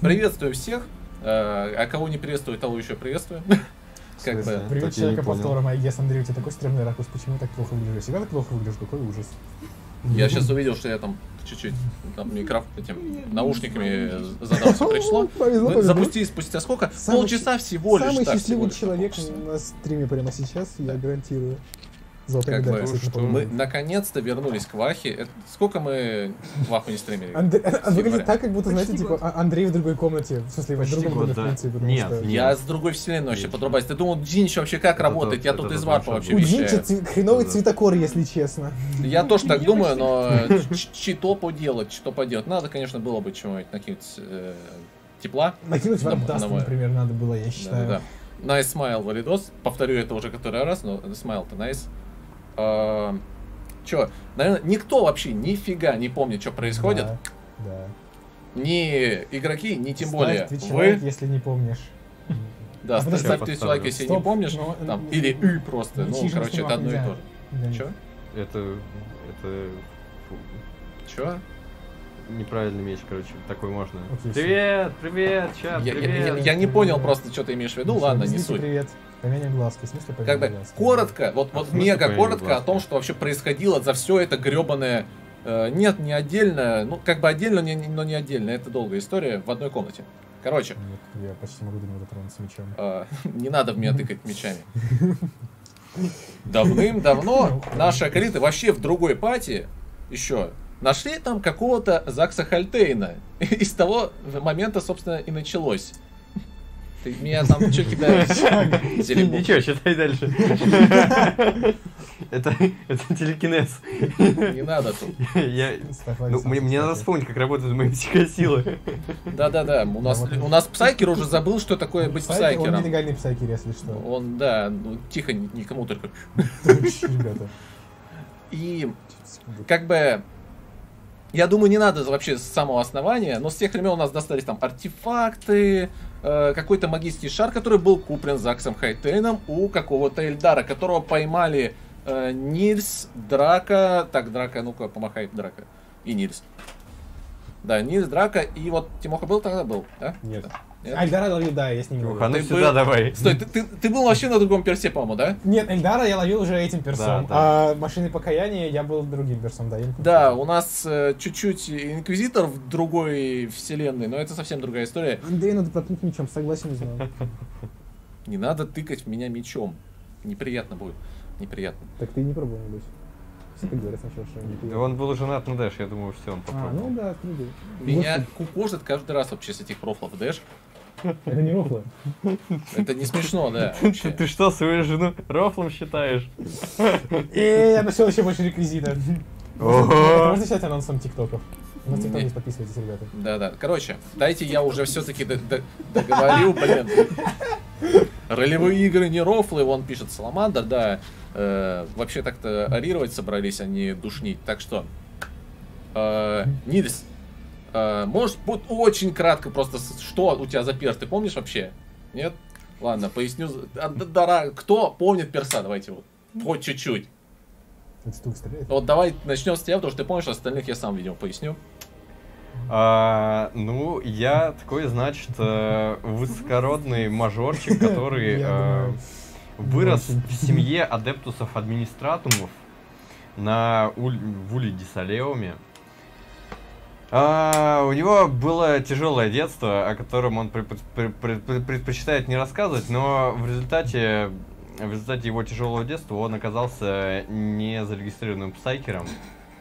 Приветствую всех. Э, а кого не приветствую, того еще приветствую. Как бы. Привет, я человека повтором, Айгес, Андрей, у тебя такой стрёмный ракурс, почему так плохо выгляжу? Я всегда так плохо выгляжу, какой ужас. Я сейчас увидел, что я там чуть-чуть там микрофон этим наушниками задался. Пришло. Повезло, Мы повезло. запустили спустя сколько? Полчаса всего лишь. Самый счастливый человек на стриме прямо сейчас, я гарантирую. Золотая Как медаль на что. Мы наконец-то вернулись к Вахе. Это- Сколько мы Ваху не стримили? Андре- С а Выглядит так, как будто, знаете, типа, а- Андрей в другой комнате. В смысле, в другом доме, в принципе, потому Нет, что... нет. Я с другой вселенной вообще подрубаюсь. Ты думал, Динч вообще как Это работает? Я тут из варпа вообще У был. Динча вещаю. хреновый Да. цветокор, если честно. Я тоже так думаю, но что поделать, что поделать. Надо, конечно, было бы чего-нибудь накинуть э, тепла. Накинуть мой- например, надо было, я считаю. Nice smile, валидос. Повторю это уже который раз, но смайл-то nice. А, Чё, наверное, никто вообще нифига не помнит, что происходит. Да, да. Ни игроки, ни тем Ставь более вы. лайк, если не помнишь. Да, А ставь я ты поставлю. лайк, если не Стоп, помнишь. но- Там, н- или «ы» просто. не Ну, на короче, это одно и то же. Чё? Это... Это... фу, Чё? Неправильный меч, короче, такой можно. Окей, привет, привет, чат, Я, я- привет. я- я не понял просто, что ты имеешь в виду. Ну, Ладно, не суть. привет. Поменяем глазки. В смысле Как поменяем бы глазки? коротко, вот, А вот мега коротко о глазки? том, что вообще происходило за все это гребаное. нет, не отдельно, ну как бы отдельно, но не отдельно. Это долгая история в одной комнате. Короче, Нет, я почти могу до него дотронуться мечом. э, не надо в меня тыкать мечами. Давным-давно наши акалиты вообще в другой пати еще нашли там какого-то Закса Хальтейна. И с того момента, собственно, и началось. Ты меня там что кидаешь? Зелебук? Ничего, читай дальше. Это, это телекинез. Не надо тут. Я, ну, мне, мне надо вспомнить, как работают мои психосилы. Да-да-да, у нас, вот- у нас Псайкер уже забыл, что такое быть Псайкер, Он Псайкером. нелегальный псайкер, если что. Он, да, ну, тихо, ни- никому только. Ребята. И как бы, я думаю, не надо вообще с самого основания, но с тех времен у нас достались там артефакты, э, какой-то магический шар, который был куплен Заксом Хайтейном у какого-то Эльдара, которого поймали э, Нильс, Драка, так, Драка, ну-ка, помахай, Драка, и Нильс. Да, Нильс, Драка, и вот Тимоха был тогда, был, да? Нет. Нет? Эльдара ловил, да, я с ним ловил. ну Ты сюда был- давай. Стой, ты, ты, ты был вообще на другом персе, по-моему, да? Нет, Эльдара я ловил уже этим персом, Да, да. а машины покаяния я был другим персом, да. Да, у нас э, чуть-чуть инквизитор в другой вселенной, но это совсем другая история. Андрей надо проткнуть мечом, согласен, знаю. Не надо тыкать в меня мечом. Неприятно будет. Неприятно. Так ты не пробовал, небось. Все говорят сначала, что не пил. Он был женат на Дэш, я думаю, все, он А, попробовал. ну да, круто. Меня кукожит каждый раз вообще с этих профлов Дэш. Это не рофло. Это не смешно, да. Ты, что, свою жену рофлом считаешь? Э, я нашел еще больше реквизита. Можно считать анонсом тиктоков. На тикток Не. не подписывайтесь, ребята. Да, да. Короче, дайте я уже все-таки договорил, блин. Ролевые игры не рофлы, вон пишет Саламандр, да. Э, вообще так-то орировать собрались, а не душнить. Так что, э, Нильс, э, можешь вот очень кратко просто, что у тебя за перс, ты помнишь вообще? Нет? Ладно, поясню. А, да- дара- Кто помнит перса? Давайте вот. Хоть чуть-чуть. Вот давай начнем с тебя, потому что ты помнишь, остальных я сам, видимо, поясню. А, ну, я такой, значит, э, высокородный мажорчик, который Я э, думаю, вырос в семье адептусов администратумов на Уль- в Уле Дисалеуме. А, у него было тяжелое детство, о котором он пред- пред- пред- пред- предпочитает не рассказывать, но в результате, в результате его тяжелого детства он оказался не зарегистрированным псайкером.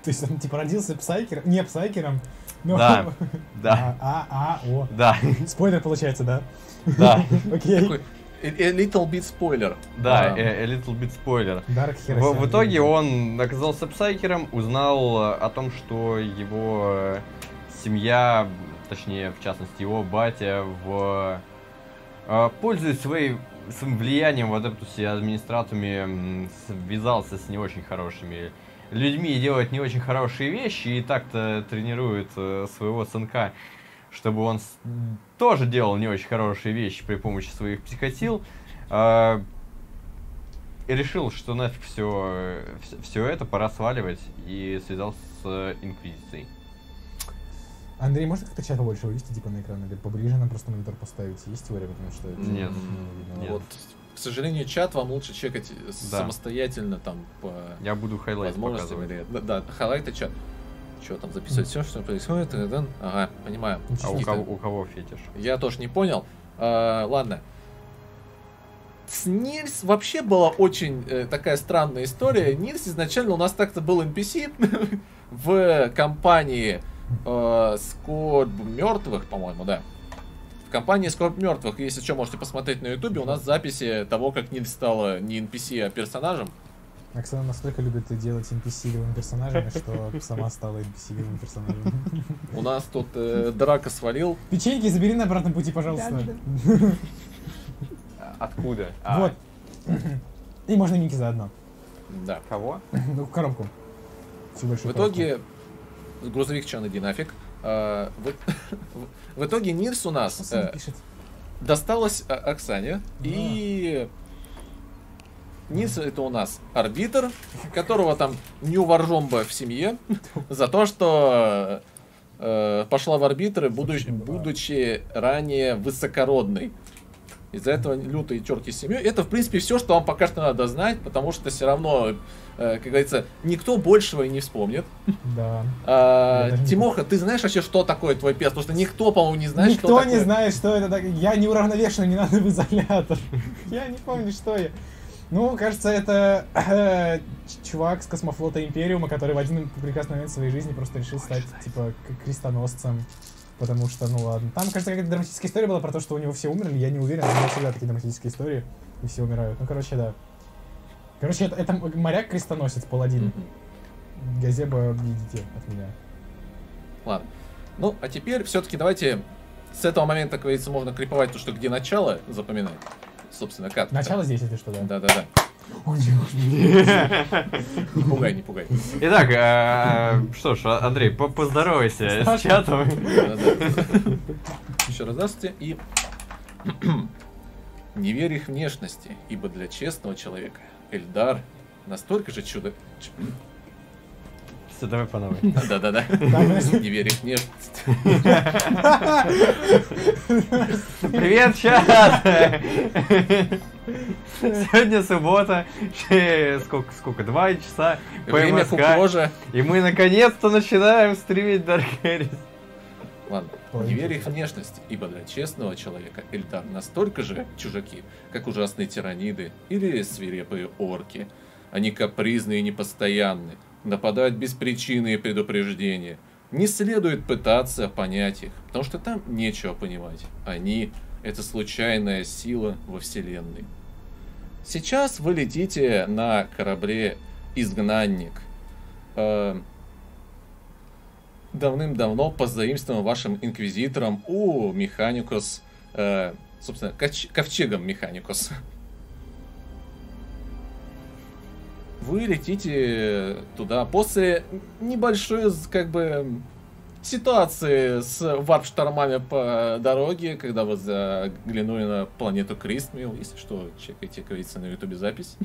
То есть он типа родился псайкером, не псайкером, но... Да, да, А, а, а, о. да, Спойлер получается, да? да, Окей. A- a little bit spoiler. да, А, э, a little bit spoiler. Дарк В, в итоге он оказался псайкером, узнал э, о том, что его э, семья, точнее, в частности, его батя, в, пользуясь своей, своим влиянием в Адептусе администратуме, связался с не очень хорошими людьми и делает не очень хорошие вещи, и так-то тренирует своего сынка, чтобы он тоже делал не очень хорошие вещи при помощи своих психосил. Э, и решил, что нафиг все, все это пора сваливать, и связался с э, Инквизицией. Андрей, может как-то чат побольше вывести, типа, на экран? Или поближе нам просто монитор поставить? Есть теория, потому что... это Нет. не. Нет. Вот, к сожалению, чат вам лучше чекать Да. самостоятельно там по Я буду highlight возможностям. показывать. или- Да, да, highlight ы чат. Что там записывать все, что происходит? Ага, понимаю. А у кого, у кого фетиш? Я тоже не понял. А, ладно. С Нильс вообще была очень э, такая странная история. Нильс изначально у нас так-то был NPC в компании э, Скорб мертвых, по-моему, да. В компании Скорб мертвых, если что, можете посмотреть на ютубе, у нас записи того, как Нильс стала не NPC, а персонажем. Оксана настолько любит делать NPC игровыми персонажами, что сама стала NPC игровым персонажем. У нас тут э, драка свалил. Печеньки забери на обратном пути, пожалуйста. Да-да-да. Откуда? А, Вот. И можно Ники заодно. Да. Кого? Ну, в коробку. Всю В большую итоге грузовик Чан, иди нафиг. А, в, в итоге Нильс у нас э, досталось а, Оксане. И Нильс это у нас арбитр, которого там Нью-Варжомба в семье за то, что э, пошла в арбитры, будучи, будучи ранее высокородной. Из-за этого лютые терки с семьей. Это, в принципе, все, что вам пока что надо знать, потому что все равно, э, как говорится, никто большего и не вспомнит. Да. А, не Тимоха, ты знаешь вообще, что такое твой перс? Потому что никто, по-моему, не знает, что Никто такое. не знает, что это. Я неуравновешенный, не надо в изолятор. Я не помню, что я. Ну, кажется, это э, чувак с космофлота Империума, который в один прекрасный момент своей жизни просто решил стать, типа, крестоносцем. Потому что, ну ладно. Там, кажется, какая-то драматическая история была про то, что у него все умерли. Я не уверен, но всегда такие драматические истории. И все умирают. Ну, короче, да. Короче, это, это моряк-крестоносец, паладин. Мгм. Газеба видите от меня. Ладно. Ну, а теперь все-таки давайте с этого момента, как говорится, можно криповать то, что где начало, запоминать. Собственно, как. Начало здесь, если что, да. Да-да-да. Не пугай, не пугай. Итак, э, что ж, Андрей, по- поздоровайся с чатом. Еще раз здравствуйте. И не верь их внешности, ибо для честного человека Эльдар настолько же чудо... Все, давай по новой. Да-да-да. Не их внешности. Привет, чат! Сегодня суббота, сколько, сколько, два часа по Время кукожа. и мы наконец-то начинаем стримить Dark Harris. Ладно, не верь их внешности, ибо для честного человека Эльдар настолько же чужаки, как ужасные тираниды или свирепые орки. Они капризны и непостоянны, нападают без причины и предупреждения. Не следует пытаться понять их, потому что там нечего понимать. Они — это случайная сила во Вселенной. Сейчас вы летите на корабле «Изгнанник». Э, давным-давно позаимствован вашим инквизитором у Механикус, э, собственно, коч- ковчегом Механикус. Вы летите туда после небольшой, как бы, ситуации с варп-штормами по дороге, когда вы заглянули на планету Кристмил, если что, чекайте, как говорится, на ютубе запись.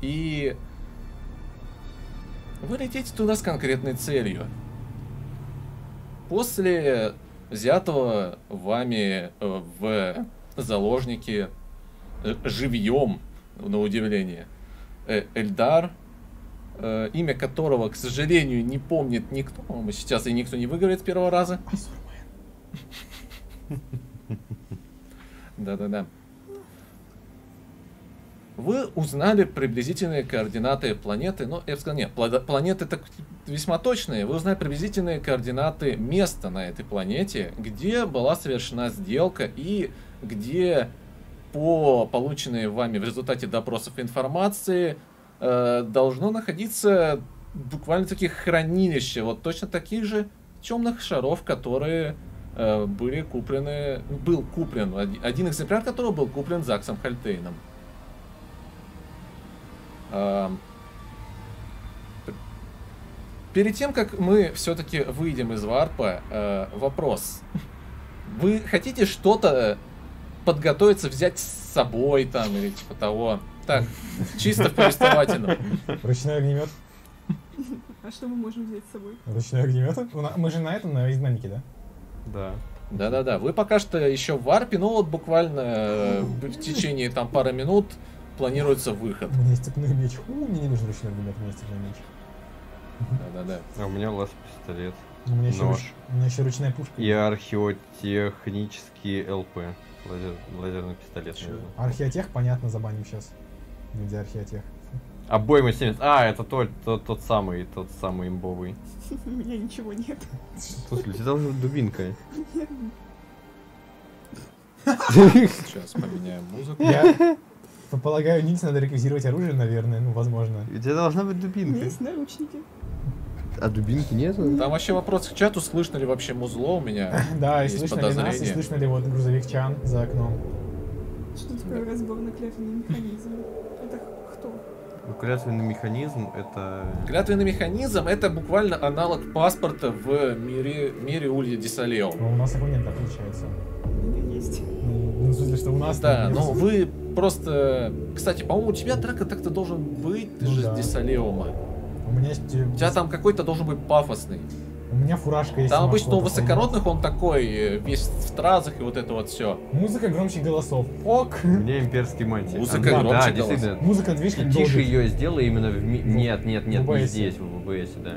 И вы летите туда с конкретной целью. После взятого вами э, в заложники э, живьем, на удивление, э, Эльдар, э, имя которого, к сожалению, не помнит никто, сейчас и никто не выиграет с первого раза. Да-да-да. Вы узнали приблизительные координаты планеты, ну, я бы сказал, нет, пла- планеты так весьма точные. Вы узнали приблизительные координаты места на этой планете, где была совершена сделка и где по полученной вами в результате допросов информации э, должно находиться буквально таких хранилище, вот точно таких же темных шаров, которые э, были куплены, был куплен, оди- один экземпляр которого был куплен Заксом Хальтейном. П- Перед тем, как мы все-таки выйдем из варпа, э, вопрос. Вы хотите что-то подготовиться, взять с собой там или типа того? Так, чисто в повествовательном. Ручной огнемет. А что мы можем взять с собой? Ручной огнемет? Мы же на этом, на изгнаннике, да? Да. Да-да-да, вы пока что еще в варпе, но вот буквально э, в течение там пары минут планируется выход. У меня есть цепной меч. У, мне не нужен ручной огнемет, у меня есть цепной меч. Да-да-да. А у меня лаз пистолет. У меня еще, Нож. руч- у меня еще ручная пушка. И археотехнический ЛП. Лазер- лазерный пистолет. Археотех, понятно, забаним сейчас. Нельзя археотех. Обойма 70. А, это тот, тот, тот самый, тот самый имбовый. У меня ничего нет. Слушай, у тебя должна быть дубинка. Сейчас поменяем музыку. Я полагаю, ниндзя надо реквизировать оружие, наверное, ну, возможно. У тебя должна быть У меня дубинка. есть наручники. А дубинки нету? Там вообще вопрос к чату, слышно ли вообще музло у меня. Да, и слышно ли нас, и слышно ли вот грузовик Чан за окном. Что такое разборно-клятвенный механизм? Это кто? Ну, клятвенный механизм это... Клятвенный механизм это буквально аналог паспорта в мире, мире Улья Дисалео. Но у нас его нет, да, получается. Есть. Ну, в смысле, что у нас... Да, нет. но вы просто... Кстати, по-моему, у тебя драка так-то должен быть, ты Ну же да. с Дисалеума. У меня есть... э, У тебя там какой-то должен быть пафосный. У меня фуражка есть. Там обычно у высокородных он такой, э, весь в стразах и вот это вот все. Музыка громче голосов. Ок. У меня имперский мантий. Музыка А, громче Да, голос. действительно. Музыка, видишь, как тише ее сделай именно в... ми- Нет, нет, нет, в не здесь, в ВБС, да.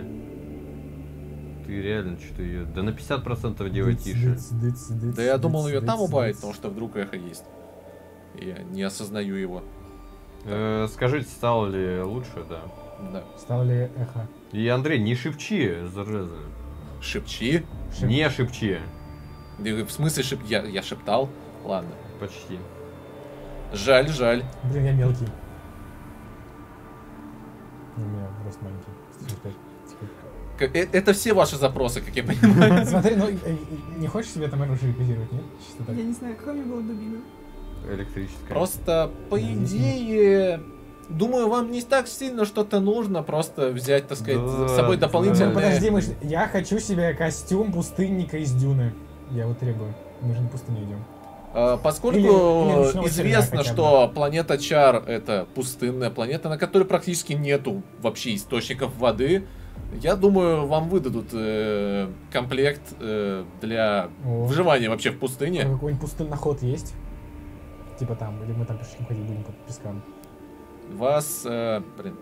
Ты реально что-то ее... Да на 50% делай Дыц, тише. дыц, дыц, дыц, Да я думал ее там убавить, потому что вдруг эхо есть. Я не осознаю его. Э, Скажите, стало ли лучше, да? Да. Стало ли эхо? И, Андрей, не шепчи, зараза. Шепчи. Шеп- Не шепчи. В смысле шеп... Я, я шептал? Ладно. Почти. Жаль, жаль. Блин, я мелкий. У меня рост маленький. 165. К- э- Это все ваши запросы, как я понимаю. Смотри, ну, э, э, не хочешь себе там оружие реквизировать, нет? Чисто так. Я не знаю, какая у меня была дубина. Электрическая. Просто, по идее, думаю, вам не так сильно что-то нужно, просто взять, так сказать, Да, с собой да. Дополнительные... подожди, мы я хочу себе костюм пустынника из Дюны. Я его требую. Мы же на пустыню идем. А, Поскольку Или- или известно, что планета Чар это пустынная планета, на которой практически нету вообще источников воды, я думаю, вам выдадут э, комплект э, для О. выживания вообще в пустыне. А Какой-нибудь пустынный ход есть? Типа там, или мы там пешком ходить будем по пескам. Вас, э, блин,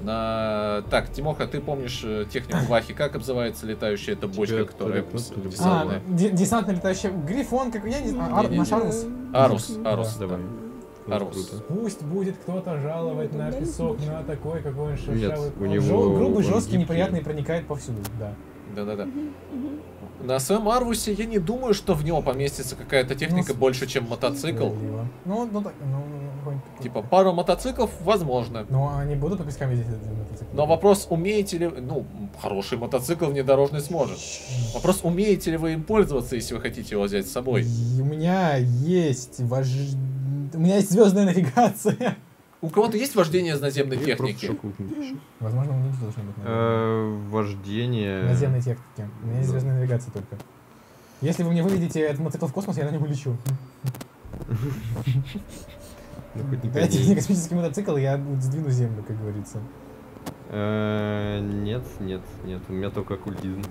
на... Так, Тимоха, ты помнишь э, технику Вахи, как обзывается летающая эта бочка, которая пис- любит. А, писанная? де- десантно летающий грифон, как я не знаю, ар- наш Арус. Арус. Арус, Да. Давай. Арус. Пусть будет кто-то жаловать на песок, на такой, какой он шершавый. Нет, у него грубый, жесткий, неприятный, проникает повсюду, да. Да-да-да. На своем Арвусе я не думаю, что в него поместится какая-то техника Ну, больше, чем мотоцикл. Ну, ну так, ну, ну. Типа пару мотоциклов, возможно. Ну, они будут по пескам ездить, эти мотоциклы? Но вопрос, умеете ли... Ну, хороший мотоцикл внедорожный сможет. Вопрос, умеете ли вы им пользоваться, если вы хотите его взять с собой. И У меня есть вож... У меня есть звездная навигация. У кого-то есть вождение с наземной Я техники? Возможно, у них должно быть. Э, Вождение... наземной техники. У меня есть звездная навигация только. Если вы мне выведете этот мотоцикл в космос, я на нем улечу. Ну, Дайте мне космический мотоцикл, я сдвину землю, как говорится. Э, Нет, нет, нет, у меня только оккультизм.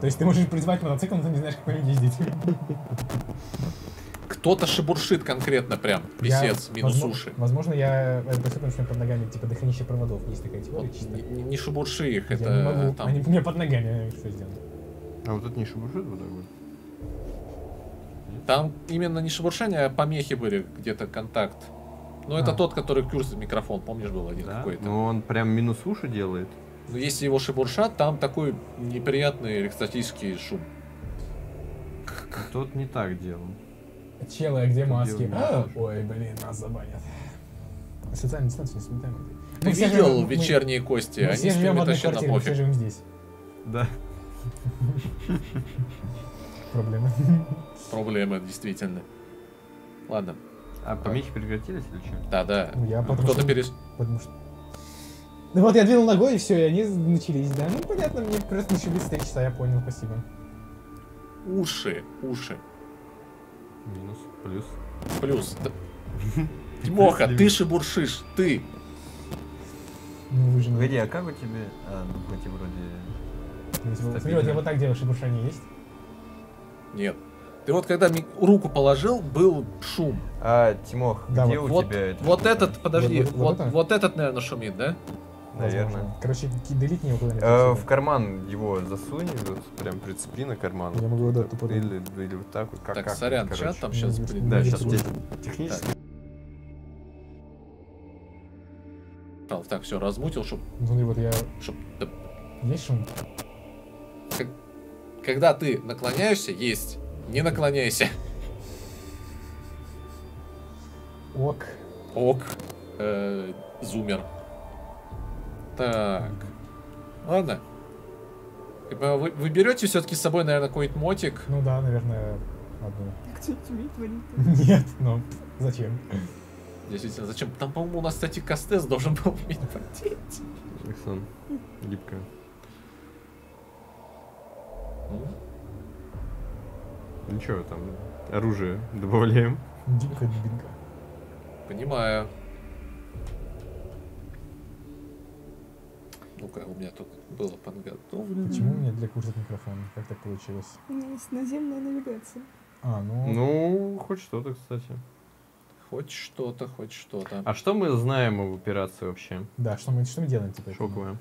То есть ты можешь призвать мотоцикл, но ты не знаешь, как по нему ездить. Кто-то шебуршит конкретно прям. Я- Писец, минус возможно- уши. Возможно, я это потому что под ногами типа дохренища проводов. Есть такая теория Вот чисто. не, не- не шебурши их, Я не это могу. там... Они у меня под ногами что сделано. А вот это не шебуршит вот так вот? Там именно не шебуршание, а помехи были, где-то контакт. Ну, это А. тот, который курс микрофон, помнишь, был один Да? какой-то. Ну он прям минус уши делает. Но если его шебуршат, там такой неприятный электростатический шум. А тот не так делал. Челы, а где маски? А, Ой, блин, нас забанят. Социальную дистанцию не соблюдаем. Ты Мы все видел живем- мы- вечерние кости? Мы Они живем в одной квартире, мы все живем здесь. Да. Проблемы. Проблема, действительно. Ладно. А помехи прекратились или что? Да-да. Ну, я Кто-то перес... Потому что... Ну вот я двинул ногой, и все, и они начались, да. Ну понятно, мне просто начались три часа, я понял, спасибо. Уши, уши. Минус, плюс. Плюс. Тимоха, ты шебуршишь, ты. Ну, вы же не- Погоди, а как у тебя... А, ну, эти вроде... Если вы- Смотри, вот я вот так делаю, шебуршание есть? Нет. Ты вот когда руку положил, был шум. А, Тимох, Да, где вот- у Вот, тебя это? вот этот, подожди, Вот- вот вот, вот этот, наверное, шумит, да? Наверное. Возможно. Короче, делить не куда-нибудь. Э, в карман его засунь, вот прям прицепи на карман. Я могу, да, тупо... Или, или вот так вот, как так, как, сорян, короче. чат там сейчас, блин. Да, сейчас технически. Так, Так, все, размутил, чтоб, Ну, Смотри, вот я... чтоб- да, Есть шум? Когда ты наклоняешься, есть. Не наклоняйся. Ок. Ок. Э, зумер. Так. Ладно. Бы Вы, вы берете все-таки с собой, наверное, какой-нибудь мотик. Ну да, наверное, одну. А? Нет, ну, зачем? Действительно, зачем? Там, по-моему, у нас, кстати, Кастес должен был уметь потеть. Александр, гибко. Ну, Ну что, там оружие добавляем. Дикая дубинка. Понимаю. Ну-ка, у меня тут было подготовлено. Почему у меня для курса микрофон? Как так получилось? У меня есть наземная навигация. А, ну... Ну, хоть что-то, кстати. Хоть что-то, хоть что-то. А что мы знаем об операции вообще? Да, что мы, что мы делаем, типа? этого? Шоковая.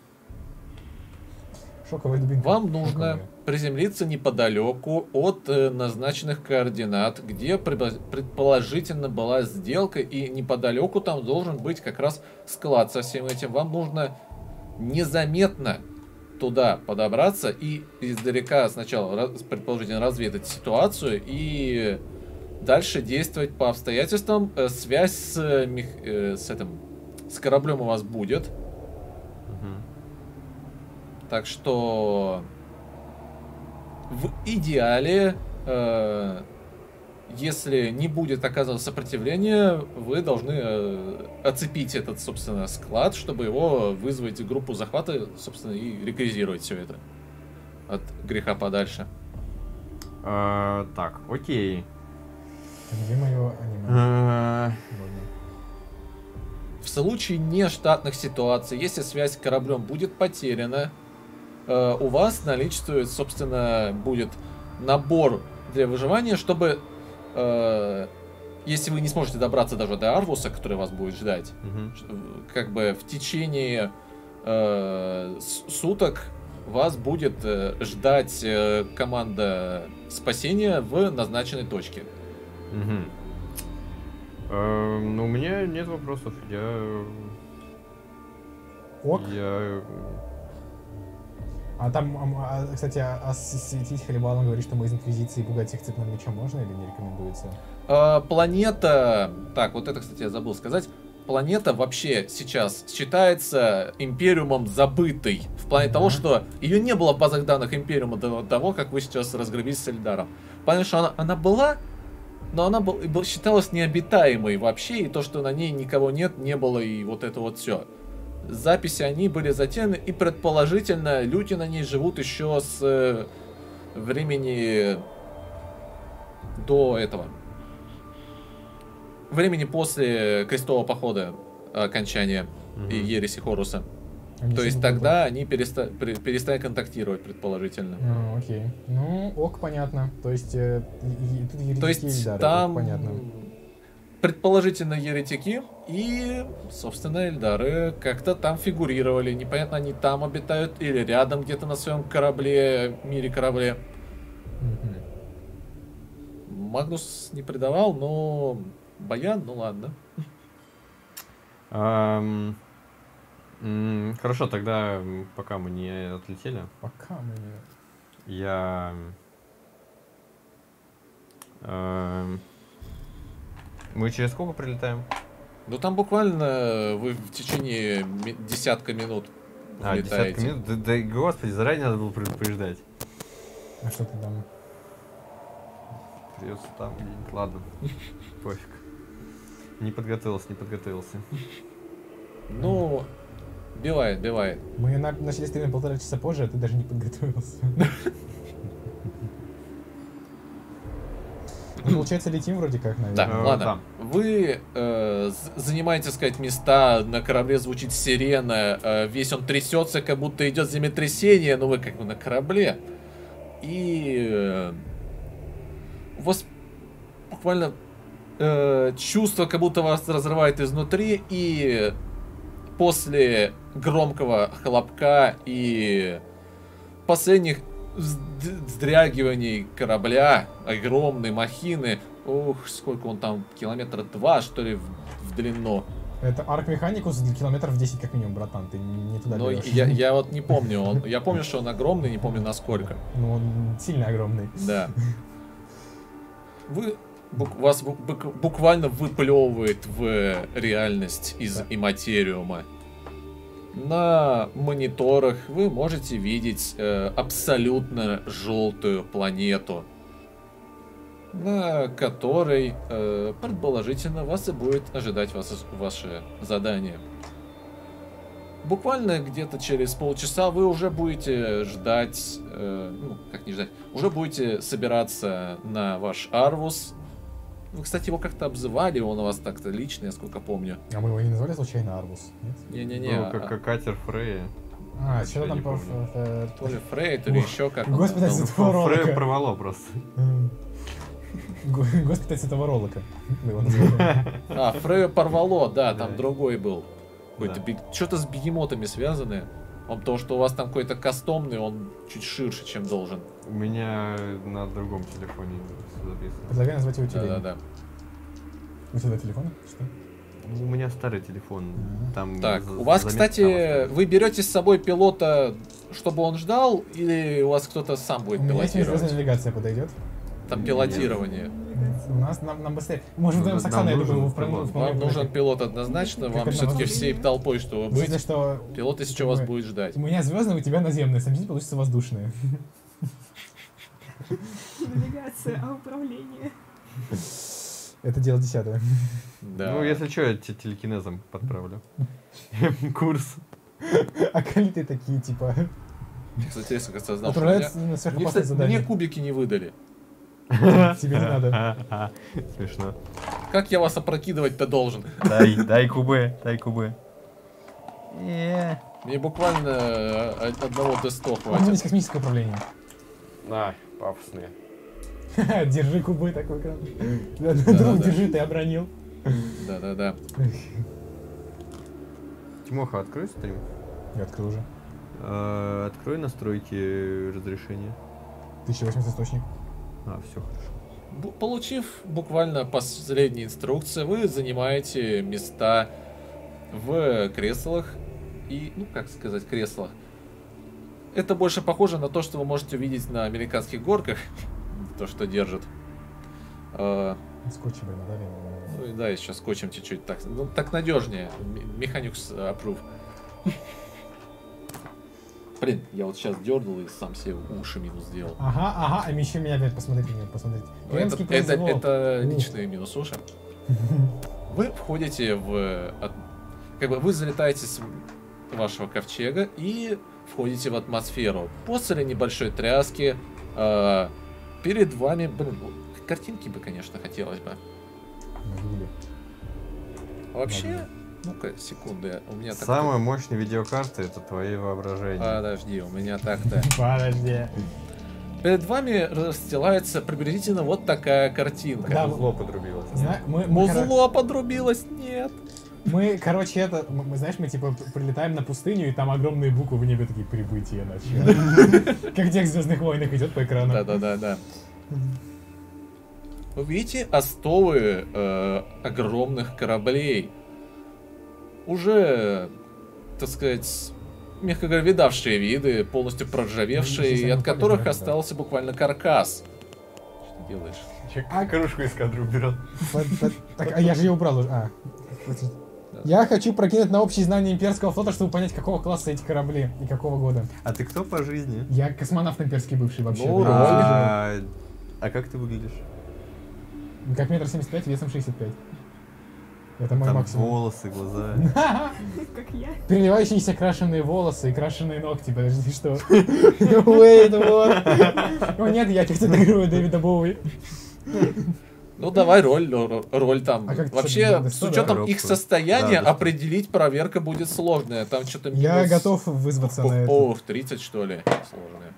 Шоковая дубинка. Вам нужно Шоковая. приземлиться неподалеку от э, назначенных координат, где предпо- предположительно была сделка, и неподалеку там должен быть как раз склад со всем этим. Вам нужно незаметно туда подобраться и издалека сначала предположительно разведать ситуацию и дальше действовать по обстоятельствам. Э, Связь с, э, мех- э, с этим с кораблем у вас будет. Мгм. Так что в идеале, э, если не будет оказываться сопротивления, вы должны э, оцепить этот, собственно, склад, чтобы его вызвать группу захвата, собственно, и реквизировать все это от греха подальше. А, Так, окей. Где мое аниме? А. В случае нештатных ситуаций, если связь с кораблем будет потеряна, э, у вас наличествует, собственно, будет набор для выживания, чтобы, если вы не сможете добраться даже до Арвуса, который вас будет ждать, в- как бы в течение э, суток вас будет э, ждать э, команда спасения в назначенной точке. Мгм. Эм, Ну, у меня нет вопросов. Я... Ок. Я... А там, ам, а, кстати, а, а светить хлебалом говорит, что мы из Инквизиции пугать их цепным мечом можно или не рекомендуется? А, планета... Так, вот это, кстати, я забыл сказать. Планета вообще сейчас считается империумом забытой. В плане Мгм. того, что ее не было в базах данных империума до того, как вы сейчас разгребись с Эльдаром. Понятно, что она, она была, но она был- считалась необитаемой вообще, и то, что на ней никого нет, не было, и вот это вот все. Записи они были затеряны, и предположительно люди на ней живут еще с э, времени до этого. Времени после крестового похода окончания Мгм. и ереси Хоруса. Они То есть тогда они переста- перестали контактировать, предположительно. А, окей. Ну, ок, понятно. То есть, э, и- и тут То есть Эльдары, ок, там понятно. Предположительно еретики и, собственно, Эльдары как-то там фигурировали. Непонятно, они там обитают или рядом где-то на своем корабле, мире корабле. Магнус не предавал, но Баян, ну ладно. Ам, м, Хорошо, тогда, пока мы не отлетели, Пока мы не... я... ам, Мы через сколько прилетаем? Ну там буквально вы в течение десятка минут А, десятка минут? Да, да, господи, заранее надо было предупреждать. А что ты там? Придется там где-нибудь. Ладно, пофиг. Не подготовился, не подготовился. Ну, бивает, бивает. Мы на- начали стрим полтора часа позже, а ты даже не подготовился. Ну, Получается, летим вроде как, Да, наверное. Э, ладно. да. Вы э, занимаете, так сказать, места, на корабле звучит сирена, э, весь он трясется, как будто идет землетрясение, но вы как бы на корабле. И э, у вас буквально э, чувство, как будто вас разрывает изнутри, и после громкого хлопка и последних вздрягиваний корабля, огромной махины, ух, сколько он там, километра два, что ли, в, в длину. Это арк механикус километров 10 как минимум, братан, ты не туда Но берешь. я, я вот не помню, он, я помню, что он огромный, не помню насколько. Ну, он сильно огромный. Да. Вы бук- вас бу- бук- буквально выплевывает в реальность из Да. иматериума. На мониторах вы можете видеть э, абсолютно желтую планету, на которой, э, предположительно, вас и будет ожидать вас, ваше задание. Буквально где-то через полчаса вы уже будете ждать, э, ну, как не ждать, уже будете собираться на ваш Арвус. Вы, кстати, его как-то обзывали, он у вас так-то личный, я сколько помню. А мы его не назвали случайно Арбус? Нет? Не-не-не, Ну, а- как, как катер Фрея. А, что там помню. э, то ли Фрей, то ли Ох, еще как. Господи, там это был. Твоего Фрея ролика. порвало просто. М. Го- Госпиталь Святого Ролока. Мы его назвали. А, Фрея порвало, да, там другой был. Какой-то Что-то с бегемотами связаны. Он то, что у вас там какой-то кастомный, он чуть ширше, чем должен. У меня на другом телефоне записано. Предлагаю назвать его телегой. Да-да-да. У тебя телефона? Что? У меня старый телефон. Мгм. Там Так, за- у вас, кстати, вы берете с собой пилота, чтобы он ждал, или у вас кто-то сам будет У меня пилотировать? звездная навигация подойдет. Там пилотирование. У нас нам, нам быстрее. Может, нам с Оксаной, я нужен думаю, вполне Вам нужен пилот однозначно, вам все-таки всей толпой, чтобы В смысле, быть. что Пилот из чего вас будет ждать? у меня звездный, у тебя наземный, совместить получится воздушные. Навигация, а управление. Это дело десятое. Да. Ну, если что, я тебе телекинезом подправлю. Курс. А калиты такие, типа, Кстати, как создал. что Мне, кубики не выдали. Тебе не надо. Смешно. Как я вас опрокидывать-то должен? Дай, дай кубы, дай кубы. Мне буквально э, одного Д100 У меня есть хватит. космическое управление. На, пафосные. Держи кубы такой Да, Друг, да. держи, ты обронил. Да-да-да. Тимоха, открой стрим. Я открыл уже. Э, Открой настройки разрешения. 1080 источник. А, все хорошо. Получив буквально последние инструкции, вы занимаете места в креслах и, ну как сказать, креслах. Это больше похоже на то, что вы можете увидеть на американских горках, то, что держит. Э, Скотчем бы надали. Ну и да, еще скотчем чуть-чуть так. Ну, так надежнее. Механикс approve. Блин, я вот сейчас дернул и сам себе уши минус сделал. Ага, ага, а еще меня опять посмотрите, меня посмотрите. Ну, Это, Римский это, произвол. это Ух. личные минус уши. Вы входите в... от- Как бы вы залетаете с вашего ковчега и входите в атмосферу. После небольшой тряски э, перед вами... Блин, ну, картинки бы, конечно, хотелось бы. Вообще, ну-ка, секунды, у меня так... Самая мощная видеокарта это твои воображения. Подожди, у меня так-то. Подожди. Перед вами расстилается приблизительно вот такая картинка. Да, Зло подрубилось. Зна- Мы, Музло подрубилось? Нет. мы, короче, это, мы, мы, знаешь, мы типа прилетаем на пустыню, и там огромные буквы в небе такие прибытие начало. Как тех Звездных войнах идет по экрану. Да-да-да-да. Вы видите остовы э, огромных кораблей. Уже, так сказать, мягко говоря, видавшие виды, полностью проржавевшие, и от которых да. остался буквально каркас. Что ты делаешь? А, кружку из кадра убирал. так, а я же ее убрал уже. А. Я хочу прокинуть на общие знания имперского флота, чтобы понять, какого класса эти корабли и какого года. А ты кто по жизни? Я космонавт имперский бывший вообще. Ну. А, а как ты выглядишь? Как метр семьдесят пять, весом 65. Это мой Там максимум. волосы, глаза. Как я. Переливающиеся крашеные волосы и крашеные ногти. Подожди, что? Wait, what? О нет, я чуть отыгрываю Дэвида Боуи. Ну давай роль, ро- роль там. А как, Вообще, с да? учетом Коробку. их состояния, Да, да. определить проверка будет сложная. Там что-то Я минус- готов вызваться на это. О, 30 что ли? Сложная.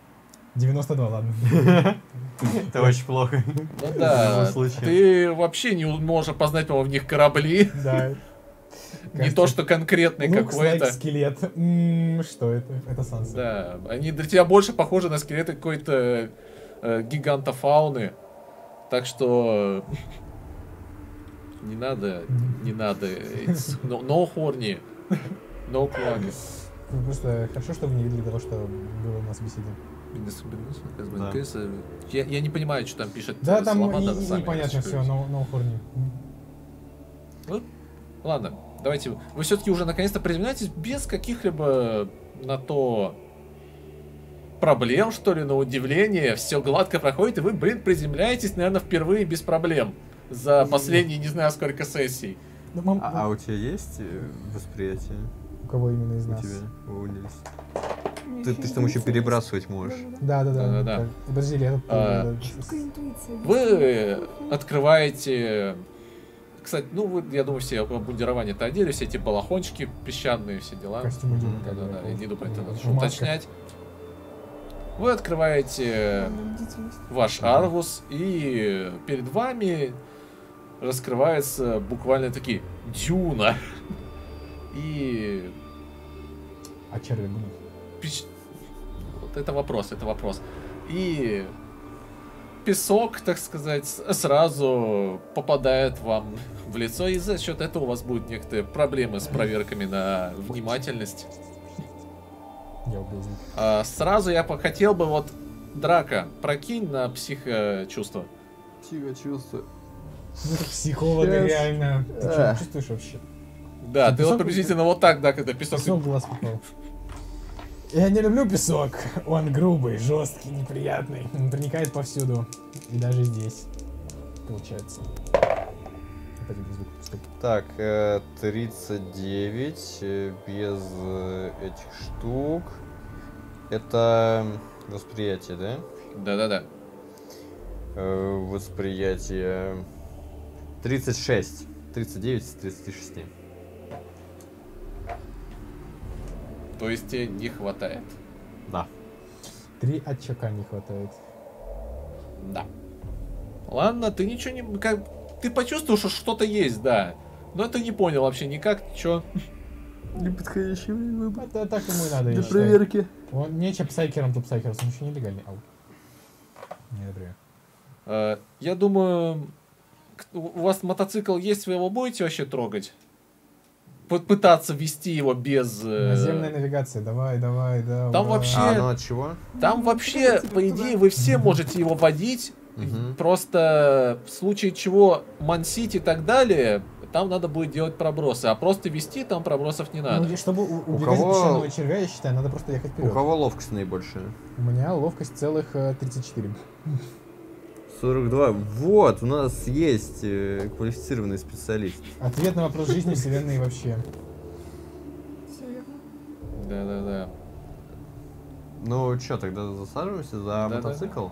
92, ладно. Это очень плохо. Ну да, ты вообще не можешь опознать по-моему, в них корабли. Да. Не то, что конкретный какой-то. скелет. Что это? Это Санса. Да, они для тебя больше похожи на скелеты какой-то э, гиганта фауны. Так что не надо, не надо. It's No, no horny. No. Ну, Просто хорошо, что вы не видели того, что было у нас в беседе. Я, я не понимаю, что там пишет. Да, э, там и сами непонятно все, но no horny. Ну, ладно, давайте. Вы все-таки уже наконец-то приземляетесь без каких-либо на то проблем, что ли, на удивление. Все гладко проходит, и вы, блин, приземляетесь, наверное, впервые без проблем. За последние, не знаю, сколько сессий. Ну, мам- А, а у тебя есть э, восприятие? У кого именно из У нас? тебя? У Нильс. Ты, ты там еще перебрасывать можешь. Да, да, да. Да-да-да. Так, Подожди, я тут... А? Вы открываете... Кстати, ну, вы, я думаю, все обмундирование-то одели, все эти балахончики песчаные, все дела. Костюмы Да, да, да, я не думаю, это надо уточнять. Вы открываете ваш Аргус, и перед вами раскрывается буквально таки дюна. И А черви пещ- Вот это вопрос, это вопрос. И песок, так сказать, сразу попадает вам в лицо, и за счет этого у вас будут некоторые проблемы с проверками на внимательность. Я убил. А, сразу я по- хотел бы вот Драка, прокинь на психочувство. Тихо чувствую. Ну, психолога Yes. реально. Ты что Эх. чувствуешь вообще? Да, Ты ты вот приблизительно вот так, да, когда песок... Песок в глаз попал. Я не люблю песок. Он грубый, жесткий, неприятный. Он проникает повсюду. И даже здесь. Получается. Так, э, 39 э, без э, этих штук. Это восприятие, да? Да-да-да. Э, восприятие 36. 39 из 36. То есть тебе не хватает. Да. Три очка не хватает. Да. Ладно, ты ничего не... Как... Ты почувствовал, что что-то есть, да. Но ты не понял вообще никак, чё. Неподходящий выбор. Это так ему и надо, я считаю. проверки. Он не чапсайкером, тупсайкером, он еще нелегальный. Ау. Не например. Э, Я думаю, у вас мотоцикл есть, вы его будете вообще трогать? Пытаться вести его без... э, Наземная навигация, давай, давай, давай. Там вообще- А оно от чего? Там Ну, вообще, по идее, вы все можете его водить. Мгм. Просто в случае чего Мансити и так далее, там надо будет делать пробросы. А просто вести там пробросов не надо. Ну, и чтобы у- убегать кого- от песчаного червя, я считаю, надо просто ехать У вперед. кого ловкость наибольшая? У меня ловкость целых э, 34. 42. Вот, у нас есть э, квалифицированный специалист. Ответ на вопрос жизни вселенной вообще. Да-да-да. Ну чё, тогда засаживаемся за Да-да-да. мотоцикл?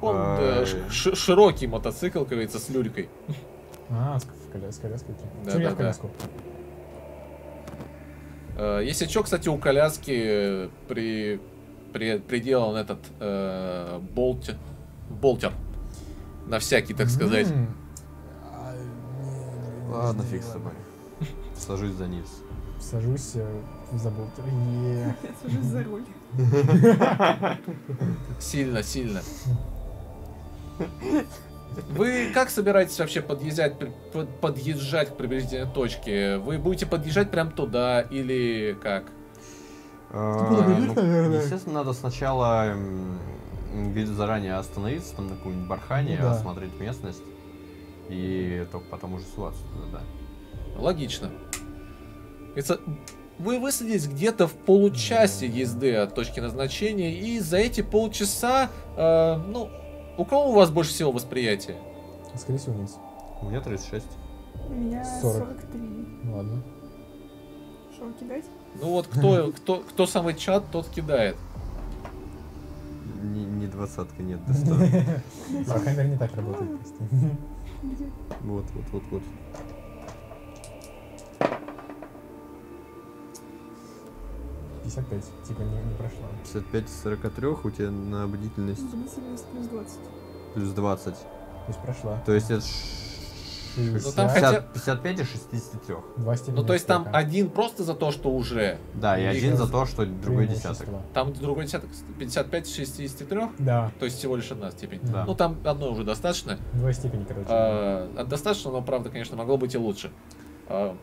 Он Ай. э, ш- ш- широкий мотоцикл, как говорится, с люлькой. А, с, в коля- с коляской. Да, я да, в да. коляску? Э, Если что, кстати, у коляски при, при, приделан этот э, болт, болтер. На всякий, так сказать. Ладно, фиг с тобой. Сажусь за низ. Сажусь э, за болтер. Сажусь за руль. Сильно, сильно. Вы как собираетесь вообще подъезжать, подъезжать к приблизительной точке? Вы будете подъезжать прям туда или как? А, ну, наверное. Естественно, надо сначала где-то заранее остановиться, там на каком-нибудь бархане, да. осмотреть местность. И только потом уже суваться туда, да. Логично. Это- Вы высадились где-то в получасе езды от точки назначения, и за эти полчаса, э, ну, у кого у вас больше всего восприятия? Скорее всего, вниз. У меня 36. У меня 40. 43. Ну ладно. Что, кидать? Ну вот кто, кто, кто самый чат, тот кидает. Не, не двадцатка нет до 100. Вархаммер не так работает просто. Вот, вот, вот, вот. Пятьдесят пять, типа не, не прошло. 55 из 43 у тебя на бдительность Бдительность плюс 20. плюс 20. То есть прошла. То есть это ш- Ну, там 50 хотя- 55 из 63. Два Ну, то есть там один просто за то, что уже. Да, и И один за то, что другой десяток. Там другой десяток 55 из 63, Да, то есть всего лишь одна степень. Да. Ну, там одной уже достаточно. два степени, короче. А, достаточно, но, правда, конечно, могло быть и лучше. А,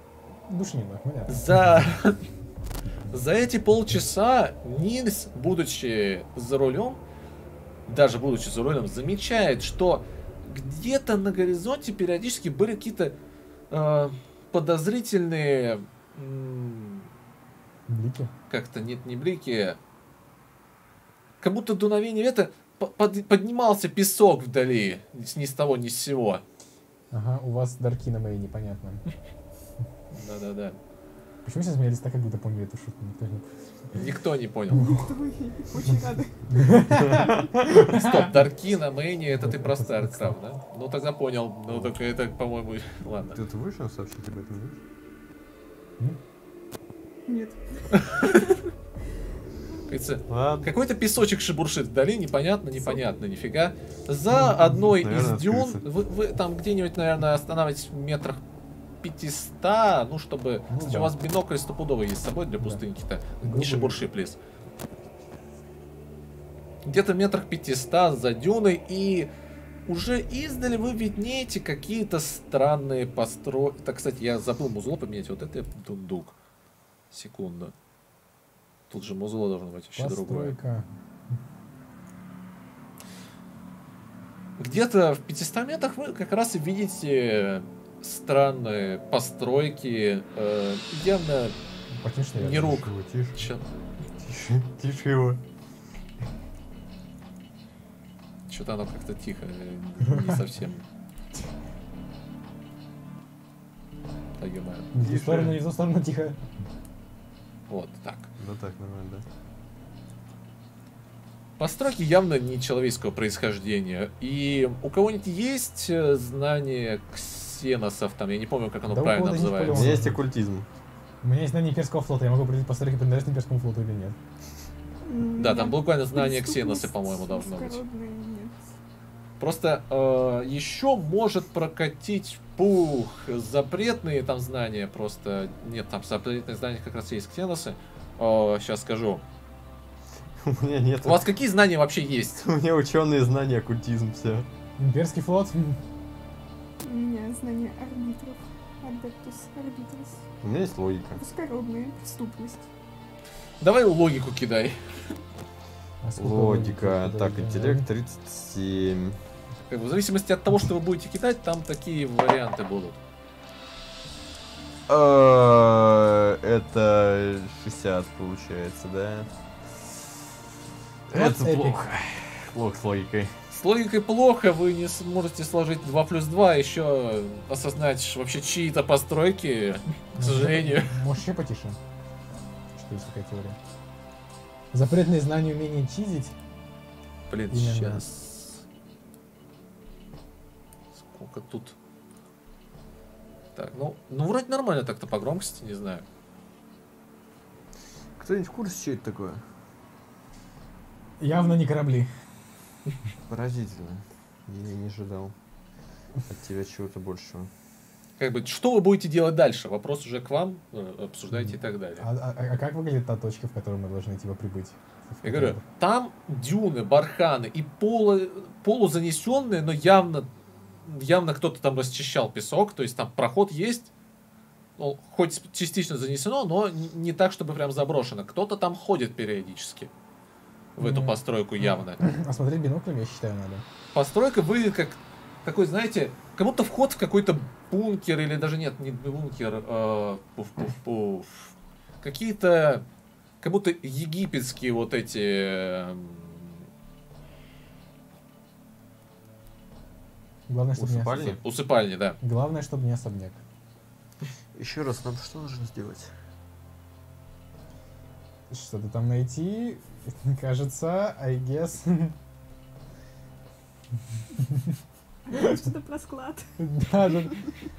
Душнина, понятно. за... за эти полчаса Нильс, будучи за рулем, даже будучи за рулем, замечает, что где-то на горизонте периодически были какие-то э, подозрительные Блики. как-то нет не блики, как будто дуновение ветра по- под- поднимался песок вдали, ни с того ни с сего. Ага, у вас дарки на моей непонятно. Да-да-да. Почему все смеялись так, как будто поняли эту шутку? Никто не... Никто не понял. Очень. Стоп, Дарки на мейне, это ты про Это StarCraft, да? Ну тогда понял. Ну только это, по-моему, ладно. Ты вышел сообщить об этом, Нет. Ладно. Какой-то песочек шебуршит вдали, непонятно, непонятно, нифига. За одной из дюн, вы, вы там где-нибудь, наверное, останавливаетесь в метрах 500, ну, чтобы... Ну Кстати, да. у вас бинокль стопудово есть с собой для Да. пустыньки-то. Грубый. Не шебурши, плиз. Где-то в метрах 500 за дюной, и уже издали вы виднеете какие-то странные постройки. Так, кстати, я забыл музло поменять, вот это дундук. Секунду. Тут же музло должно быть вообще другое. Где-то в 500 метрах вы как раз и видите странные постройки, э, явно Потише, не рук. Тише, тише. Чё- Тише, тише его. Что-то оно как-то тихо, э, не совсем. Да. Не в ту сторону, не в ту сторону, тихо. Вот так. Да так, нормально, да. Постройки явно не человеческого происхождения. И у кого-нибудь есть э, знание ксеносов, там, я не помню, как оно Да правильно есть У называется. меня есть оккультизм. У меня есть знание имперского флота, я могу определить постройки, принадлежат имперскому флоту или нет. Да, там буквально знание ксеносы, по-моему, должно быть. Просто э, еще может прокатить пух запретные там знания, просто нет, там запретные знания как раз есть ксеносы. сейчас скажу. У меня нет. У вас какие знания вообще есть? У меня ученые знания, оккультизм, все. Имперский флот? У меня знание арбитров. Адептус Арбитрес. У меня есть логика. Высокородная преступность. Давай логику кидай. а Логика. Так, интеллект 37. Как бы в зависимости от того, что вы будете кидать, там такие варианты будут. А, Это 60 получается, да? Это плохо. Плохо с логикой. С логикой плохо, вы не сможете сложить 2 плюс 2, еще осознать вообще чьи-то постройки, к сожалению. Можешь еще потише? Что есть такая теория? Запретные знания умение чизить? Блин, Именно. сейчас. Сколько тут? Так, ну, ну вроде нормально так-то по громкости, не знаю. Кто-нибудь в курсе, что это такое? Явно не корабли. Поразительно. Я не ожидал от тебя чего-то большего. Как бы, что вы будете делать дальше? Вопрос уже к вам, э, обсуждайте и так далее. А, а- а как выглядит та точка, в которую мы должны типа прибыть? Я говорю, там дюны, барханы и полу, полузанесенные, но явно, явно кто-то там расчищал песок, то есть там проход есть, ну, хоть частично занесено, но не так, чтобы прям заброшено. Кто-то там ходит периодически в эту постройку явно. Осмотреть биноклями, я считаю, надо. Постройка выглядит как такой, знаете, как будто вход в какой-то бункер, или даже нет, не бункер, э, пуф-пуф-пуф. Какие-то, как будто египетские вот эти... эм, Главное, чтобы не Усыпальни? особняк. Усыпальни, да. Главное, чтобы не особняк. Еще раз, нам что нужно сделать? Что-то там найти, кажется, I guess. Что-то про склад. Да, да.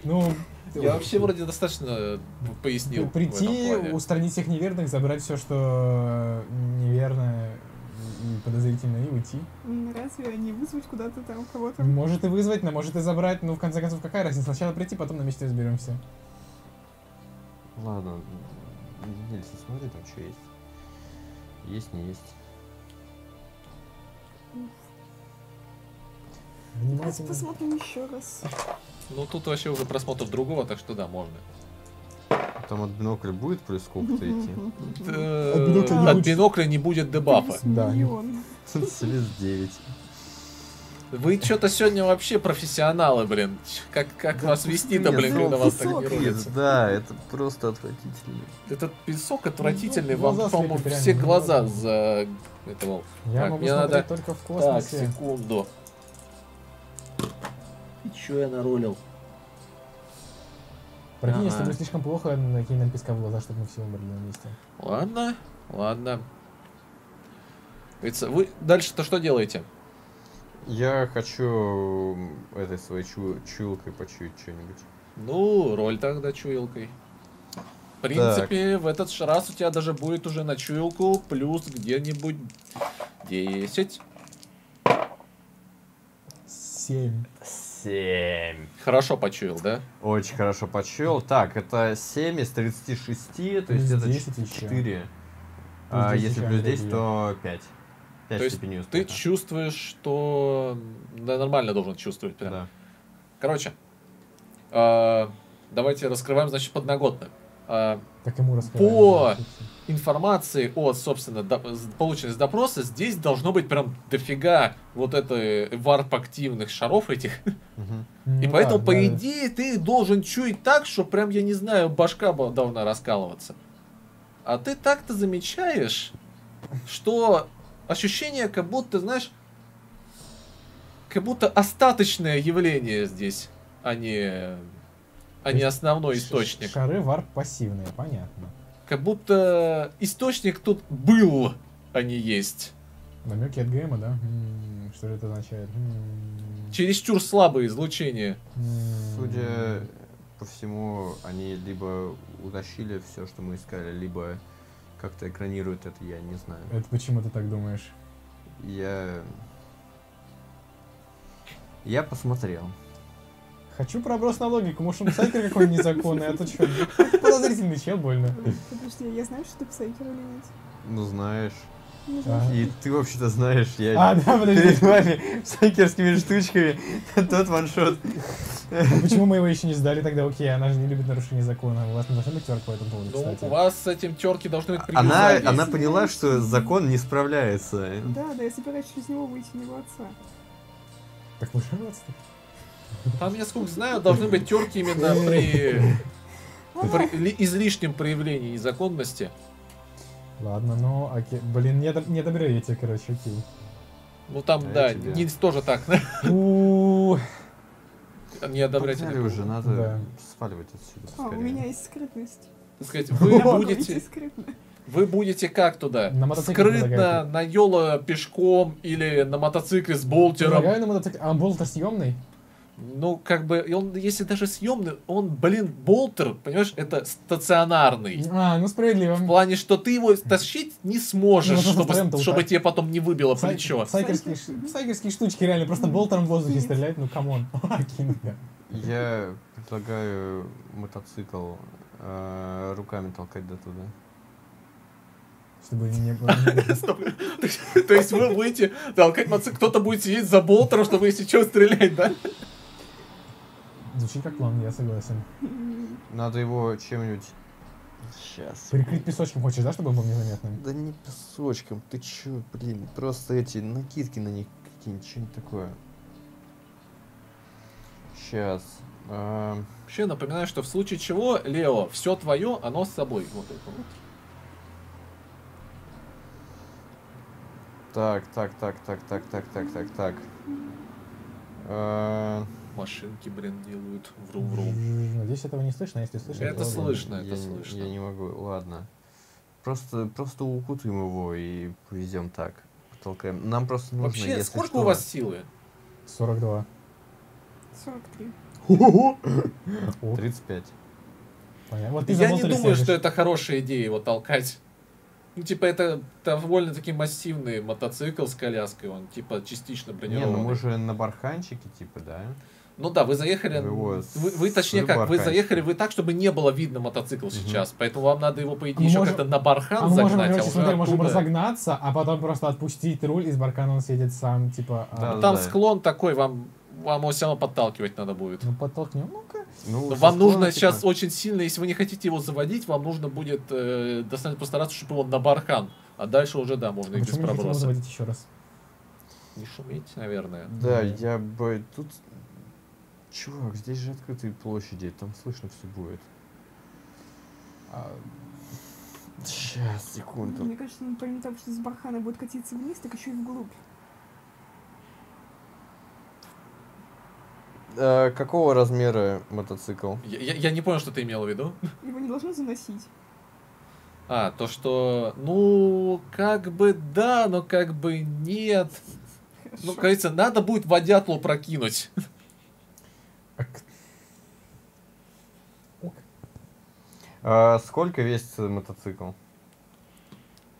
Ну, Я вообще вроде достаточно э, пояснил. прийти, устранить всех неверных, забрать все, что неверно и подозрительно, и уйти. Разве не вызвать куда-то там кого-то? Может и вызвать, но может и забрать. Ну, в конце концов, какая разница? Сначала прийти, потом на месте разберемся. Ладно, Нельсон, смотри там, что есть. Есть, не есть. Давайте посмотрим еще раз. Ну тут вообще уже просмотр другого, так что да, можно. Там от бинокля будет плюс сколько-то идти? Э, От бинокля не будет. дебафа. Да. Плюс 9. Вы что-то сегодня вообще профессионалы, блин. Как, как вас вести-то, блин, ну, когда вас так песок героится? Да, это просто отвратительно. Этот песок отвратительный, Ну, вам, по-моему, все глаза ну, за... этого. Я Так, могу мне надо- только в Так, космосе. секунду. И чё я наролил? Прикинь, если Ага. будет слишком плохо, накинь нам песка в глаза, чтобы мы все умерли на месте. Ладно, ладно. Вы дальше-то что делаете? Я хочу этой своей чу- чулкой почуять что-нибудь. Ну, роль тогда чуилкой. В принципе, в этот раз у тебя даже будет уже на чуилку плюс где-нибудь 10. Семь. Семь. Хорошо почуял, да? Очень хорошо почел. Так, это 7 из 36, то есть Плюс это 10 еще. 4. Плюс А 10 если плюс Андрей 10, то 5. 5 То есть степеней Ты успеха. чувствуешь, что... Да, нормально должен чувствовать прям. Да. Короче, а, давайте раскрываем, значит, подноготно. А, Так ему. По- информации от, собственно, до- полученной с допроса, здесь должно быть прям дофига вот это варп-активных шаров этих. Мгм. И Ну поэтому, да, по да. идее, ты должен чуять так, что прям, я не знаю, башка должна раскалываться. А ты так-то замечаешь, что ощущение, как будто, знаешь, как будто остаточное явление здесь, а не, а не основной источник. Шары варп пассивные, понятно. Как будто источник тут был, а не есть. Намеки от ГМа, да? М, Что же это означает? М, Чересчур слабое излучение. м. Судя по всему, они либо утащили все, что мы искали, либо как-то экранируют это, я не знаю. Это почему ты так думаешь? Я... Я посмотрел. Хочу проброс на логику, может он сайкер какой-нибудь незаконный, а то что? Подозрительный чел больно. Подожди, я знаю, что ты псайкер или нет? Ну, знаешь. А. И ты вообще-то знаешь, я А, да, подожди. перед вами всякерскими штучками тот ваншот. А Почему мы его еще не сдали тогда? Окей, она же не любит нарушение закона. У вас не должна быть терка по этому поводу, Ну, кстати. у вас с этим терки должны быть Она, она поняла, что закон не справляется. Да, да, я собираюсь через него выйти на его отца. Так вы же родственники. Там, я сколько знаю, должны быть терки именно при, при ли- излишнем проявлении незаконности. Ладно, ну, окей. Блин, не, не тебя, короче, окей. Ну там, А да, тебе. не тоже так. Не одобрять. Погнали уже, надо Да. сваливать отсюда А, у меня есть скрытность. Так сказать, вы будете, вы будете как туда? На мотоцикле Скрытно, предлагаю. на YOLO пешком или на мотоцикле с болтером. Предлагаю на мотоцикле. А болтер съемный? Ну, как бы, и он, если даже съемный, он, блин, болтер, понимаешь, это стационарный. А, ну справедливо. В плане, что ты его тащить не сможешь, Ну, чтобы, чтобы тебе потом не выбило Псай- плечо. Псайкерские, псайкерские штучки реально, просто болтером в воздухе стрелять, ну come on. Я предлагаю мотоцикл э, руками толкать до туда. Чтобы не было... Стоп. То есть вы будете толкать мотоцикл, кто-то будет сидеть за болтером, чтобы если что стрелять, да? Звучит как план, я согласен. Надо его чем-нибудь... Сейчас. Прикрыть песочком хочешь, да, чтобы он был незаметным? Да не песочком, ты чё, блин, просто эти накидки на них какие-нибудь, что-нибудь такое. Сейчас. Вообще напоминаю, что в случае чего, Лео, все твое, оно с собой. Вот это вот. Так, так, так, так, так, так, так, так, так. Машинки, блин, делают. Врум-врум. Надеюсь, этого не слышно, если слышно, Это то ладно. слышно, это я не- слышно. Я не могу, ладно. Просто, просто укутаем его и повезем так. Потолкаем. Нам просто нужно, Вообще, если сколько что- у вас силы? 42. 43. О, 35. понятно. Вот Я не думаю, сядешь. что это хорошая идея его толкать. Ну, типа, это довольно-таки массивный мотоцикл с коляской, он, типа, частично Не, ну бронированный. мы же на барханчике, типа, да? Ну да, вы заехали... Его Вы, вы, точнее как, вы заехали вы так, чтобы не было видно мотоцикл сейчас. Поэтому вам надо его, по идее, Мы еще можем- как-то на бархан А мы можем, загнать, а уже смотри, можем разогнаться, а потом просто отпустить руль, и с баркана он съедет сам, типа... а, Да, Ну, Там да. склон такой, вам, вам его все равно подталкивать надо будет. Ну, подтолкнем, ну-ка. Ну, вам нужно типа, сейчас очень сильно, если вы не хотите его заводить, вам нужно будет э, достаточно постараться, чтобы он на бархан. А дальше уже, да, можно А и без проброса. заводить еще раз? Не шуметь, наверное. Да, Мгм. я бы... Тут... Чувак, здесь же открытые площади, там слышно все будет. А, Сейчас, секунду. Мне кажется, он помимо того, что с бархана будет катиться вниз, так еще и вглубь. Э, какого размера мотоцикл? Я, я- я не понял, что ты имел в виду. Его не должно заносить. А, то, что, ну, как бы да, но как бы нет. Ну, Хорошо. кажется, надо будет водятлу прокинуть. А сколько весит мотоцикл?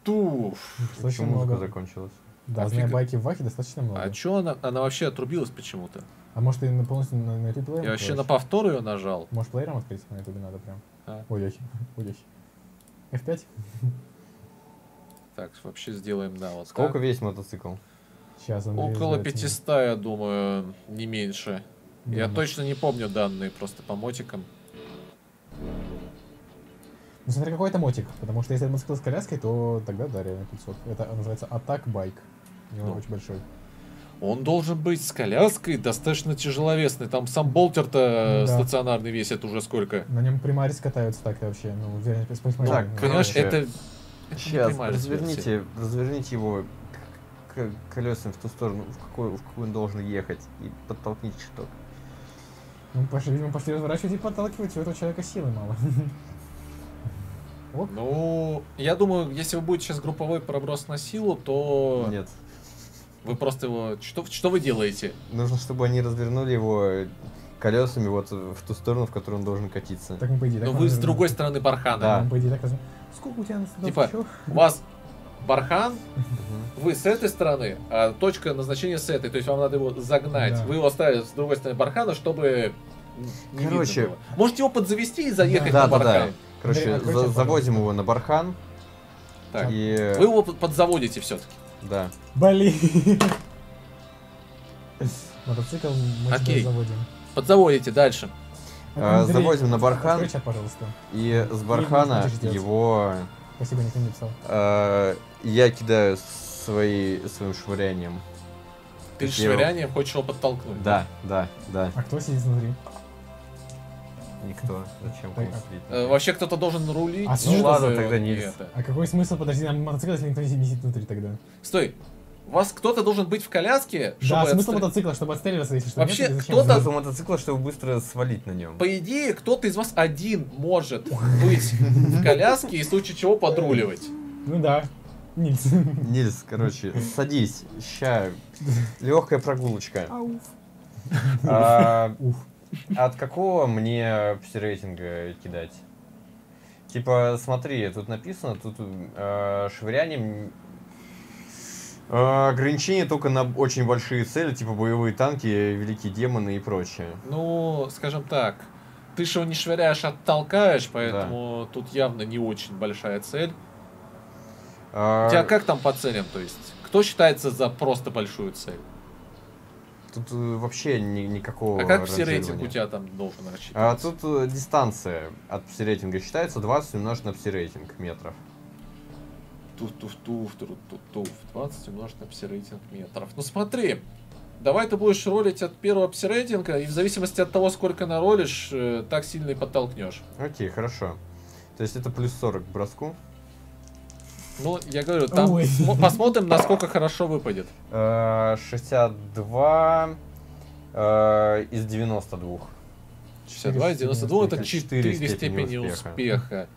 Туф. Почему музыка много. закончилась? Да, А фиг- байки в Вахе, достаточно много. А чё она, она вообще отрубилась почему-то? А может, ты на- полностью на, на YouTube плеером Я вообще на повтор ее нажал. Может, плеером открыть на YouTube надо прям? А. Ой, ой, ой, ой. F5? Так, вообще сделаем, да, вот Сколько так. весит мотоцикл? Сейчас он Около резает 500, я думаю, не меньше. Мне. Я Думаю. точно не помню данные, просто по мотикам. Ну, смотри, какой это мотик, потому что если это мотоцикл с коляской, то тогда, да, реально 500. Это называется Атак Байк. И он Ну. очень большой. Он должен быть с коляской, достаточно тяжеловесный. Там сам болтер-то да. стационарный весит уже сколько. На нем примарис катаются так-то вообще, ну, с Так, ну, Понимаешь, это... это Сейчас, разверните, разверните его колесами в ту сторону, в какую, в какую он должен ехать, и подтолкните чуток. Ну, пошли, видимо, пошли разворачивать и подталкивать, у этого человека силы мало. Оп. Ну, я думаю, если вы будете сейчас групповой проброс на силу, то Нет. вы просто его... Что, что вы делаете? Нужно, чтобы они развернули его колесами вот в ту сторону, в которую он должен катиться. Так мы, по идее, так Но Ну, вы с другой стороны бархана. Да. Мы, по идее, так. Сколько у тебя на Типа? У вас бархан, вы с этой стороны, а точка назначения с этой. То есть вам надо его загнать. Да. Вы его ставите с другой стороны бархана, чтобы не видно Короче. было. Можете его подзавести и заехать Да, на да, да. бархане. Короче, за- заводим его на бархан Так. и... Вы его под- подзаводите все-таки. Да. Блин. Мотоцикл мы Окей. заводим. Подзаводите дальше. А, Андрей, заводим на бархан. пожалуйста. И с бархана его Спасибо, никто не написал. э, я кидаю свои, своим швырянием. Ты швырянием хочешь его подтолкнуть. Да, да, да. А кто сидит внутри? Никто. Зачем Так, кому а-? Э, вообще кто-то должен рулить. А ну ладно, тогда не. А какой смысл, подожди, на мотоцикл, если никто не сидит внутри тогда? Стой. У вас кто-то должен быть в коляске, чтобы Да, смысл отстр- мотоцикла, чтобы отстреливаться, если что. Вообще, нет, кто-то-? Смысл мотоцикла, чтобы быстро свалить на нем. По идее, кто-то из вас один может быть в коляске и в случае чего подруливать. Ну да. Нильс. Нильс, короче, садись. Ща. Легкая прогулочка. Ауф. А. От какого мне пси-рейтинга кидать? Типа, смотри, тут написано, тут э, швырянием э, ограничение только на очень большие цели, типа боевые танки, великие демоны и прочее. Ну, скажем так, ты же его не швыряешь, а толкаешь, поэтому тут явно не очень большая цель. А, У тебя как там по целям, то есть? Кто считается за просто большую цель? Тут э, вообще ни- никакого А как пси-рейтинг у тебя там должен А рассчитываться? тут э, дистанция от пси-рейтинга считается 20 умножить на пси-рейтинг метров. Туф-туф-туф, туф-туф, 20 умножить на пси-рейтинг метров. Ну смотри, давай ты будешь ролить от первого пси-рейтинга, и в зависимости от того, сколько наролишь, э, так сильно и подтолкнешь. Окей, хорошо. То есть это плюс 40 к броску. Ну, я говорю, там Ой. смо- посмотрим, насколько хорошо выпадет. Э, 62 э, из 92. 62 из 92 это Четыре 4 степени степени успеха.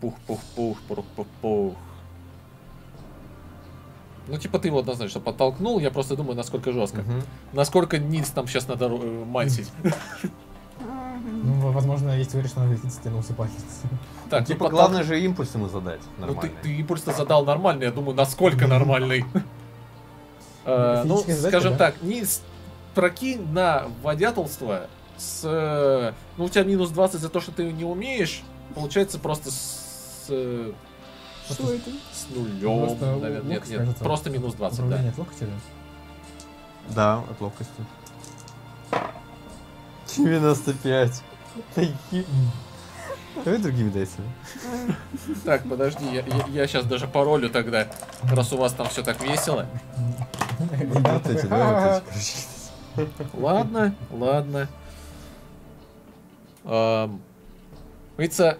Пух-пух-пух, пух-пух-пух. Ну, типа, ты его однозначно подтолкнул, я просто думаю, насколько жестко. Мгм. Насколько Нильс там сейчас надо э, мансить. Ну, возможно, есть теория, что надо лететь стену усыпальницы. Так, Типа, ну, главное же импульс ему задать. Ну, ты, ты импульс задал нормальный, я думаю, насколько нормальный. Э, Ну, скажем так, Нильс, прокинь на водятелство с... э, Ну, у тебя минус 20 за то, что ты не умеешь, получается просто с... Что это? С нулем, Просто наверное. Нет, нет, кажется. просто минус 20, да. От локотя, да? Да, от ловкости. 95. Такие. Давай другими. А, Так, подожди, я, сейчас даже паролю тогда, раз у вас там все так весело. Вот эти, «Ха-ха-ха». вот эти. Ладно, ладно. Эм, Говорится,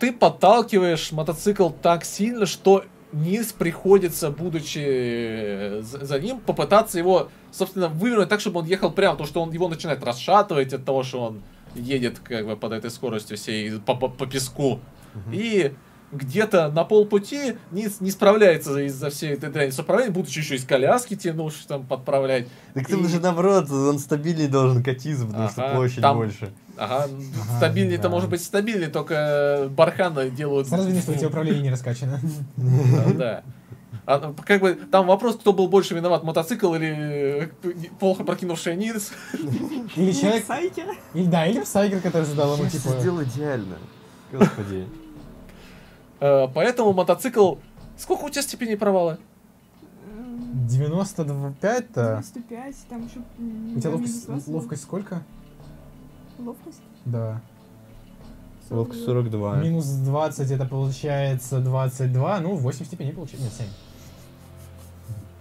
ты подталкиваешь мотоцикл так сильно, что Низ приходится, будучи э, за ним, попытаться его, собственно, вывернуть так, чтобы он ехал прямо, потому что он его начинает расшатывать от того, что он едет как бы под этой скоростью всей по, по- по песку. И где-то на полпути Низ не справляется из-за всей этой дряни с управлением, будучи еще из коляски тянувшись там подправлять. Так там И- же наоборот, он стабильнее должен катиться, потому что Ага, площадь там- больше. Ага, Ага, стабильнее-то да. может быть стабильнее, только барханы делают... Сразу видно, что у тебя управление не раскачано. Да. А, ну, как бы там вопрос, кто был больше виноват, мотоцикл или э, плохо прокинувший Нирс. Или человек, Псайкер. или да, или Псайкер, который задал ему, типа... всё сделал идеально. Господи. Э, Поэтому мотоцикл... Сколько у тебя степеней провала? 95-то. 95, там еще... У тебя ловкость, ловкость сколько? Ловкость? Да. Ловко 42. Минус 20 это получается 22, ну 8 степеней получается. Нет,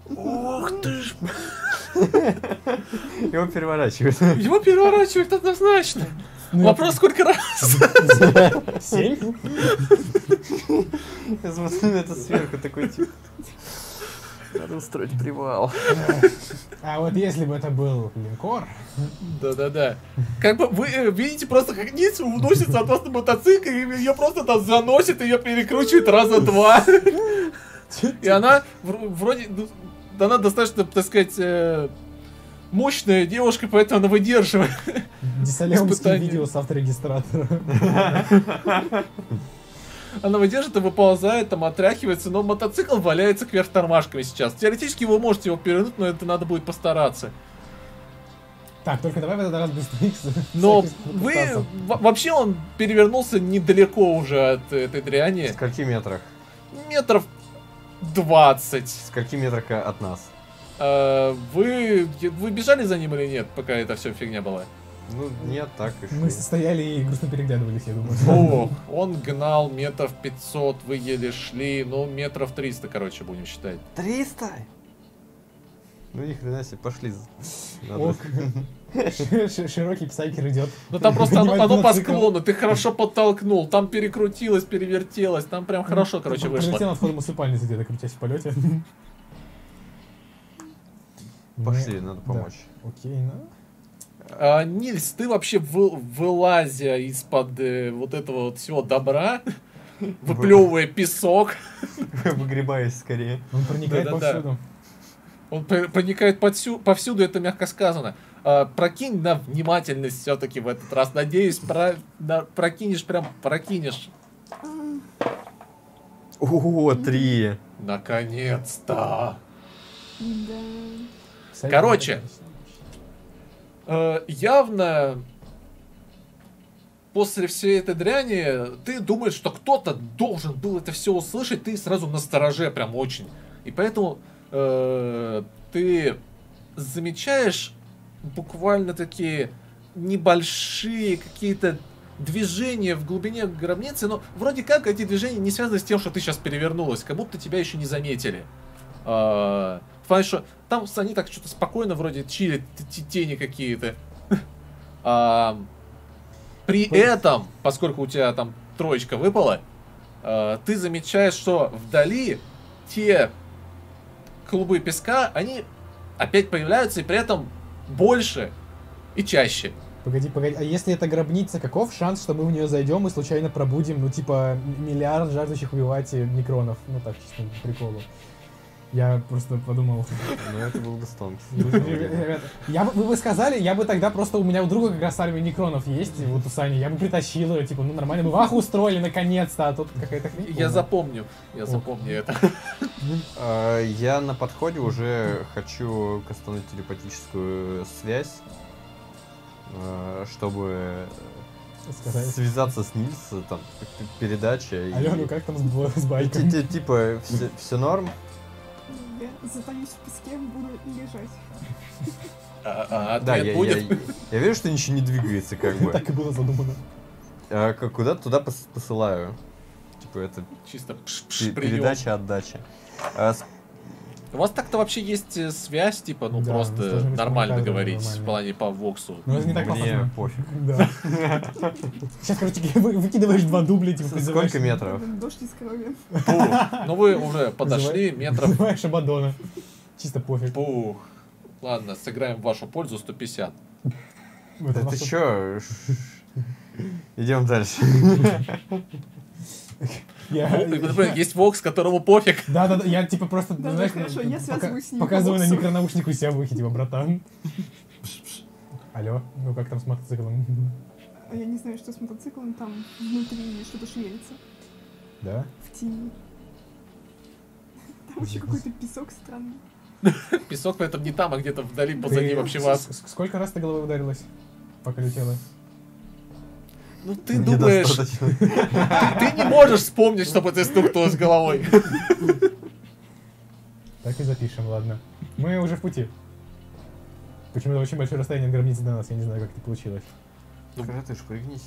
7. Ух ты ж! Его переворачивает. Его переворачивает однозначно. Ну, Вопрос, сколько раз? 7? Я смотрю на это сверху, такой типа... Надо устроить привал. А вот если бы это был линкор, Да-да-да. Как бы вы э, видите просто, как Ниц уносится от вас на мотоцикле, и ее просто там заносит, ее перекручивает раза два. И она вр- вроде, ну, она достаточно, так сказать, э, мощная девушка, поэтому она выдерживает. Испытание. видео с авторегистратора. Она выдержит и выползает, там отряхивается, но мотоцикл валяется кверх тормашками сейчас. Теоретически вы можете его перевернуть, но это надо будет постараться. Так, только давай в этот раз без трикс. Но вы... Вообще он перевернулся недалеко уже от этой дряни. В скольки метрах? Метров 20. В скольки метрах от нас? Э, Вы, вы бежали за ним или нет, пока это все фигня была? Ну, нет, так и Мы стояли и грустно переглядывались, я думаю. О, он гнал метров 500, вы еле шли, ну метров 300, короче, будем считать. 300? Ну, ни хрена себе, пошли. Ок. Широкий псайкер идет. Ну там просто оно, оно по склону, ты хорошо подтолкнул, там перекрутилось, перевертелось, там прям хорошо, короче, Пролетел вышло. над входом усыпальницы где-то, крутясь в полете. Пошли, Не- надо да. помочь. Окей, ну. А, Нильс, ты вообще вы- вылазя из-под э, вот этого вот всего добра, выплевывая песок, Выгребаюсь скорее. Он проникает повсюду. Он пр- проникает подсю- повсюду, это мягко сказано. А, прокинь на внимательность все-таки в этот раз. Надеюсь, про- на- прокинешь, прям прокинешь. О, три. Наконец-то. Да. Короче. Э, явно после всей этой дряни ты думаешь, что кто-то должен был это все услышать, ты сразу на стороже прям очень. И поэтому э, ты замечаешь буквально такие небольшие какие-то движения в глубине гробницы, но вроде как эти движения не связаны с тем, что ты сейчас перевернулась, как будто тебя еще не заметили. А, плане, что там они так что-то спокойно вроде т- тени какие-то. А, При этом, поскольку у тебя там троечка выпала, а, ты замечаешь, что вдали те клубы песка, они опять появляются и при этом больше и чаще. Погоди, погоди, а если это гробница, каков шанс, что мы в нее зайдем и случайно пробудим, ну, типа, миллиард жаждущих убивать э, некронов? Ну, так, чисто по приколу. Я просто подумал, Ну, это был бы стонкс. ребята, я бы, вы бы сказали, я бы тогда просто, у меня у друга как раз армия некронов есть, вот у Сани, я бы притащил ее, типа, ну нормально, мы ваху устроили наконец-то, а тут какая-то хрень. Я запомню, я запомню это. А, Я на подходе уже хочу кастануть телепатическую связь, а, чтобы Сказать. связаться с Нильс, там, передача. и- Алло, ну как там с, с и байком? ти- ти- Типа, все норм. Я затаюсь в песке, буду лежать. А, а Да, ответ я, будет? я, я вижу, что ничего не двигается, как бы. Так и было задумано. А, как куда-то туда пос- посылаю. Типа, это Чисто пш пе- -пш, прием. передача, отдача. А, У вас так-то вообще есть э, связь, типа, ну Да, просто нормально говорить в нормальные. плане по воксу. Ну это не так Мне пофиг. Да. Сейчас, короче, вы- выкидываешь два дубля, типа, призываешь- Сколько метров? Дождь из крови. Пух. Ну вы уже подошли, метров. Призываешь Абадона. Чисто пофиг. Пух. Ладно, сыграем в вашу пользу 150. Вот Да ты чё? Идем дальше. Есть вокс, которому пофиг. Да, да, да, я типа просто, Да, хорошо, я связываюсь с ним показываю по на микронаушник у себя в ухе, типа, братан. Алло, ну как там с мотоциклом? А Я не знаю, что с мотоциклом, там внутри что-то шевелится. Да? В тени. Там еще какой-то песок странный. Песок при этом не там, а где-то вдали позади вообще вас. Сколько раз ты головой ударилась, пока летела? Ну ты думаешь, Недостаточно. ты не можешь вспомнить, чтобы ты стукнулась головой. Так и запишем, ладно. Мы уже в пути. Почему-то очень большое расстояние от гробницы до нас, я не знаю, как это получилось. Скажи, ты ж пригнись.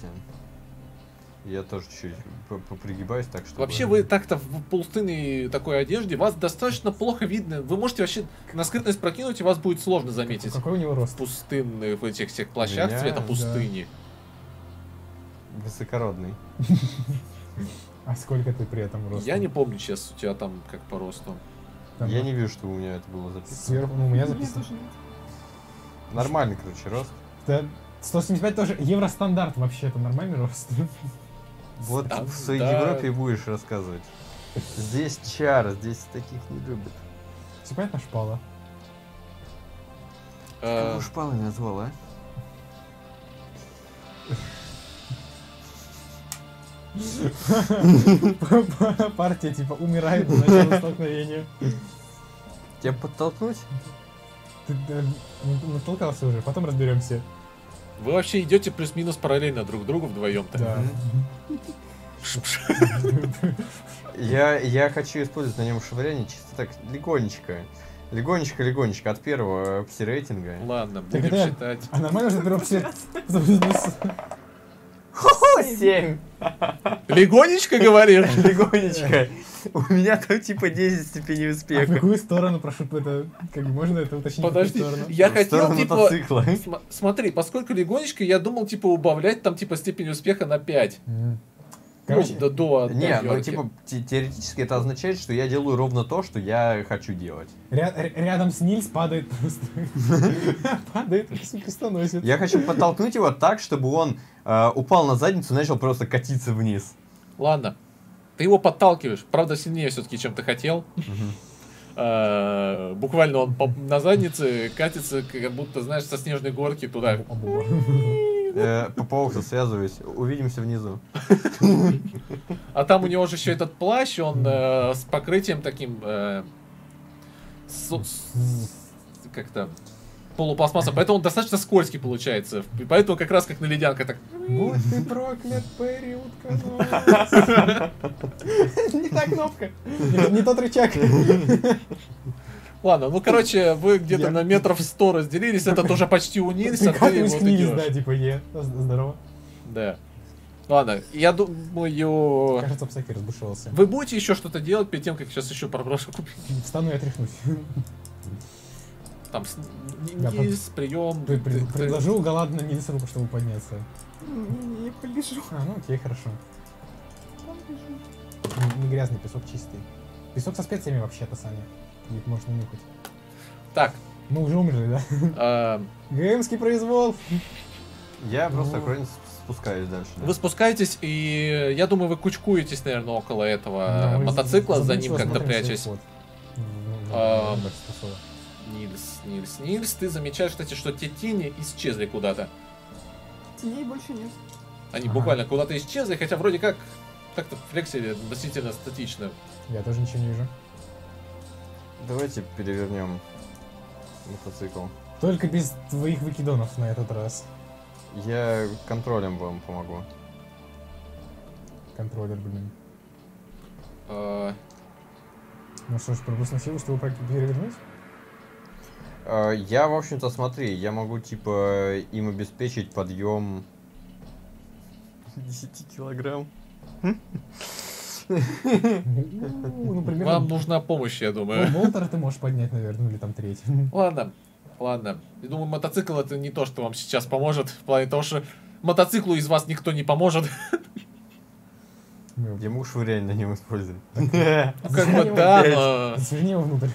Я тоже чуть-чуть по- попригибаюсь так, что... Вообще вы так-то в пустынной такой одежде, вас достаточно плохо видно. Вы можете вообще на скрытность прокинуть, и вас будет сложно заметить. Какой у него рост? Пустынных в этих всех плащах Меня? цвета Да. Высокородный. А сколько ты при этом рост? Я не помню сейчас у тебя там как по росту. Я не вижу, что у меня это было записано. Сверху, ну у меня записано. Нормальный, короче, рост. Да, 175 тоже евростандарт вообще-то, нормальный рост. Вот Да, в своей да. Европе будешь рассказывать. Здесь чар, здесь таких не любят. Все понятно, шпала. Э, Кого шпалой назвал, а? Партия типа умирает на начале столкновения. Тебя подтолкнуть? Ты да, ну, натолкался уже, потом разберемся. Вы вообще идете плюс-минус параллельно друг другу вдвоем-то. Да. Я, я хочу использовать на нем швыряние чисто так, легонечко. Легонечко, легонечко, от первого пси-рейтинга. Ладно, Так будем считать. А нормально же первый все... Семь! Легонечко говоришь? Легонечко. У меня там типа 10 степеней А в успеха. какую сторону, прошу, это, как можно это уточнить? Подожди, я В хотел, сторону типа... мотоцикла. см- Смотри, поскольку легонечко, я думал, типа, убавлять там, типа, степень успеха на 5. М. Короче, ну, до, до Не, ну типа те- теоретически это означает, что я делаю ровно то, что я хочу делать. ря- ря- рядом с Нильс падает просто. Падает крестоносец. Я хочу подтолкнуть его так, чтобы он упал на задницу и начал просто катиться вниз. Ладно. Ты его подталкиваешь. Правда, сильнее все-таки, чем ты хотел. Э, Буквально он на заднице катится, как будто, знаешь, со снежной горки туда. Э, По Пауксу связываюсь. Увидимся внизу. А там у него же еще этот плащ, он э, с покрытием таким... э, с- как-то полупластмасса, поэтому он достаточно скользкий получается. И поэтому как раз как на ледянках так... Будь ты проклят, Перри. Не та кнопка. Не тот рычаг. Ладно, ну короче, вы где-то на метров сто разделились, это тоже почти унились, а ты Прикатываюсь вот к Нильс, да, типа, е. Здорово. Да. Ладно, я думаю... Кажется, Псаки разбушевался. Вы будете еще что-то делать перед тем, как сейчас еще проброшу купить? Встану и отряхнусь. Там с- Я низ, прием. При- при- Предложу галантно Нильсу руку, чтобы подняться. Не-не, я полежу. А, ну окей, хорошо. Не- Не грязный песок, чистый. Песок со специями вообще-то, Саня. Их можно нюхать. Так, Мы уже умерли, да? а, ГМский произвол. Я просто Ну. аккуратно спускаюсь дальше. да. вы спускаетесь, и я думаю, вы кучкуетесь, наверное, около этого Да, мотоцикла, за ним как-то прячась. А. Нильс, Нильс, Нильс, ты замечаешь, кстати, что те тени исчезли куда-то. Теней больше нет. Они Ага. буквально куда-то исчезли, хотя вроде как как-то флексили относительно статично. Я тоже ничего не вижу. Давайте перевернем мотоцикл. Только без твоих выкидонов на этот раз. Я контролем вам помогу. Контроллер, блин. А, Ну что ж, пропускную силу, чтобы перевернуть? А, Я, в общем-то, смотри, я могу, типа, им обеспечить подъем 10 килограмм. Ну, примерно. Вам нужна помощь, я думаю. Ну, Молтер ты можешь поднять, наверное, или там треть. Ладно, ладно. Я думаю, мотоцикл это не то, что вам сейчас поможет. В плане того, что мотоциклу из вас никто не поможет. Ну, Я могу швыряние на нем использовать. Ну, как бы да, но... Сверни его внутрь.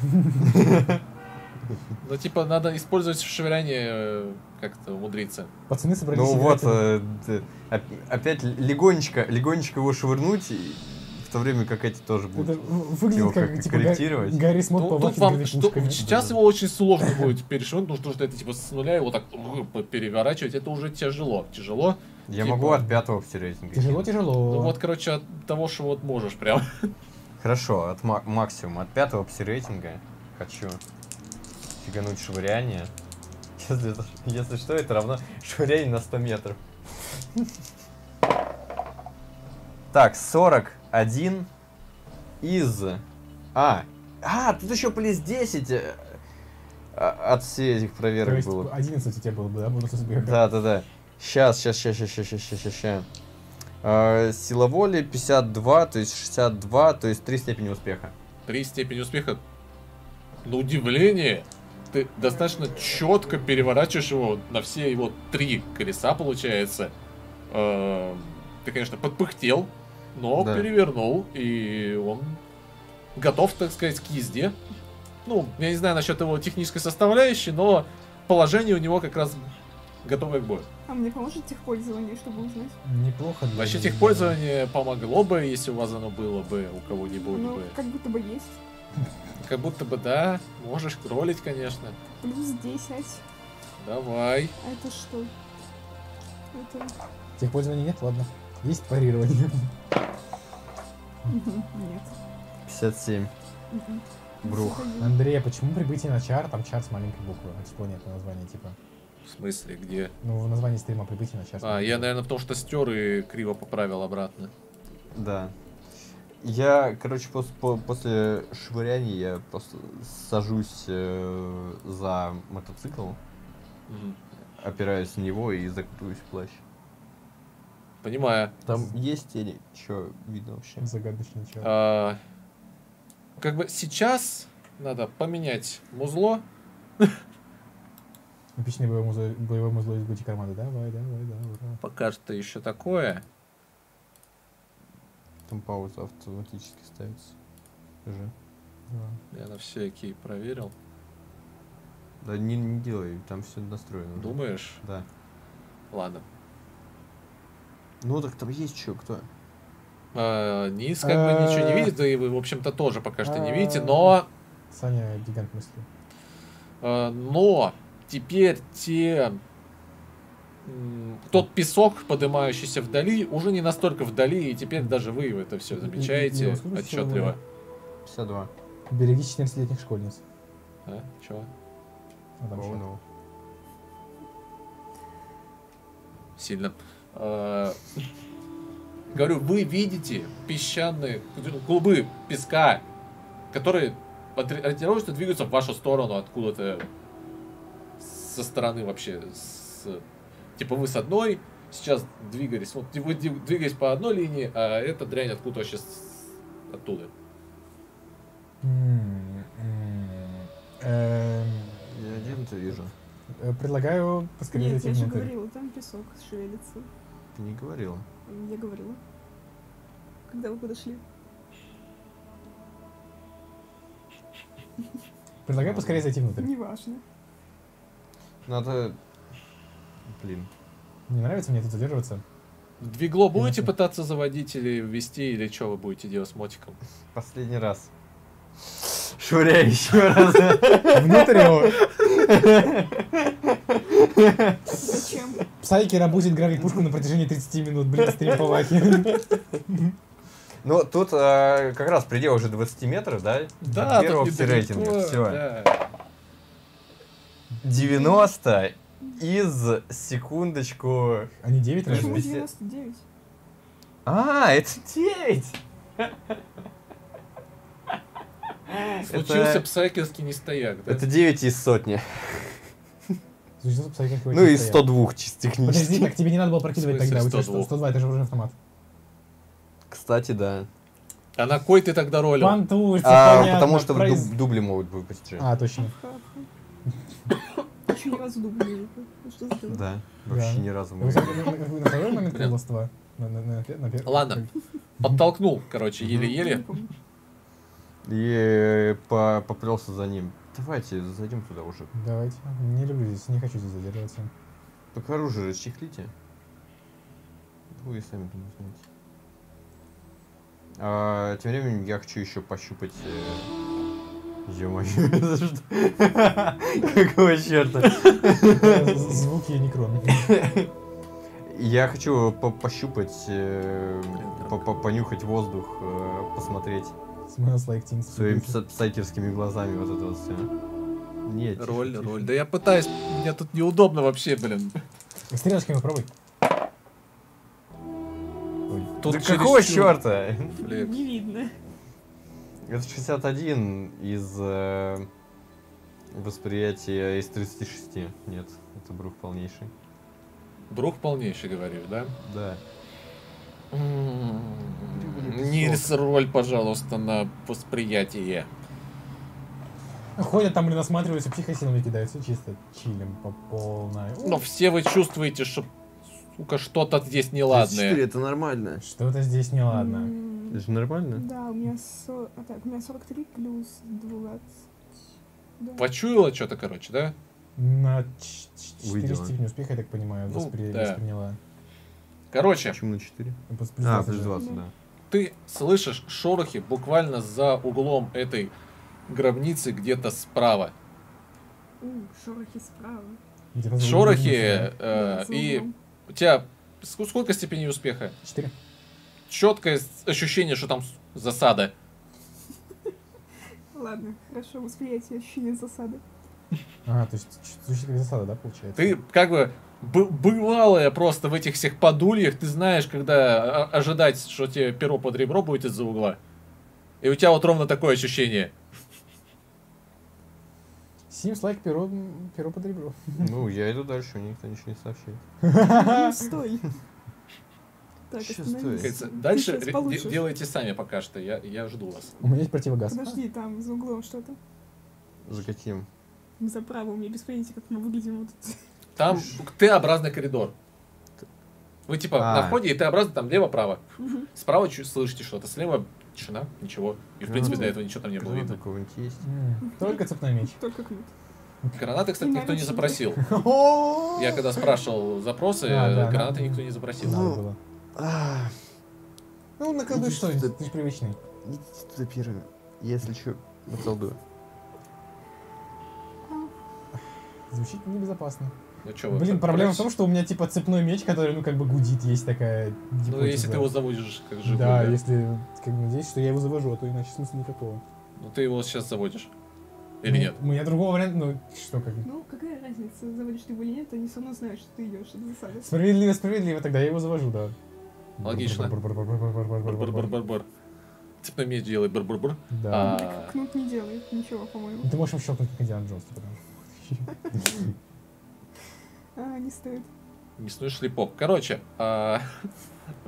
Ну, типа, надо использовать швыряние э, как-то умудриться. Пацаны собрались Ну вот, в- э, оп- опять легонечко, легонечко его швырнуть, и в то время как эти тоже Это будут. выглядит его как, как-то типа, корректировать. Гарри Смот Ну, по тут вам что- сейчас его очень сложно будет перешвырнуть, потому что это типа с нуля его так э, переворачивать, это уже тяжело. Тяжело. Я типа- могу от пятого рейтинга. Тяжело, тяжело. Ну вот, короче, от того, что вот можешь прям. Хорошо, от ма- максимума, от пятого рейтинга хочу фигануть швыряние. Если, если что, это равно швыряние на 100 метров. Так, 41 из... А, а, тут еще плюс 10 э, а, от всех этих То проверок есть было. 11 у тебя было бы, да, бонус? Да, да, да. Сейчас, сейчас, сейчас, сейчас, сейчас, сейчас, сейчас, сейчас. Сила воли 52, то есть 62, то есть 3 степени успеха. Три степени успеха. На удивление, ты достаточно четко переворачиваешь его на все его три колеса, получается. Эм, Ты, конечно, подпыхтел, но Да. перевернул, и он готов, так сказать, к езде. Ну, я не знаю насчет его технической составляющей, но положение у него как раз готовое к бою. А мне поможет техпользование, чтобы узнать? Неплохо. Вообще техпользование помогло бы, если у вас оно было бы у кого-нибудь Ну, бы. как будто бы есть. Как будто бы да, можешь кролить, конечно. Плюс 10. Давай. А это что? Это... Техпользования нет, ладно. Есть парирование. Нет. 57. Мгм. Брух. Андрей, а почему прибытие на чар, там чар с маленькой буквы? Всплывет название, типа. В смысле, где? Ну, в названии стрима прибытие на чар. А, я, наверное, потому что стер и криво поправил обратно. Да. Я, короче, пос- по- после швыряния я просто сажусь э, за мотоцикл, Мгм. опираюсь на него и закутываюсь в плащ. Понимаю. Там есть тени? Что видно вообще? Загадочный чар. А, как бы сейчас надо поменять музло. Эпичный боевой музло, боевой музло из Гути Кармада. Давай, давай, давай. Пока что еще такое. Там пауза автоматически ставится. Уже. Да. Я на всякий проверил. Да не, не делай, там все настроено. Думаешь? Да. Ладно. Ну так там есть что, кто? А, Низ как бы ничего не видит, да и вы, в общем-то, тоже пока что не А. видите, но... Саня гигант мысли. а, Но теперь те... Тот песок, поднимающийся вдали, уже не настолько вдали, и теперь даже вы это все И- и- замечаете отчетливо. было? 52. Береги 14-летних школьниц. А, чего? А там Oh, что? no. Сильно. А, Говорю, вы видите песчаные клубы песка, которые ориентируются, двигаются в вашу сторону откуда-то со стороны вообще. с- Типа вы с одной, сейчас двигались, вот вы дви- двигались по одной линии, а эта дрянь откуда вообще с- оттуда. Эм, Я один это вижу. э, Предлагаю поскорее Нет, я же говорила, там песок шевелится. Ты не говорила. Я говорила. Когда вы подошли. Предлагаю поскорее зайти внутрь. Неважно. Надо... Блин. Не нравится мне тут задерживаться? Двигло будете пытаться заводить или ввести, или что вы будете делать с мотиком? Последний раз. Швыряй еще раз. Внутрь его. Зачем? Псайкера будет гравить пушку на протяжении 30 минут. Блин, стрим по вахе. Ну, тут э, как раз предел уже 20 метров, да? Да, От первого все рейтинга. Все. да. 90 из секундочку. А не 9 Почему разве? 99? А, это 9! Случился Это- псайкерский нестояк, да? Это 9 из сотни. Случился Псайкер какой-то Ну, из стоял. 102 чисто Подожди, технически. так тебе не надо было прокидывать тогда. У тебя 102? что, 102, это же уже автомат. Кстати, да. А на кой ты тогда ролил? Понтуйся, А, потому что дубли могут выпасть же. А, точно. Еще ни разу дубль не выпал. Ну что за дела? Да, вообще ни разу Вы мы... на- на- на второй момент Блин. было 102? На- на- на пе- на пе- Ладно. Подтолкнул, короче, еле-еле. И по- поплелся за ним. Давайте зайдем туда уже. Давайте. Не люблю здесь, не хочу здесь задерживаться. Только оружие расчехлите. Вы и сами там узнаете. А, тем временем я хочу еще пощупать... Э... Ё-моё, за что? Какого черта? Звуки некрон. Я хочу по- пощупать, э, по- по- понюхать воздух, э, посмотреть like своими spirit. пса- псайкерскими глазами вот это вот все. Нет. Роль, роль. Да я пытаюсь, мне тут неудобно вообще, блин. Стрелочками попробуй. Тут Да какого черта? Не видно. Это 61 из э, восприятия из 36. Нет, это брух полнейший. Брух полнейший, говорю, да? Да. Нильс роль, пожалуйста, на восприятие. Ходят там, блин, осматриваются, психосилами кидаются, чисто чилим по полной. Но все вы чувствуете, что, сука, что-то здесь неладное. это нормально. Что-то здесь неладно. Это же нормально. Да, у меня, со- а, так, у меня 43 плюс 20. Да. Почуяла что-то, короче, да? На 4 Увидела. степени успеха, я так понимаю, Ну, воспри- да. восприняла. Короче, Почему на 4? Ну, плюс- плюс А, 20 плюс же. 20, да. ты слышишь шорохи буквально за углом этой гробницы где-то справа. У, шорохи справа. Шорохи, э, Да, и у тебя ск- сколько степеней успеха? Четыре. Четкое ощущение, что там засада. Ладно, хорошо, восприятие ощущения засады. А, то есть звучит как засада, да, получается? Ты как бы бы- бывалая просто в этих всех подульях, ты знаешь, когда ожидать, что тебе перо под ребро будет из-за угла. И у тебя вот ровно такое ощущение. Seems like перо, перо под ребро. Ну, я иду дальше, никто ничего не сообщает. Стой. Так, Ты Дальше делайте сами пока что, я, я жду вас. У меня есть противогаз. Подожди, там за углом что-то. За каким? За право, у меня без понятия, как мы выглядим вот тут. Там Т-образный коридор. Вы типа А. на входе и Т-образный, там лево-право. Мгм. Справа чуть слышите что-то, слева тишина, ничего. И в принципе Ну, до этого ничего там не было видно. есть? Только цепной меч. Только кнут. Гранаты, кстати, никто не запросил. Я когда спрашивал запросы, А, гранаты никто не запросил. Ну, было. А, Ну, наколдуй иди что сюда. ты привычный. Идите туда первым. Если что, наколдую. Звучит небезопасно. Ну чё вы, Блин, как проблема в том, что у меня типа цепной меч, который, ну, как бы гудит, есть такая Ну, гипотеза. если ты его заводишь как живой, Да, да. если, как бы, надеюсь, что я его завожу, а то иначе смысла никакого. Ну ты его сейчас заводишь. Или Ну, нет? У меня другого варианта, ну, что, как Ну, какая разница, заводишь ты его или нет, они все равно знают, что ты идешь, это засада. Справедливо, справедливо, тогда я его завожу, да. Логично. Бар-бар-бар-бар-бар-бар-бар-бар. Бар-бар-бар-бар. Цепной меч делает бар-бар-бар. Да. А, Так Кнут не делает ничего, по-моему. Ты можешь им щелкнуть, как Индиана Джонс, типа. А, не стоит. Мясной шлепок. Короче, а,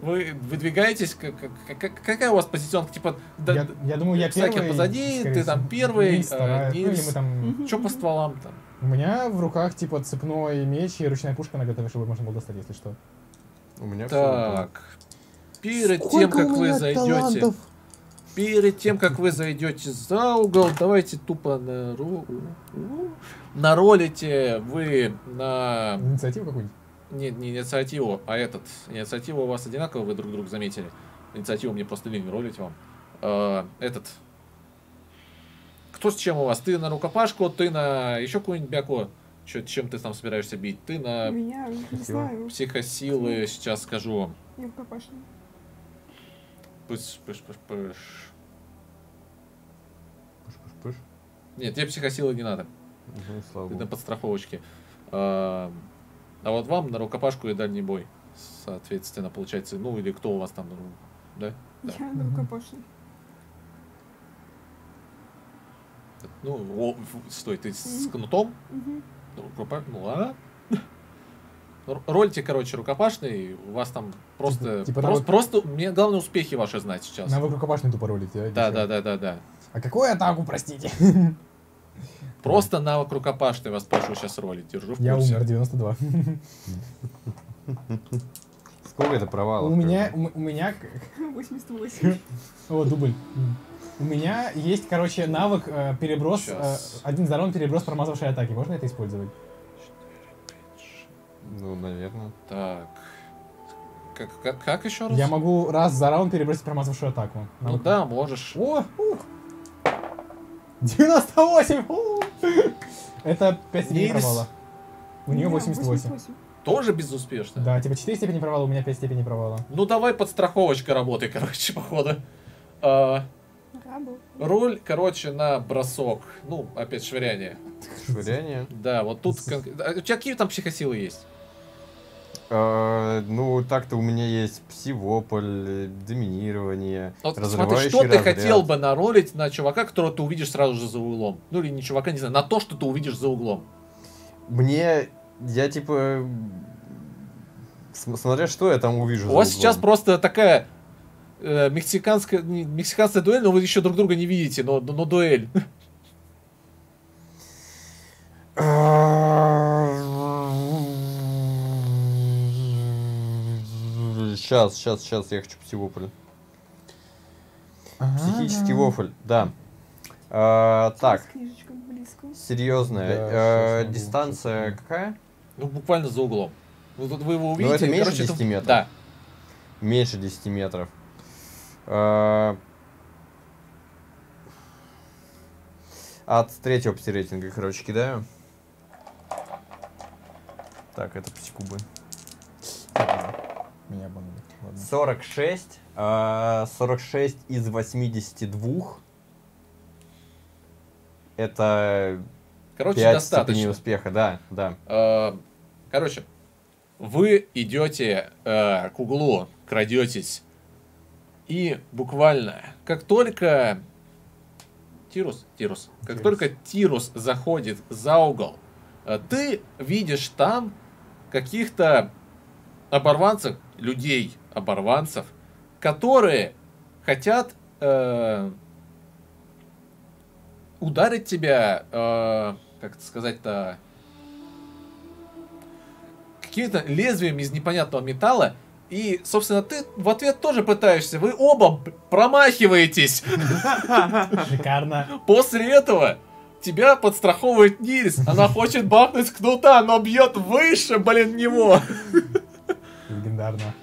вы выдвигаетесь, как, как- как- какая у вас позиционка? Типа, да, Я, я думаю, я первый. позади, ты там первый, Нильс. Ну, или Нильс. мы там... Че по стволам там? У меня в руках, типа, цепной меч и ручная пушка на готове, чтобы можно было достать, если что. У меня Так. Перед тем, как вы зайдете. Перед тем, как вы зайдете за угол, давайте тупо на наролите вы на Инициативу какую-нибудь? не, не инициативу, а этот. Инициатива у вас одинаково, вы друг друга заметили. Инициативу мне просто лень ролить вам. Э, этот. Кто с чем у вас? Ты на рукопашку, ты на еще какую-нибудь бяку? Чё, чем ты там собираешься бить? Ты на меня, не знаю, психосилы, сейчас скажу. я рукопашная. Пыш, пыш, пыш, пыш. Пыш-пыш-пыш. Нет, тебе психосилы не надо. Мгм, слава Ты на богу. подстраховочке. А, а вот вам на рукопашку и дальний бой. Соответственно, получается, ну или кто у вас там, ну, да? Да. Я на рукопашной. Ну, о, стой, ты с кнутом? Ну, рукопа- Ну, ладно. Рольте, короче, рукопашный, у вас там просто, типа просто, навык- просто, мне главное успехи ваши знать сейчас. Навык рукопашный тупо ролить, да? Да, да, да, да, да. А какую атаку, простите? Просто навык рукопашный вас прошу сейчас ролить, держу в Я курсе. умер, 92. Сколько это провалов? У меня, у у меня, 88. о, дубль. У меня есть, короче, навык э, переброс, э, один за раунд переброс промазавшей атаки. Можно это использовать? Ну, наверное. Так. Как, как, как еще раз? Я могу раз за раунд перебросить промазавшую атаку. Ну Навык- да, можешь. О, ух. 98! у. Это 5 степеней Нильс. провала. У нее меня 88. Тоже безуспешно. Да, типа 4 степени провала, у меня 5 степеней провала. Ну давай подстраховочка работай, короче, походу. А, руль, короче, на бросок. Ну, опять швыряние. Швыряние. Да, вот тут... А У тебя какие там психосилы есть? Э, Ну, так-то у меня есть псивополь, э, доминирование, Вот смотри, что ты разряд. хотел бы наролить на чувака, которого ты увидишь сразу же за углом? Ну или не чувака, не знаю, на то, что ты увидишь за углом. Мне, я типа, см- смотря что я там увижу У вас углом. сейчас просто такая э, мексиканская, не, мексиканская дуэль, но вы еще друг друга не видите, но, но, но дуэль. Сейчас, сейчас, сейчас, я хочу псивополь. Психический вофль, да. А, так, серьезная. Да, э, дистанция какая? Ну, буквально за углом. Ну, тут вы его Ну, увидите. это меньше короче, 10 метров? Да. Меньше 10 метров. А, От третьего пси-рейтинга, короче, кидаю. Так, это пси-кубы. Меня обманули. Ладно. 46. а, 46 из 82. Это Короче, 5 достаточно. успеха, да, да. Э, Короче, вы идете э, к углу, крадетесь, и буквально, как только Тирус, Тирус, как Тирус. только Тирус заходит за угол, э, ты видишь там каких-то оборванцев, людей, оборванцев, которые хотят э, ударить тебя, э, как это сказать-то, каким-то лезвием из непонятного металла. И, собственно, ты в ответ тоже пытаешься. Вы оба промахиваетесь. Шикарно. После этого тебя подстраховывает Нильс. Она хочет бахнуть кнута, но бьет выше, блин, него. Легендарно.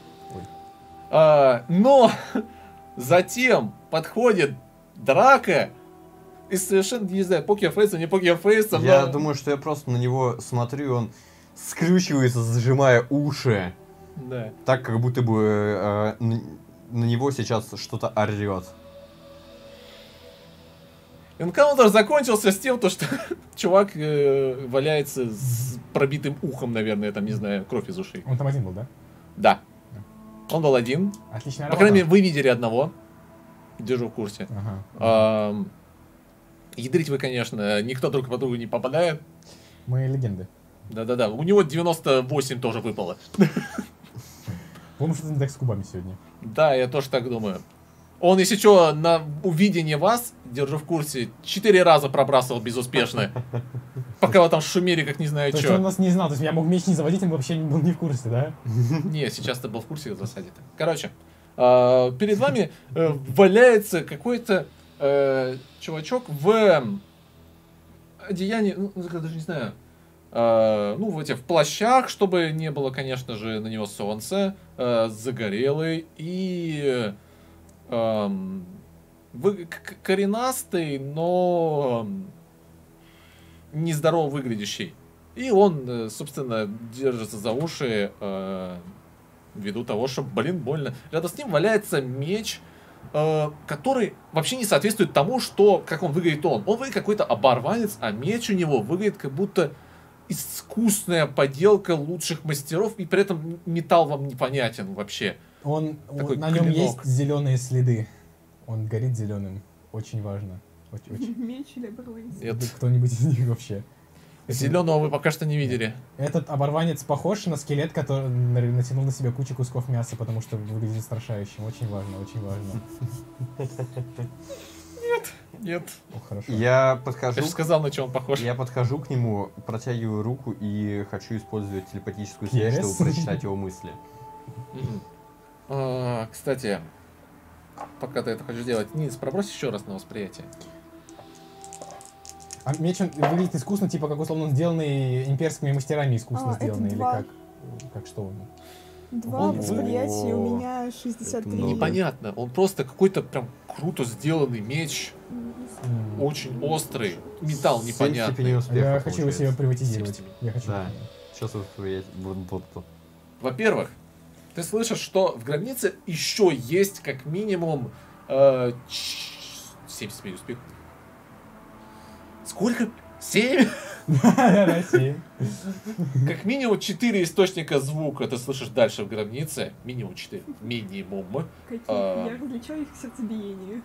А, но затем подходит драка. И совершенно, не знаю, покерфейсом, не покерфейсом. Я но- думаю, что я просто на него смотрю, и он скрючивается, зажимая уши. Да. Так, как будто бы э, на, на него сейчас что-то орет. Энкаунтер закончился с тем, то, что чувак э, валяется с пробитым ухом, наверное, там, не знаю, кровь из ушей. Он там один был, да? Да. Он был один. Отличная По работа. крайней мере, вы видели одного. Держу в курсе. Ага. Ам, Ядрить вы, конечно, никто друг по другу не попадает. Мы легенды. Да-да-да. У него 98 тоже выпало. По-моему, что-то не так с кубами сегодня. Да, я тоже так думаю. Он, если что, на увидение вас, держу в курсе, четыре раза пробрасывал безуспешно. Пока вы там шумели, как не знаю То есть он что. нас не знал, то есть я мог меч не заводить, он вообще не был не в курсе, да? Не, сейчас ты был в курсе засаде-то. Короче, а, перед вами э, валяется какой-то э, чувачок в одеянии, ну, я даже не знаю, а, ну, в этих в плащах, чтобы не было, конечно же, на него солнца, загорелый и эм, вы коренастый, но нездорово выглядящий. И он, э, собственно, держится за уши э, ввиду того, что, блин, больно. Рядом с ним валяется меч, э, который вообще не соответствует тому, что, как он выглядит он. Он выглядит какой-то оборванец, а меч у него выглядит как будто искусная поделка лучших мастеров, и при этом металл вам непонятен вообще. Он, он- Такой на нем клинок. есть зеленые следы. Он горит зеленым. Очень важно. Очень, очень. Меч или оборванец? Нет. Кто-нибудь из них вообще. Зеленого вы пока что не видели. Этот оборванец похож на скелет, который на- натянул на себя кучу кусков мяса, потому что выглядит устрашающим. Очень важно, очень важно. Нет. О, хорошо. Я Я подхожу, же сказал, на что он похож. я подхожу к нему, протягиваю руку и хочу использовать телепатическую связь, Yes. чтобы прочитать его мысли. А, Кстати, пока ты это хочешь делать, Низ, пробрось еще раз на восприятие. А меч он выглядит искусно, типа как условно сделанный имперскими мастерами искусно А, сделанный, или два. как? Как что он? Два восприятия, у меня 63. это много. Непонятно, он просто какой-то прям круто сделанный меч, М. очень острый, металл непонятный. степеней Я успеха, хочу его себе получается. приватизировать. Я хочу. Да. Сейчас восприятие. Вот, вот, вот. Во-первых, ты слышишь, что в гробнице еще есть как минимум э, 70 успех. Сколько? 7? Да, семь. Как минимум 4 источника звука ты слышишь дальше в гробнице. Минимум 4. Минимум. Какие? А. Я различаю их сердцебиение.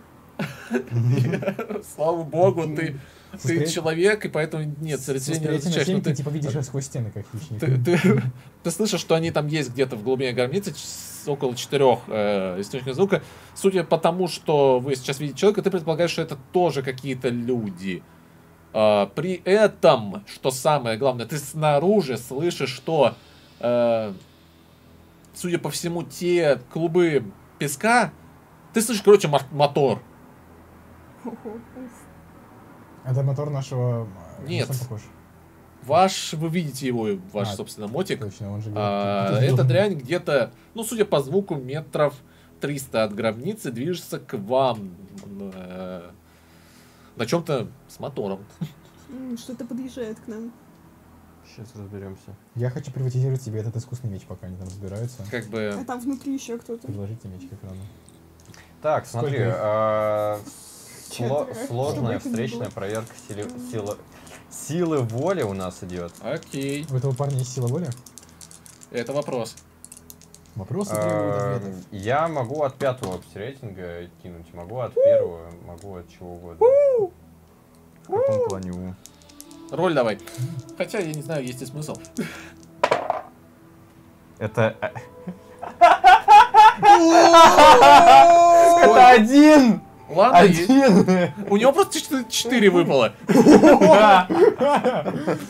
Слава богу, ты, ты человек, и поэтому нет, сердцебиение не различаешь. семь ты ты, типа видишь сквозь стены, как хищник. ты, ты- ты слышишь, что они там есть где-то в глубине гробницы, около четырех э, источников звука. Судя по тому, что вы сейчас видите человека, ты предполагаешь, что это тоже какие-то люди. А, при этом, что самое главное, ты снаружи слышишь, что, э, судя по всему, те клубы песка, ты слышишь, короче, мо- мотор. Это мотор нашего... э, Нет. Ваш, вы видите его, ваш, А, собственно, мотик. Точно, он же... А, эта дрянь где-то, ну, судя по звуку, метров 300 от гробницы движется к вам. э, на чем-то с мотором. Что-то подъезжает к нам. Сейчас разберемся. Я хочу приватизировать себе этот искусный меч, пока они там разбираются. Как А бы... там внутри еще кто-то. Предложите меч к экрану. Так, смотри, а, сло- сложная встречная проверка силы, силы, силы воли у нас идет. Окей. У этого парня есть сила воли? Это вопрос. Вопросы требуют А, ответов. Я могу от пятого рейтинга кинуть, могу от первого, могу от чего угодно. В каком плане? Роль давай. Хотя, я не знаю, есть ли смысл. Это... Это один! Ладно. Один! у него просто 4 выпало.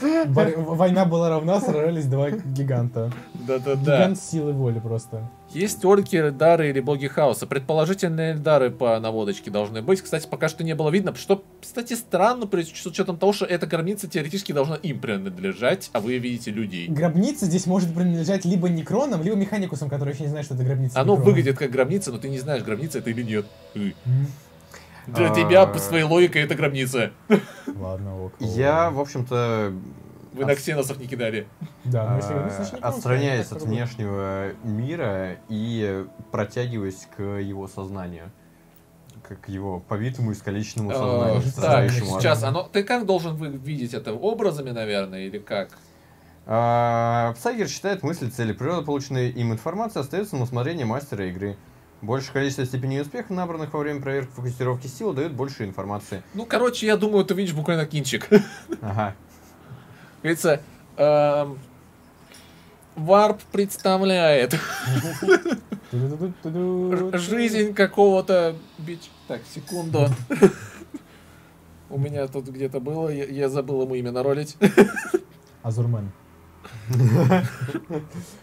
Война была равна, сражались два гиганта. Да-да-да. Гигант силы воли просто. Есть орки, эльдары или боги хаоса. Предположительно, эльдары по наводочке должны быть. Кстати, пока что не было видно, что, кстати, странно, при- с учетом того, что эта гробница теоретически должна им принадлежать, а вы видите людей. Гробница здесь может принадлежать либо некронам, либо механикусам, которые еще не знают, что это гробница Оно некронов. выглядит как гробница, но ты не знаешь, гробница это или нет. Для А. тебя, по своей логикой, это гробница. Ладно, ок. Я, в общем-то, Вы на ксеносов не кидали. Да, а, некрон, отстраняюсь так от внешнего мира и протягиваюсь к его сознанию. Как его повитому искалеченному Э, сознанию. так, сейчас, оно, ты как должен видеть это? Образами, наверное, или как? А, Псайкер считает мысли цели природы, полученной им информации, остается на усмотрение мастера игры. Большее количество степеней успеха, набранных во время проверки фокусировки силы, дает больше информации. Ну, короче, я думаю, ты видишь буквально кинчик. Ага. Говорится, эм, Варп представляет жизнь какого-то бич... Так, секунду. У меня тут где-то было, я, я забыл ему имя наролить. Азурмен.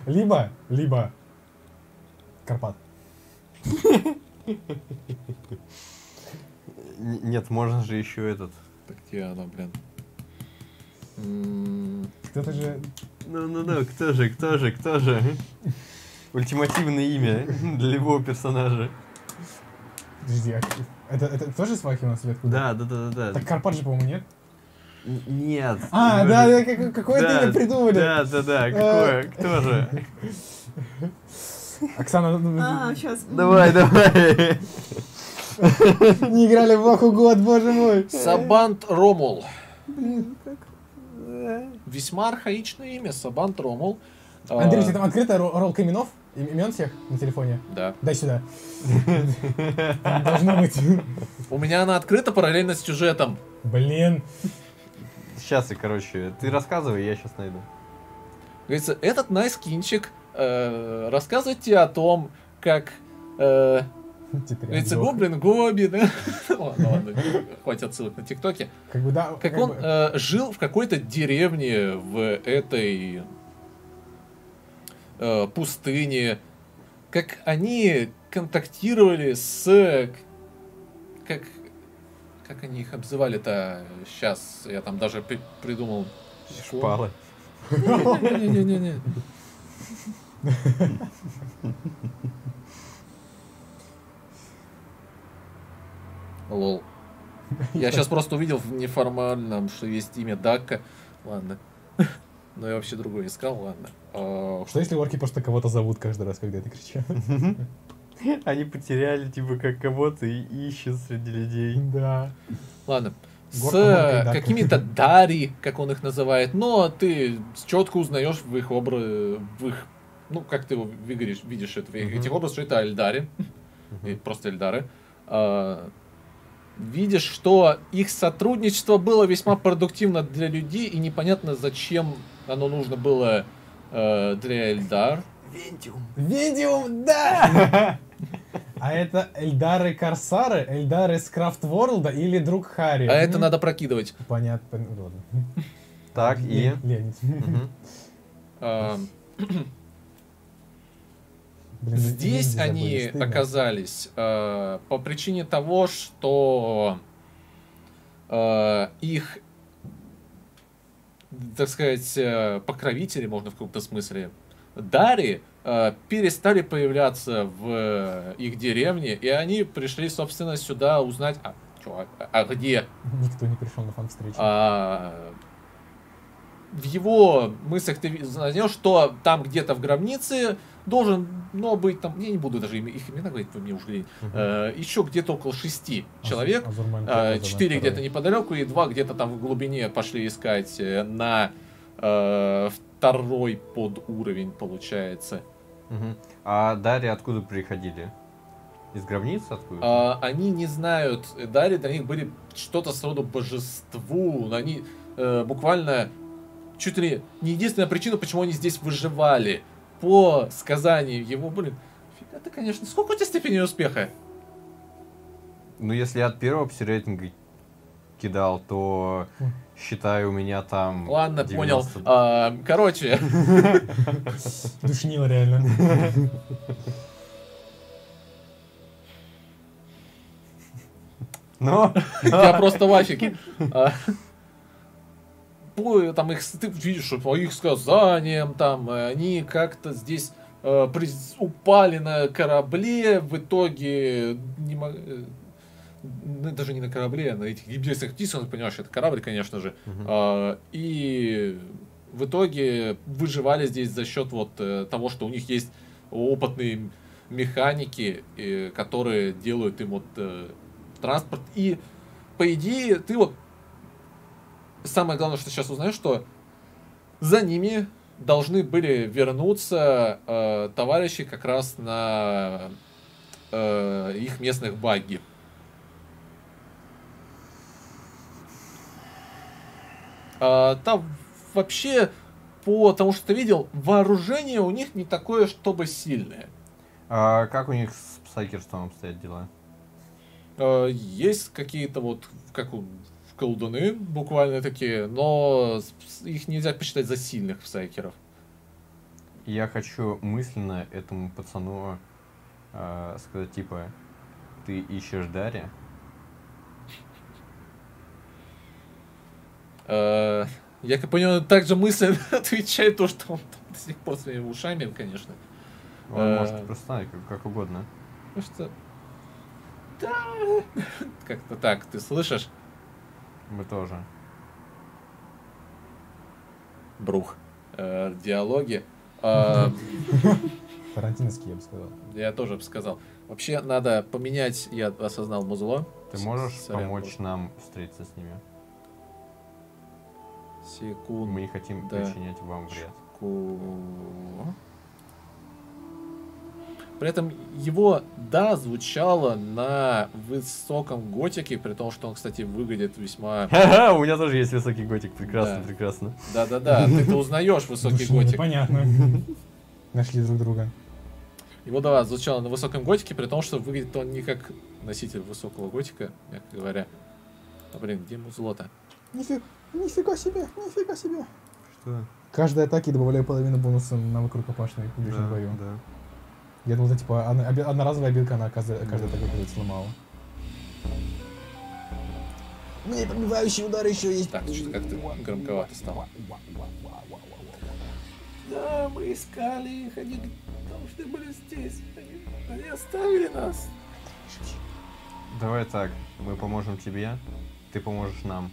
Либо, либо Карпат. Нет, можно же еще этот. Так где оно, блин? Кто-то же... Ну-ну-ну, кто же, кто же, кто же? Ультимативное имя для любого персонажа. Подожди, а это, это тоже свахи у нас или откуда? Да, да, да, да, Так да. Карпаджи, по-моему, нет? Нет. А, да, же- да, как- какое-то Да, имя придумали. Да, да, да, какое? Кто же? Оксана, ну, А, сейчас. Давай, давай. не играли в Ваху год, боже мой. Сабант Ромул. Блин, как... Весьма архаичное имя, Сабант Ромул. А, Андрей, у тебя там открыта ро- роллка именов? И- Имен всех на телефоне? Да. Дай сюда. Должно быть. У меня она открыта параллельно с сюжетом. Блин. Сейчас я, короче, ты рассказывай, я сейчас найду. Говорится, этот найскинчик э, рассказывает тебе о том, как э, говорится. Гоблин Гоби, да? Ладно, ладно, хватит отсылок на ТикТоке. Как бы, да. Как как он бы- э, жил в какой-то деревне в этой э, пустыне, как они контактировали с... Как, как они их обзывали-то? Сейчас я там даже при- придумал. Шпалы. Не-не-не-не. Лол. Я сейчас просто увидел в неформальном, что есть имя Дакка. Ладно. Но я вообще другое искал, ладно. А, Что если орки просто кого-то зовут каждый раз, когда ты кричат? Они потеряли, типа, как кого-то и ищут среди людей. Да. Ладно. С Дакка. какими-то Дари, как он их называет, но ты четко узнаешь в их образ, в их, ну, как ты его видишь, видишь это, в Мгм. этих образах, что это Эльдари, и просто Эльдары. А, видишь, что их сотрудничество было весьма продуктивно для людей, и непонятно, зачем оно нужно было э, для Эльдар. Видео, да! А это Эльдары Корсары, Эльдары из Крафт Ворлда или друг Харри? А это надо прокидывать. Понятно, пон- ладно. Так, и... Ле- Леонид. Блин, Здесь они стыдно. оказались э, по причине того, что э, их, так сказать, э, покровители, можно в каком-то смысле, Дари, э, перестали появляться в э, их деревне, и они пришли, собственно, сюда узнать, а, чё, а, а где Никто не пришел на фан-встречу. а, в его мыслях ты знаешь, что там где-то в гробнице должен, но быть там, я не буду даже их имена говорить, вы мне уже лень. Мгм. Э, еще где-то около шести человек, э, четыре Азурман где-то неподалеку и два где-то там в глубине пошли искать э, на э, второй под уровень, получается. Мгм. А Дарья откуда приходили? Из гробницы откуда? А, они не знают, э, Дарья для них были что-то сроду божеству. Они э, буквально чуть ли не единственная причина, почему они здесь выживали. По сказанию его, блин, фига ты, конечно, сколько у тебя степени успеха? Ну, если я от первого пси-рейтинга кидал, то считаю, у меня там... Ладно, 90. понял. А, короче, Душнило реально. Ну, я просто вафики. А, по, там их, ты видишь, что по их сказаниям, там, э, они как-то здесь э, приз- упали на корабле, в итоге не мо- э, ну, даже не на корабле, а на этих небесных птицах, понимаешь, это корабль, конечно же. Мгм. А, и в итоге выживали здесь за счет вот э, того, что у них есть опытные механики, э, которые делают им вот э, транспорт. И по идее ты вот самое главное, что сейчас узнаешь, что за ними должны были вернуться э, товарищи как раз на э, их местных багги. А, там вообще, по тому, что ты видел, вооружение у них не такое, чтобы сильное. а как у них с псайкерством обстоят дела? Э, Есть какие-то вот, как у колдуны, буквально такие, но их нельзя посчитать за сильных псайкеров. Я хочу мысленно этому пацану э, сказать, типа, ты ищешь Дарья? Э, Я как понял, также мысленно отвечает то, что он там до сих пор своими ушами, конечно. Он Э. может просто как, угодно. Потому что Да. Как-то так, ты слышишь? Мы тоже. Брух. Э, диалоги. А, Тарантиновский, я бы сказал. я тоже бы сказал. Вообще, надо поменять, я осознал музло. Ты можешь Сорян, помочь нам встретиться с ними? Секунду. Мы не хотим Да. причинять вам вред. При этом его «да» звучало на высоком готике, при том, что он, кстати, выглядит весьма... Ха-ха, у меня тоже есть высокий готик. Прекрасно, Да. прекрасно. Да-да-да, ты узнаешь высокий Мужчины, готик. Понятно. Нашли друг друга. Его, да, звучало на высоком готике, при том, что выглядит он не как носитель высокого готика, мягко говоря. А, блин, где музло-то? Нифига, нифига себе, нифига себе. Что? Каждой атаке добавляю половину бонуса на рукопашный в ближнем бою. да. Я думал, это типа одноразовая обилка, она каждая каждая атака оказывается сломала. У меня пробивающий удар еще есть. Так, что-то как-то громковато стало. Да, мы искали их, они должны были здесь. Они, они оставили нас. Давай так, мы поможем тебе, ты поможешь нам.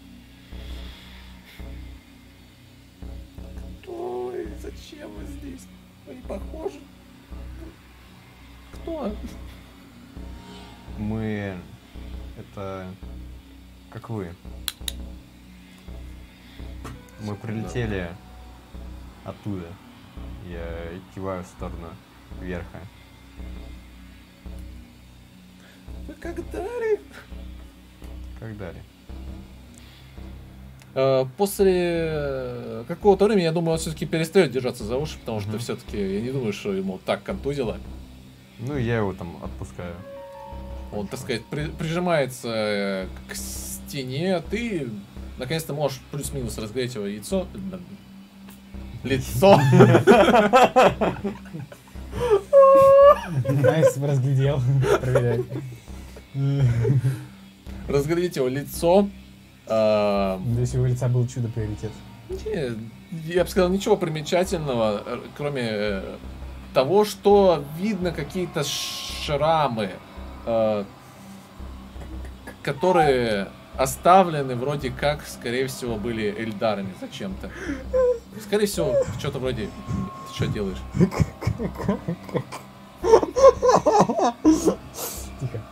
Кто и зачем вы здесь? Вы не похожи. Кто? Мы... Это... Как вы. Мы прилетели оттуда. Я киваю в сторону верха. Вы как Дарья? Как далее? Э, После какого-то времени, я думаю, он все-таки перестает держаться за уши, потому что Мгм. все-таки я не думаю, что ему так контузило. Ну, я его там отпускаю. Он, так сказать, при- прижимается э, к стене, ты наконец-то можешь плюс-минус разглядеть его яйцо. э, Лицо. Nice, разглядел. Проверяй. Разглядеть его лицо. А, Здесь у его лица был чудо-приоритет. не, Я бы сказал, ничего примечательного, э, кроме того, что видно какие-то шрамы, э, которые оставлены вроде как, скорее всего, были Эльдарами зачем-то. Скорее всего, что-то вроде... Ты что делаешь? Тихо.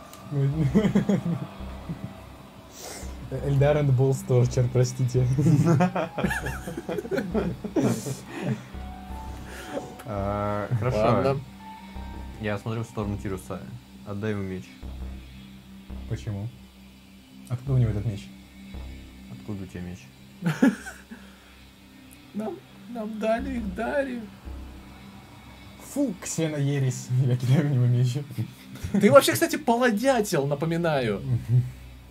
Эльдар and Balls простите. А, Хорошо. Ладно. Я смотрю в сторону Тируса. Отдай ему меч. Почему? Откуда у него этот меч? Откуда у тебя меч? Нам, нам дали их Дарью. Фу, Ксена Ересь. Я кидаю в него меч. Ты вообще, кстати, полодятел, напоминаю.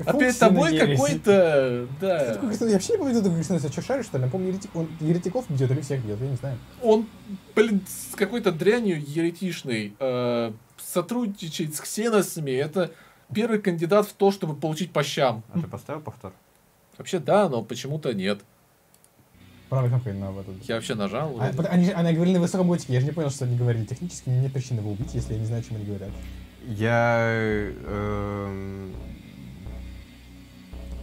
А перед Ксена тобой какой-то... Да. Ксена? Я вообще не помню, такой. Ты что, шаришь, что ли? Я помню, еретик, он еретиков бьет или всех бьет, я не знаю. Он, блин, с какой-то дрянью еретичной э, сотрудничает с ксеносами. Это первый кандидат в то, чтобы получить по щам. А ты поставил повтор? Вообще да, но почему-то нет. Правой кнопкой на этот. Я вообще нажал. А, они, они говорили на высоком готике, я же не понял, что они говорили. Технически мне нет причины его убить, если я не знаю, о чем они говорят. Я... эм,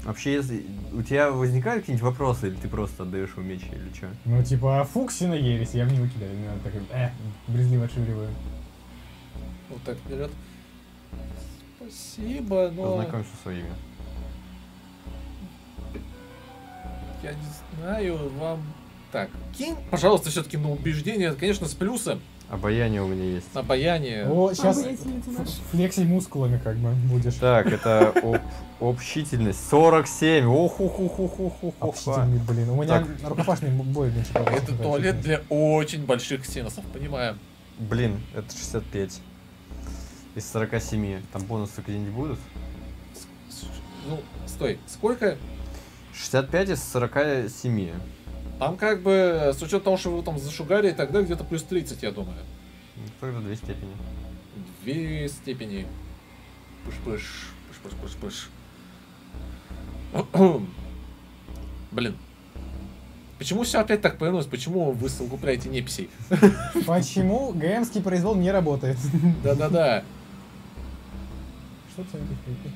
Вообще, если у тебя возникают какие-нибудь вопросы, или ты просто отдаешь ему меч, или что? Ну, типа, Фуксина ересь, я в него кидаю. Я такой, э, брезгливо отшвыриваю. Вот так вперед. Спасибо, но Познакомься со своими. я не знаю, вам... Так, кинь, пожалуйста, все-таки на убеждение, конечно, с плюсом, Обаяние у меня есть. обаяние. О, сейчас флексий мускулами как бы будешь. Так, это об- общительность 47. ох ух ух ух ух ух Общительный, блин. У меня Так. рукопашный бой меньше Это туалет для очень больших ксеносов, понимаю. Блин, это 65. Из 47. Там бонусы где-нибудь будут? Ну, стой, сколько? 65 из 47. Там как бы, с учетом того, что вы там зашугали, тогда где-то плюс 30, я думаю. Ну, Тогда две степени. Две степени. Пыш-пыш, пыш-пыш-пыш-пыш. Блин. Почему все опять так повернулось? Почему вы совокупляете неписей? Почему ГМский произвол не работает? Да-да-да. Что фейки?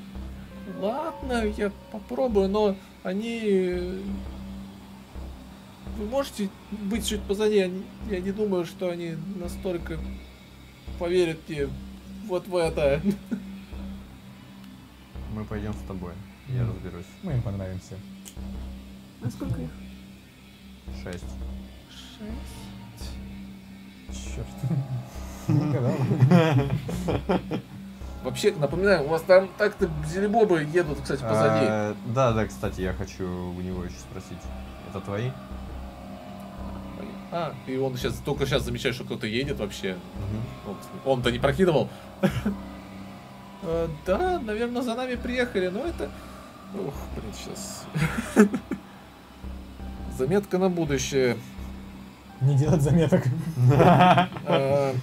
Ладно, я попробую, но они... Вы можете быть чуть позади? Они- Я не думаю, что они настолько поверят мне вот в это. Мы пойдем с тобой. Я Мгм. разберусь. Мы им понравимся. А сколько их? Шесть. Черт. Никогда. Вообще, напоминаю, у вас там так-то зелебобы едут, кстати, позади. А, Да, да, кстати, я хочу у него еще спросить. Это твои? А, и он сейчас, только сейчас замечает, что кто-то едет вообще. Мгм. Вот, Он-то не прокидывал. Э, Да, наверное, за нами приехали, но это... Ух, блин, сейчас... Заметка на будущее. Не делать заметок. Э,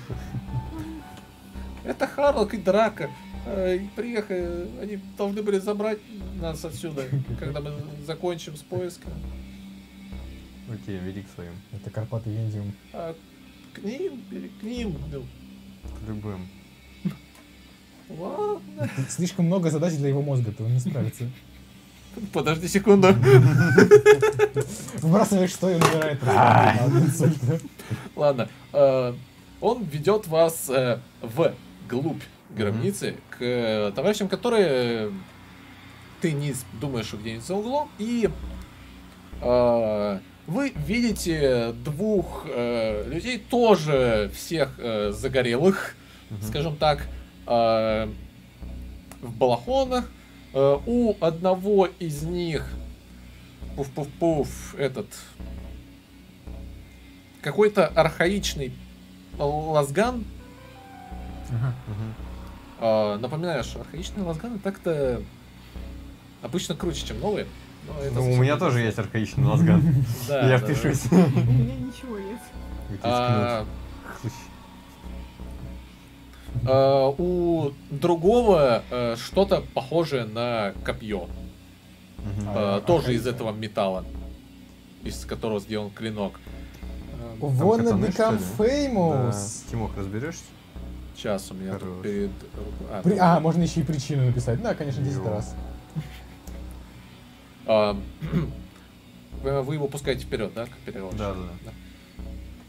Это Харлок и Драка. Э, Приехали, они должны были забрать нас отсюда, когда мы закончим с поиском. Окей, веди к своим. Это Карпаты Вендиум. А к ним, или к ним, ну, К любым. ладно. Слишком много задач для его мозга, то он не справится. Подожди секунду. Выбрасываешь что и инсульта. Ладно. э, Он ведет вас э, в глубь гробницы к э, товарищам, которые э, ты не думаешь, что где-нибудь за углом, и вы видите двух э, людей, тоже всех э, загорелых, Мгм. скажем так, э, в балахонах. Э, у одного из них пуф-пуф-пуф, этот какой-то архаичный лазган. Э, напоминаю, что архаичные лазганы так-то обычно круче, чем новые. но это Ну, у меня тоже есть архаичный лазган. Да, Я впишусь. У меня ничего нет. А, а, у другого э, что-то похожее на копье. А, тоже из этого металла, из которого сделан клинок. Wanna become ли? Да. famous. Тимох, разберешься? Сейчас у меня тут перед а, При- А, можно еще и причину написать. Да, конечно, 10 Йо. раз. А, вы его пускаете вперед, да, как переводчик? Да, да.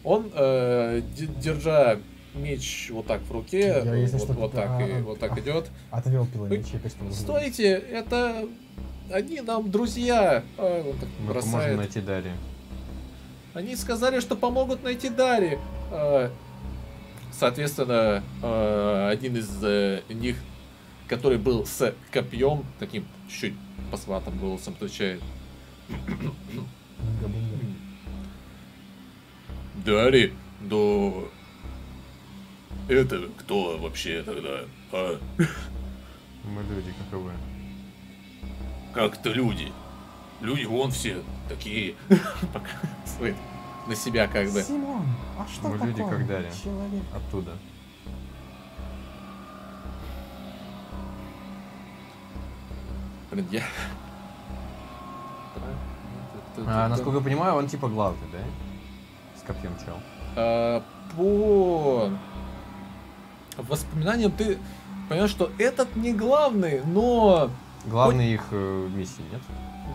Он, э, держа меч вот так в руке, Я, если вот, что, вот так, а, и, вот так а. идет. Отвел Ой, мечей почти. Стойте, это они нам друзья. А, вот так Мы бросает. поможем найти Дарья. Они сказали, что помогут найти Дари. А, Соответственно, а, один из э, них, который был с копьем, таким чуть посватым голосом отвечает. Дари, но это кто вообще тогда? А? Мы люди, как и вы. Как-то люди. Люди вон все такие. На себя как бы. Симон, а что Мы люди, такое? как Дарья. Человек. Оттуда. Блин, я... А, насколько я понимаю, он типа главный, да? С копьем чел. А, По воспоминаниям ты понимаешь, что этот не главный, но Главный их э, миссии, нет?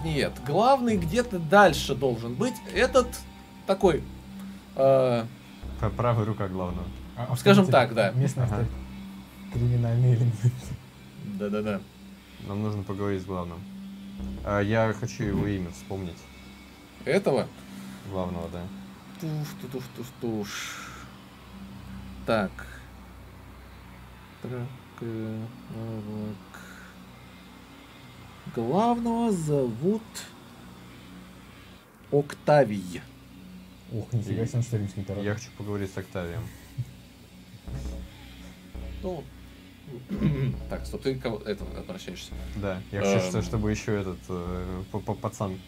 нет, главный где-то дальше должен быть. Этот такой, П- Правая рука главного. А, Скажем так, да. Местный Ага. Криминальный элемент. да-да-да. Нам нужно поговорить с главным. А, я хочу его имя вспомнить. Этого Главного, да. Туш, туш, туш, туш. Так. Так. э, так. Главного зовут Октавий. Ух, нифига себе, он что римский. Я хочу поговорить с Октавием. Ну, так, стоп, ты кого это обращаешься? Да, я Эм. хочу, что- чтобы еще этот э, п- п- пацан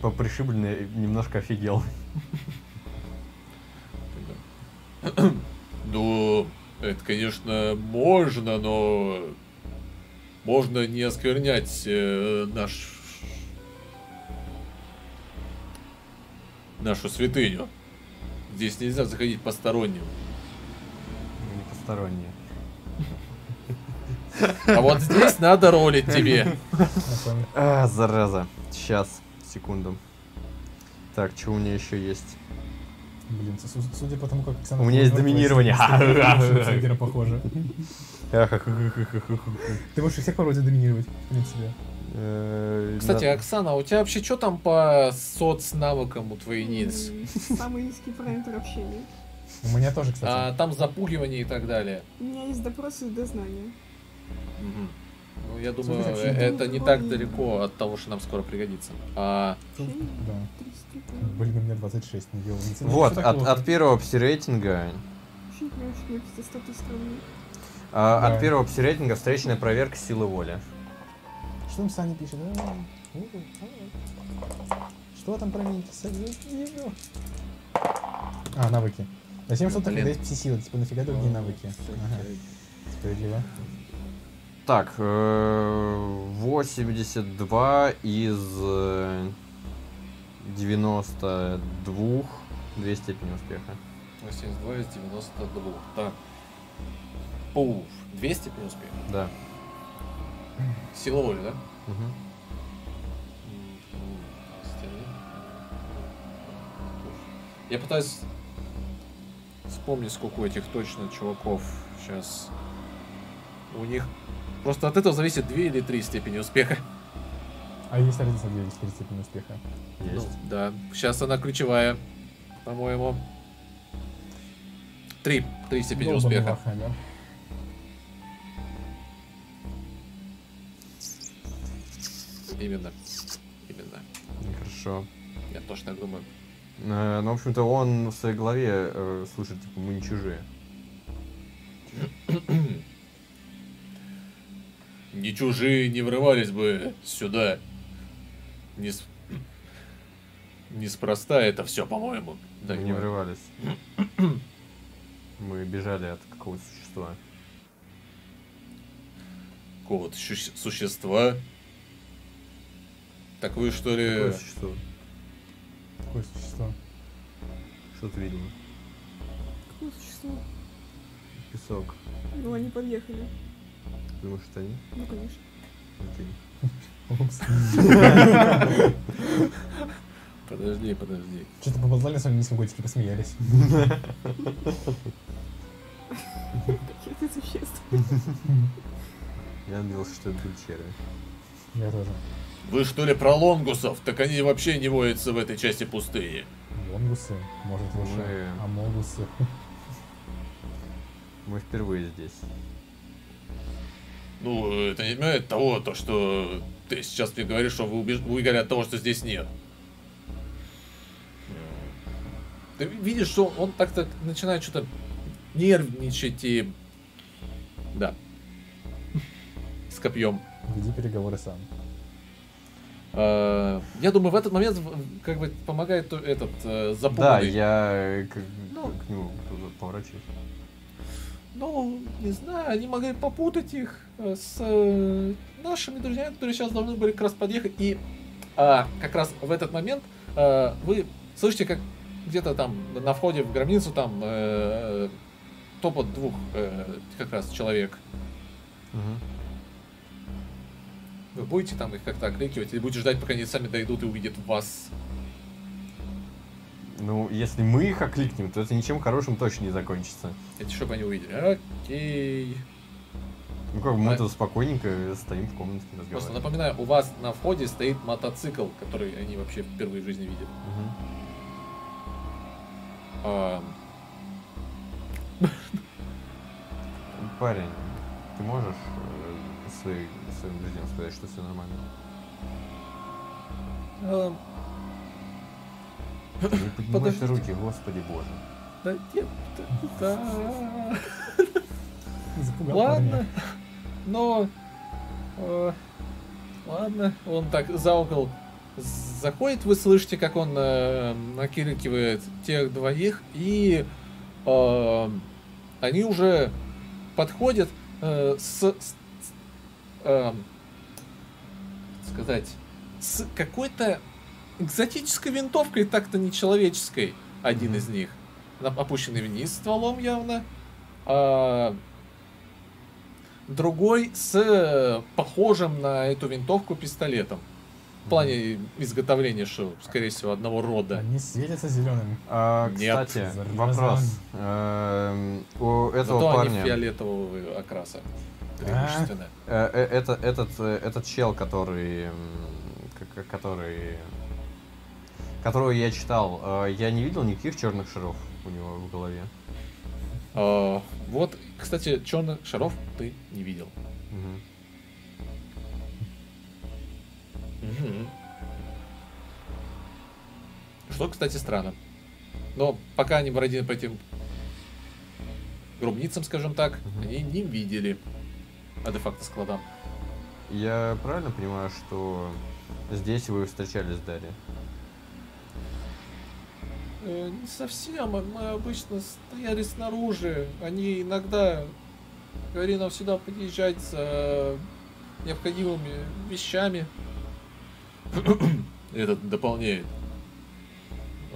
попришибленный немножко офигел. Ну, это, конечно, можно, но можно не осквернять э, наш нашу святыню. Здесь нельзя заходить посторонним. Не посторонние. А вот здесь надо ролить тебе. А, зараза. Сейчас, секунду. Так, что у меня еще есть? Блин, су- судя по тому, как Оксана... У меня есть доминирование. Сайдера похоже. Ты можешь всех попробовать доминировать, в принципе. Э, Кстати, на- Оксана, а у тебя вообще что там по соцнавыкам у твоей ниц? Самый низкий параметр общения. У меня тоже, кстати. А, там запугивание и так далее. У меня есть допросы до знания. Мгм. Ну, я думаю, Смотрите, э, это не так далеко от того, что нам скоро пригодится. А, Да. 33. Блин, у меня 26 не делал. Не Вот, от, от первого пси-рейтинга а, Да. От первого пси-рейтинга встречная проверка силы воли. Что там Саня пишет? А, а. Что там про? Садись, А, навыки. Зачем что-то, когда есть пси-сила? Типа, нафига другие навыки? Ага, справедливо. Так, э, 82 из э, 92, 2 степени успеха. 82 из 92. Так. Пуф. 200 плюс успех. Да. Сила воли, да? Мгм. Я пытаюсь вспомнить, сколько у этих точно чуваков сейчас. У них просто от этого зависит 2 или 3 степени успеха. А есть разница, где есть 4 степени успеха? Есть. Ну, да. Сейчас она ключевая, по-моему. 3. 3 степени Долбаный успеха. Вархаммер. Именно. Именно. Хорошо. Я тоже так думаю. Э, ну, в общем-то, он в своей голове э, слышит, типа, мы не чужие. Не чужие не врывались бы сюда. Нес... Неспроста это все, по-моему. Да, не врывались. Мы бежали от какого-то существа. Какого-то существа. Так вы что ли... Какое существо? Какое существо? Что ты видел? Какое существо? Песок. Ну, они подъехали. Думаешь, это они? Ну, конечно. Окей. Подожди, подожди. Что-то поболтали на своем низком готике, посмеялись. Какие-то существа. Я надеялся, что это были черви. Я тоже. Вы что ли про лонгусов? Так они вообще не водятся в этой части пустыни. Монгусы, может лучше. Мы- Амогусы. Мы впервые здесь. Ну, это не меняет того, то, что ты сейчас мне говоришь, что вы убеж- выиграли от того, что здесь нет. Ты видишь, что он так-то начинает что-то нервничать и... Да. С копьем. Веди переговоры сам. Э, Я думаю, в этот момент как бы помогает то- этот э, Да, я к, Ну. к нему поворачиваюсь. Ну, не знаю, они могли попутать их с э, нашими друзьями, которые сейчас должны были как раз подъехать. И а, как раз в этот момент э, вы слышите, как где-то там на входе в гробницу там э, топот двух э, как раз человек. Мгм. Вы будете там их как-то окликивать или будете ждать, пока они сами дойдут и увидят вас? Ну, если мы их окликнем, то это ничем хорошим точно не закончится. Это чтобы они увидели. Окей. Ну как, мы А- тут спокойненько стоим в комнате Просто разговариваем. напоминаю, у вас на входе стоит мотоцикл, который они вообще впервые в жизни видят. Мгм. Ам, Парень, ты можешь э, свои- своим друзьям сказать, что все нормально? ам, Не Подождите. руки, господи боже. Да нет, да. Запугал Ладно, парня. Но... э, ладно, он так за угол заходит, вы слышите, как он э, накиркивает тех двоих, и э, они уже подходят э, с... с- э, сказать... С какой-то экзотической винтовкой, так-то нечеловеческой, один Мгм. из них. Опущенный вниз стволом явно. А, другой с э, похожим на эту винтовку пистолетом. В плане изготовления, что, скорее всего, одного рода. Они светятся зеленым. А, Нет. кстати, вопрос. Эм, У этого Зато они парня... фиолетового окраса. Преимущественно. Э, э, Это, этот, этот чел, который, который, которого я читал, я не видел никаких черных шаров у него в голове. А, Вот, кстати, черных шаров ты не видел. Мгм. Что, кстати, странно. Но пока они бродили по этим гробницам, скажем так, Мгм. они не видели артефакта складам. Я правильно понимаю, что здесь вы встречались с Дарьей? Э, Не совсем, мы обычно стояли снаружи. Они иногда говорили нам сюда подъезжать за необходимыми вещами. Этот дополняет.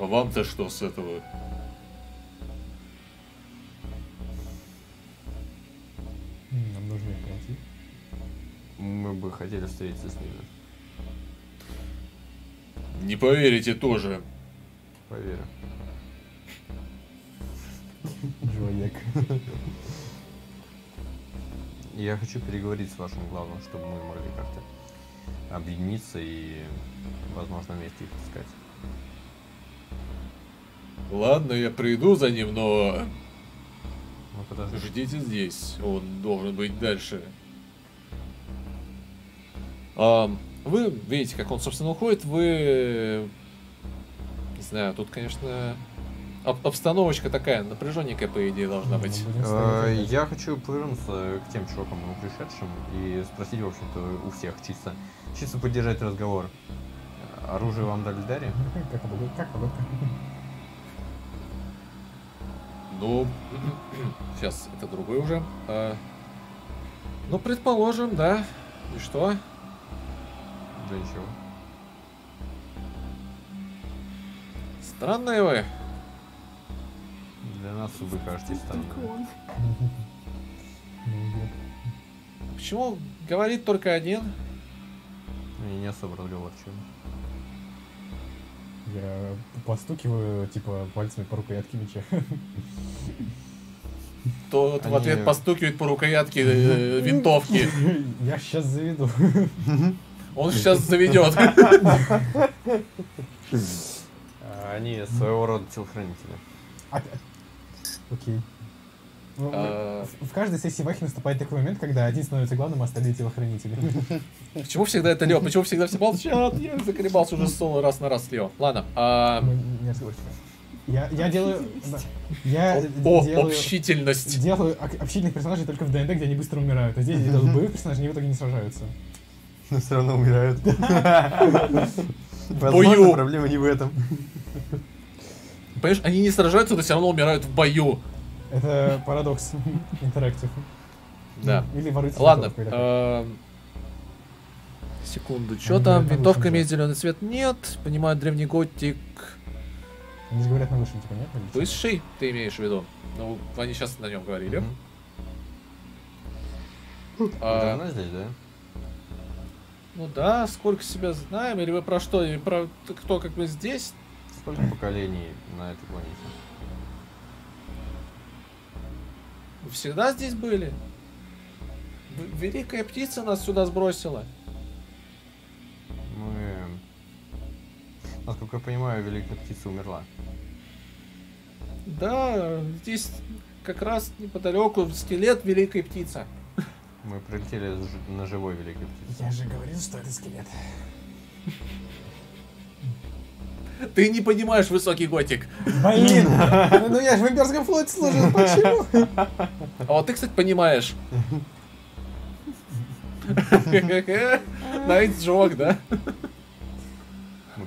А вам-то что с этого? Нам нужно их найти. Мы бы хотели встретиться с ними. Не поверите тоже. Поверю. Человек. Я хочу переговорить с вашим главным, чтобы мы могли как-то объединиться и, возможно, вместе их искать. Ладно, я приду за ним, но Ну, подожди. ждите здесь. Он должен быть дальше. А, вы видите, как он, собственно, уходит. Вы... Не знаю, тут, конечно, об- обстановочка такая, напряженненькая, по идее, должна быть. Мы будем Э. Я хочу повернуться к тем чувакам, ну, пришедшим, и спросить, в общем-то, у всех чисто, чисто поддержать разговор. Оружие вам дали Дарья? Как погодка? Как погодка? Ну, сейчас это другой уже. А, ну, предположим, да. И что? Да ничего. Странные вы. Нас вы кажетесь нет. Почему говорит только один? Я не особо разговорчивы. Я постукиваю, типа, пальцами по рукоятке меча. Тот в Они- ответ постукивает по рукоятке э, винтовки. Я сейчас заведу. Он сейчас заведет. А, Они своего рода телохранители. Окей. Ну, А, В каждой сессии Вахи наступает такой момент, когда один становится главным, а остальные телохранители. Почему всегда это Лео? Почему всегда все молчат? Я заколебался уже соло раз на раз Лео. Ладно. а, не. Я, я делаю... Я О, делаю... общительность. Делаю общительных персонажей только в ДНД, где они быстро умирают. А здесь делаю боевых персонажей, они в итоге не сражаются. Но все равно умирают. бою. проблема не в этом. Понимаешь, они не сражаются, но все равно умирают в бою. Это парадокс интерактив. Да. Или воруется Ладно. эм, Секунду, что там? Винтовка имеет да. зеленый цвет? Нет. Понимаю, древний готик. Они же говорят на высшем, типа, нет? Высший, ты имеешь в виду? Ну, они сейчас на нем говорили. Мгм. А, Давно здесь, да? ну да, сколько себя знаем, или вы про что? Или про кто, как мы здесь? Сколько поколений на этой планете? Вы всегда здесь были? Великая птица нас сюда сбросила. Мы... Насколько я понимаю, Великая Птица умерла. Да, здесь как раз неподалеку скелет великой птицы. Мы прилетели на живой Великой Птице. Я же говорил, что это скелет. Ты не понимаешь высокий готик. Блин! Ну я же в имперском флоте служил, почему? А вот ты, кстати, понимаешь. Найт джок, да?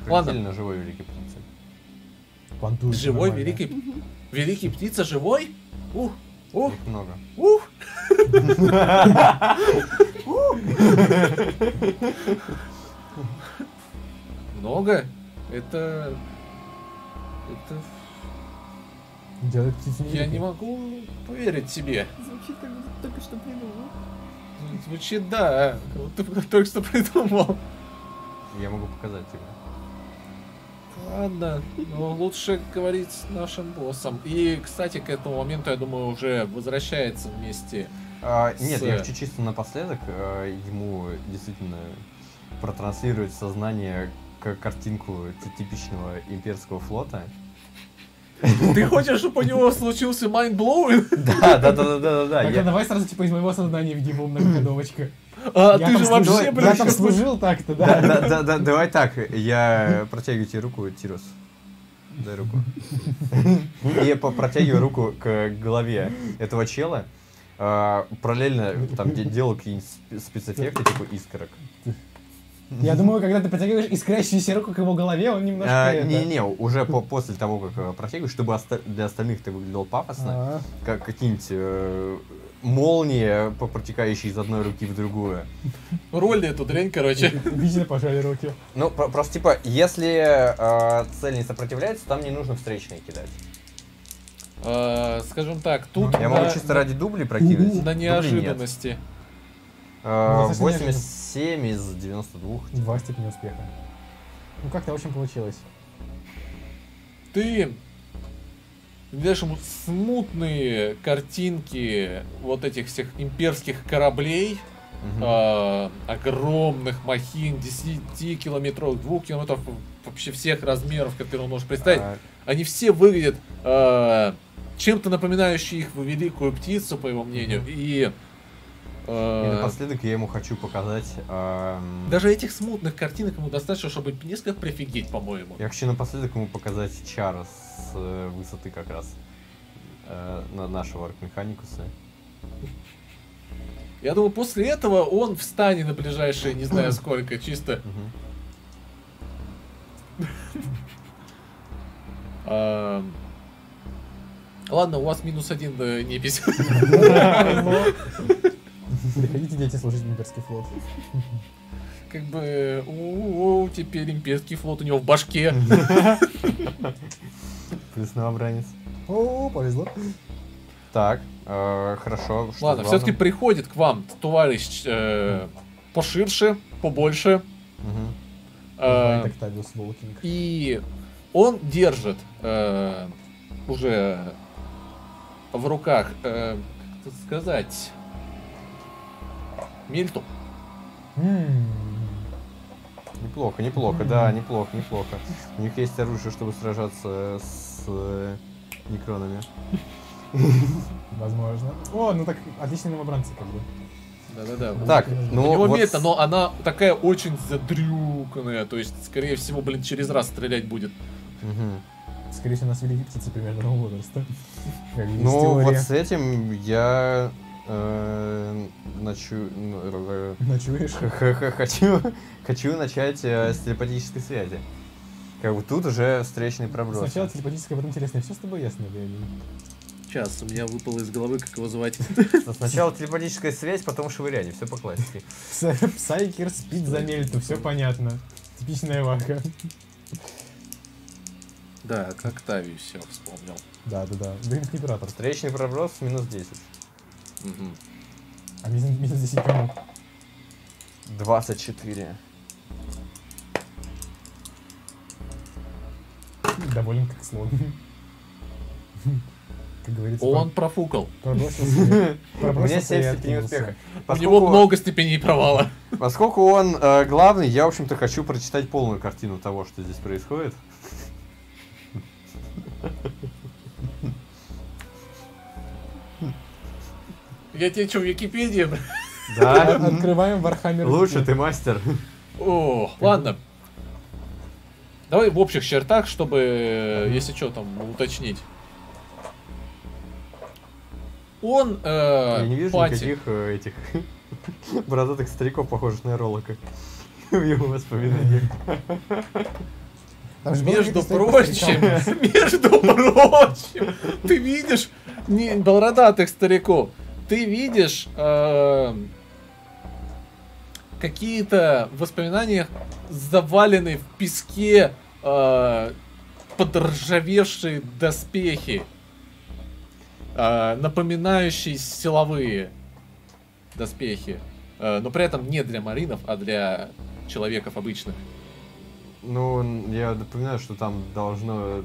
Ладно. живой Птице. Понтуется Живой великий... Великий птица живой? Ух, ух, много. ух. Много? Это... Это... Птицу Я не могу поверить тебе. Звучит как будто только что придумал. Звучит, да. Вот Ты только что придумал. Я могу показать тебе. Ладно, но лучше говорить с нашим боссом. И, кстати, к этому моменту, я думаю, уже возвращается вместе. А, нет, С- я хочу чисто напоследок э, ему действительно протранслировать сознание картинку ти- типичного имперского флота. Ты хочешь, чтобы у него случился mind-blowing? Да, да, да, да, да, да. Я- давай сразу типа из моего сознания в ему многоходовочка. А, Я ты же служил- вообще, Я блин, там служил так-то, Да, да. да, да, да, давай так, я протягиваю тебе руку, Тирус. Дай руку. И я протягиваю руку к голове этого чела. А, Параллельно там де- делаю какие-нибудь спе- спецэффекты, типа искорок. Я думаю, когда ты протягиваешь искрящуюся руку к его голове, он немножко... А, Не-не, уже по- после того, как э, протягиваешь, чтобы оста- для остальных ты выглядел пафосно, А, как какие-нибудь э, молнии, по- протекающие из одной руки в другую. Роль эту дрянь, короче. Видно, пожали руки. Ну, про- просто типа, если э, цель не сопротивляется, там не нужно встречные кидать. А, Скажем так, тут Я могу чисто ради дублей прокинуть. на неожиданности. Э, Ну, достаточно 87 из 92. Два степени успеха. Ну как-то очень получилось. Ты видишь ему смутные картинки вот этих всех имперских кораблей, Мгм. а, огромных махин, 10 километров, 2 километров, вообще всех размеров, которые он может представить. А, Они все выглядят а, чем-то напоминающие их великую птицу, по его мнению. И, И а, напоследок я ему хочу показать... эм, даже этих смутных картинок ему достаточно, чтобы несколько прифигеть, по-моему. Я хочу напоследок ему показать чар с э, высоты как раз э, на нашего аркмеханикуса. Я думаю, после этого он встанет на ближайшие, не знаю сколько, чисто. А, Ладно, у вас минус один э, непись. Приходите, дети, служить имперский флот. Как бы, у теперь имперский флот у него в башке. Плюс новобранец. О, повезло. Так, э, хорошо. что Ладно, все-таки приходит к вам товарищ э, поширше, побольше. Э. И он держит э, уже в руках, э, как это сказать, мельту. М, Неплохо, неплохо, да, неплохо, неплохо. У них есть оружие, чтобы сражаться с э, некронами. Возможно. О, ну так отличные новобранцы, как бы. Да-да-да. Так, ну У него вот мельта, с- но она такая очень задрюканная, то есть, скорее всего, блин, через раз стрелять будет. Скорее всего, у нас великие птицы примерно возраста. Ну, вот с этим я э, начу... ну, э, Ночуешь? х- х- хочу, хочу начать э, с телепатической связи. Как бы тут уже встречный проброс. Сначала телепатическое, потом телесное. Все с тобой ясно, Леонид. Сейчас, у меня выпало из головы, как его звать. Сначала телепатическая связь, потом швыряние, все по классике. Пса- Псайкер спит за мельту, все понятно. Типичная вака. Да, как Тави все вспомнил. Да, да, да. Дринг император. Встречный проброс минус 10. Мгм. А минус, минус 10 кому? 24. Доволен как слон. Как говорится, Он профукал. пробросил себе. У меня Пробросился 7 и степеней успеха. У него много степеней провала. Поскольку он э, главный, я, в общем-то, хочу прочитать полную картину того, что здесь происходит. Я тебе что, Википедия? бля? Да? Открываем Warhammer. Лучше ты мастер. О, ладно. Давай в общих чертах, чтобы, если что, там уточнить. Он, э, Я не вижу пати. никаких э, этих бородатых стариков, похожих на Ролока. В его воспоминаниях. Там же было Между прочим, между прочим, ты видишь не бородатых стариков, ты видишь э, какие-то воспоминания, заваленные в песке, э, подржавевшие доспехи, э, напоминающие силовые доспехи. Э, но при этом не для маринов, а для человеков обычных. Ну, я напоминаю, что там должно,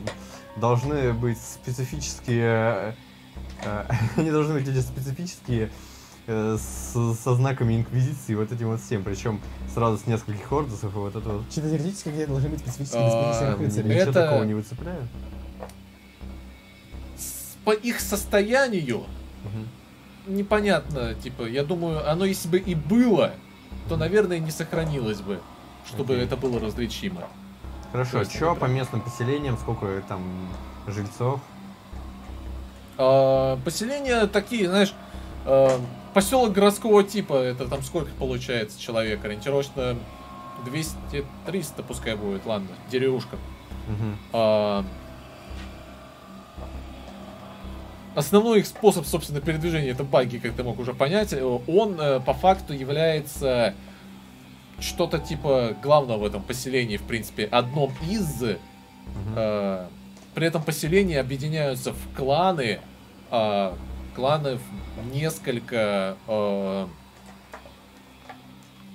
должны быть специфические... э, Они должны быть эти специфические э, с- со знаками инквизиции, вот этим вот всем, причем сразу с нескольких ордусов, и вот это вот. Чисто теоретически где должны быть специфические А. Ничего Это- такого не выцепляю. По их состоянию непонятно, типа, я думаю, оно если бы и было, то, наверное, не сохранилось бы, чтобы это было различимо. Хорошо, что по местным поселениям, сколько там жильцов? А, поселения такие, знаешь, поселок городского типа, это там сколько получается человек? Ориентировочно 200-300 пускай будет, ладно, деревушка. А, Основной их способ, собственно, передвижения, это баги, как ты мог уже понять, э, он э, по факту является что-то типа главного в этом поселении, в принципе, одном из. Э, При этом поселения объединяются в кланы. а, Кланов несколько. э,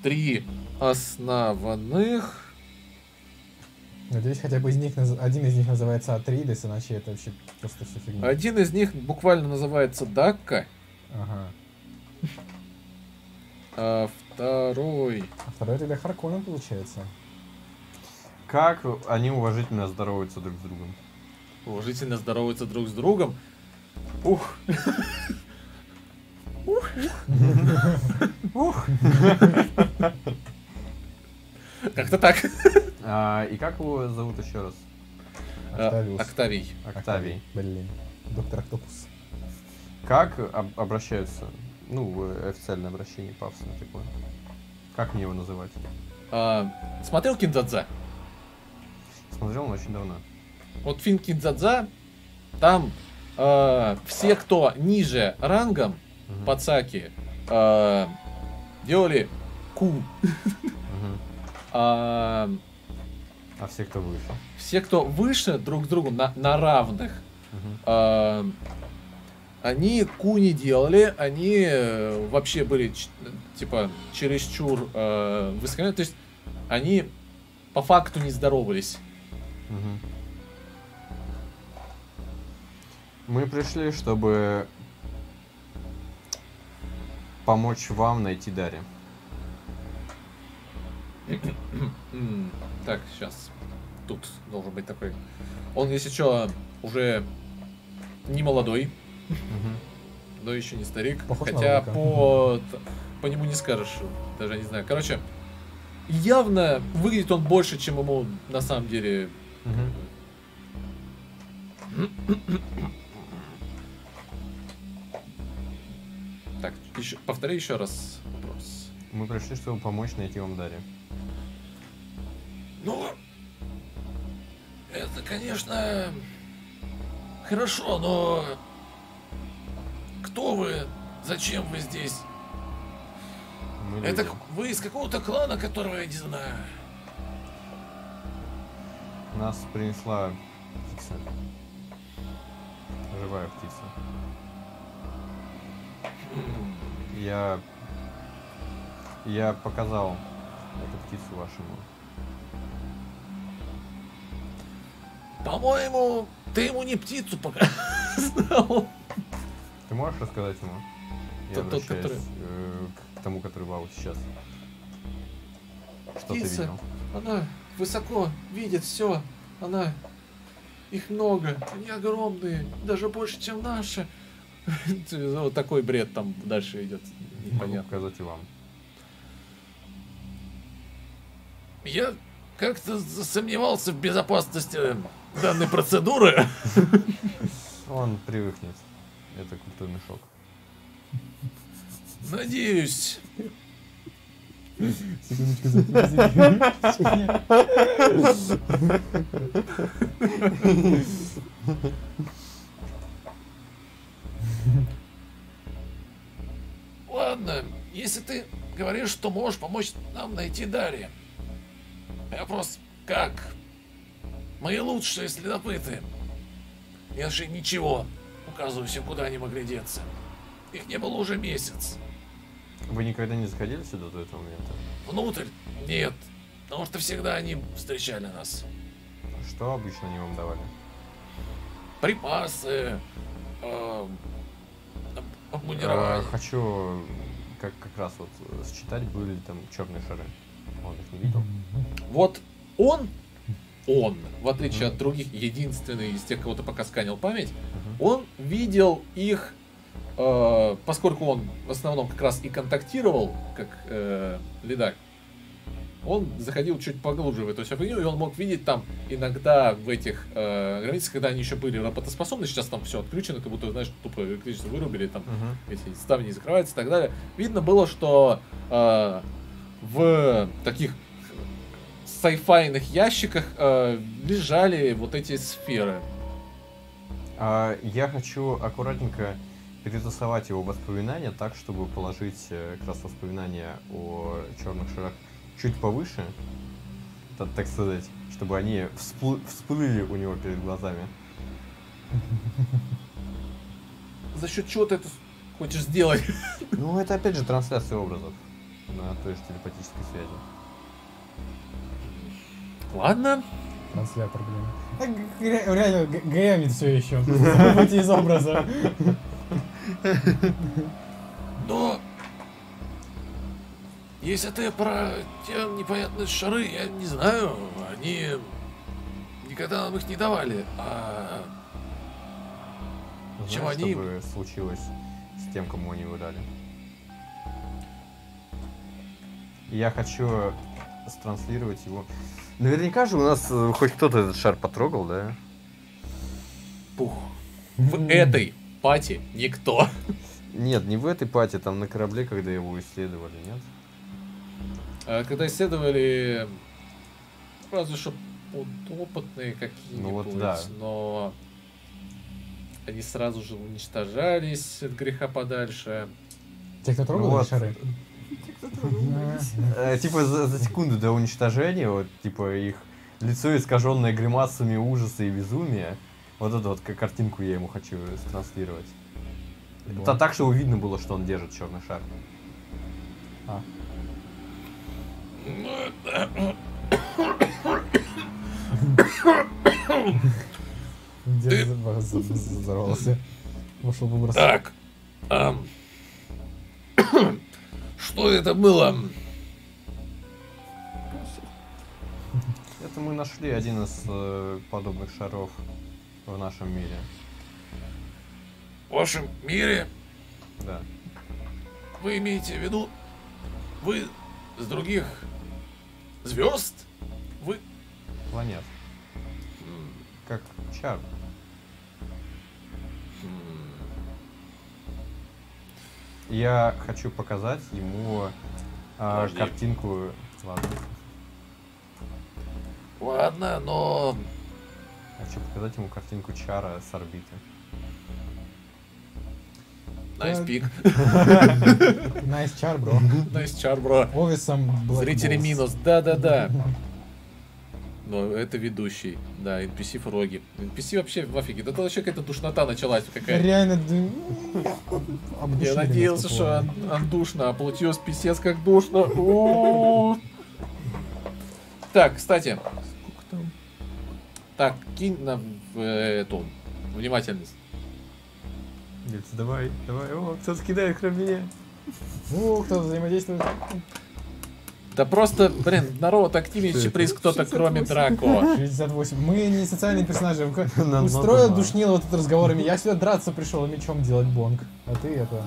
Три основных. Надеюсь, хотя бы из них, один из них называется Атридес, иначе это вообще просто все фигня. Один из них буквально называется Дакка, Ага. а второй... А второй тогда Харконен получается. Как они уважительно здороваются друг с другом? Уважительно здороваются друг с другом. Ух. Как-то так. А, и как его зовут еще раз? А, Октавиус. Октавий. Октавий. Блин. Доктор Октопус. Как об- обращаются? Ну, э, официальное обращение пафосное такое. Как мне его называть? А, Смотрел Киндзадза? Смотрел он очень давно. Вот фильм Киндзадза, там а, все, кто ниже рангом, Мгм. пацаки, а, делали ку. А, А все, кто выше? все, кто выше друг с другом на, на равных, а, они ку не делали, они э, вообще были типа чересчур э, высокомерны, то есть они по факту не здоровались. Мы пришли, чтобы помочь вам найти Дарья. Так, сейчас. Тут должен быть такой. Он, если что, уже не молодой, но еще не старик. Похож хотя по, по нему не скажешь, даже не знаю. Короче, явно выглядит он больше, чем ему на самом деле. Так, еще, повтори еще раз вопрос. Мы пришли, чтобы помочь найти вам Дарья. Ну, это, конечно, хорошо, но кто вы? Зачем вы здесь? Мы Это люди. к- вы из какого-то клана, которого я не знаю. Нас принесла птица. Живая птица. Я... Я показал эту птицу вашему. По-моему, ты ему не птицу показал. Ты можешь рассказать ему? Я Тот- тот, который- э, к тому, который в аут сейчас. Что ты Птица. видел? Она высоко видит все. Она... Их много. Они огромные. Даже больше, чем наши. Вот такой бред там дальше идет. Могу Непонятно. показать и вам. Я как-то засомневался в безопасности данной процедуры. Он привыкнет. Это культурный шок. Надеюсь. Секундочку. Ладно, если ты говоришь, что можешь помочь нам найти Дарья. Вопрос, как? Мои лучшие следопыты. Я же ничего. Указываю всем, куда они могли деться. Их не было уже месяц. Вы никогда не заходили сюда до этого момента? Внутрь? Нет. Потому что всегда они встречали нас. Что обычно они вам давали? Припасы, э, об- Э, хочу как, как раз вот э, считать, были ли там черные шары. Он их не видел. Вот он, он, в отличие от других, единственный из тех, кого ты пока сканил память, он видел их, э, поскольку он в основном как раз и контактировал, как э, лидак, он заходил чуть поглубже в эту всю фигню, и он мог видеть там иногда в этих э, границах, когда они еще были работоспособны, сейчас там все отключено, как будто, знаешь, тупо электричество вырубили, там Мгм. эти ставни закрываются и так далее. Видно было, что э, в таких сайфайных ящиках э, лежали вот эти сферы. А, я хочу аккуратненько перетасовать его воспоминания так, чтобы положить э, как раз воспоминания о черных шарах чуть повыше, та- так сказать, чтобы они всплы- всплыли у него перед глазами. За счет чего ты это хочешь сделать? Ну, это опять же трансляция образов на той же телепатической связи. Ладно. Транслятор, блин. Ре- реально, г- гэмит все еще. Выйти из образа. Но если ты про те непонятные шары, я не знаю, они никогда нам их не давали. А Чем Знаешь, они- что бы случилось с тем, кому они его дали? Я хочу странслировать его. Наверняка же у нас э, хоть кто-то этот шар потрогал, да? пух. В этой пати никто. Нет, не в этой пати, там на корабле, когда его исследовали, нет? А Когда исследовали, разве что подопытные какие-нибудь, Ну вот да. но они сразу же уничтожались от греха подальше. Те, кто трогал Ну вот. шары? Те, кто трогал, Э, типа за, за секунду до уничтожения, вот, типа их лицо искаженное гримасами ужаса и безумия. Вот эту вот ка- картинку я ему хочу транслировать. Это так, чтобы видно было, что он держит черный шар. А. За- за- взорвался. Вышел выброс. Так. Что это было? Это мы нашли один из э, подобных шаров в нашем мире. В вашем мире Да. вы имеете в виду? Вы с других звезд? Вы... Планет. Как чар. Я хочу показать ему Подожди. картинку. Ладно. Ладно, но... Хочу показать ему картинку чара с орбиты. Nice pic. Nice char, bro. Nice char, bro. Зрители минус, да-да-да. Но это ведущий, да, NPC фроги. NPC вообще в офиге. Да это вообще какая-то душнота началась какая-то. Реально, Я надеялся, что он, он душно, а получилось писец как душно. Так, кстати. Сколько там? Так, кинь на эту внимательность. Дельца, давай, давай. О, кто-то кидает, кроме меня. О, кто взаимодействует. Да просто, блин, народ, активнее сюрприз кто-то, кроме 68. Драко. 68. Мы не социальные персонажи. Устроил душнило вот тут разговорами. Я сюда драться пришел, а мечом делать бонг. А ты это...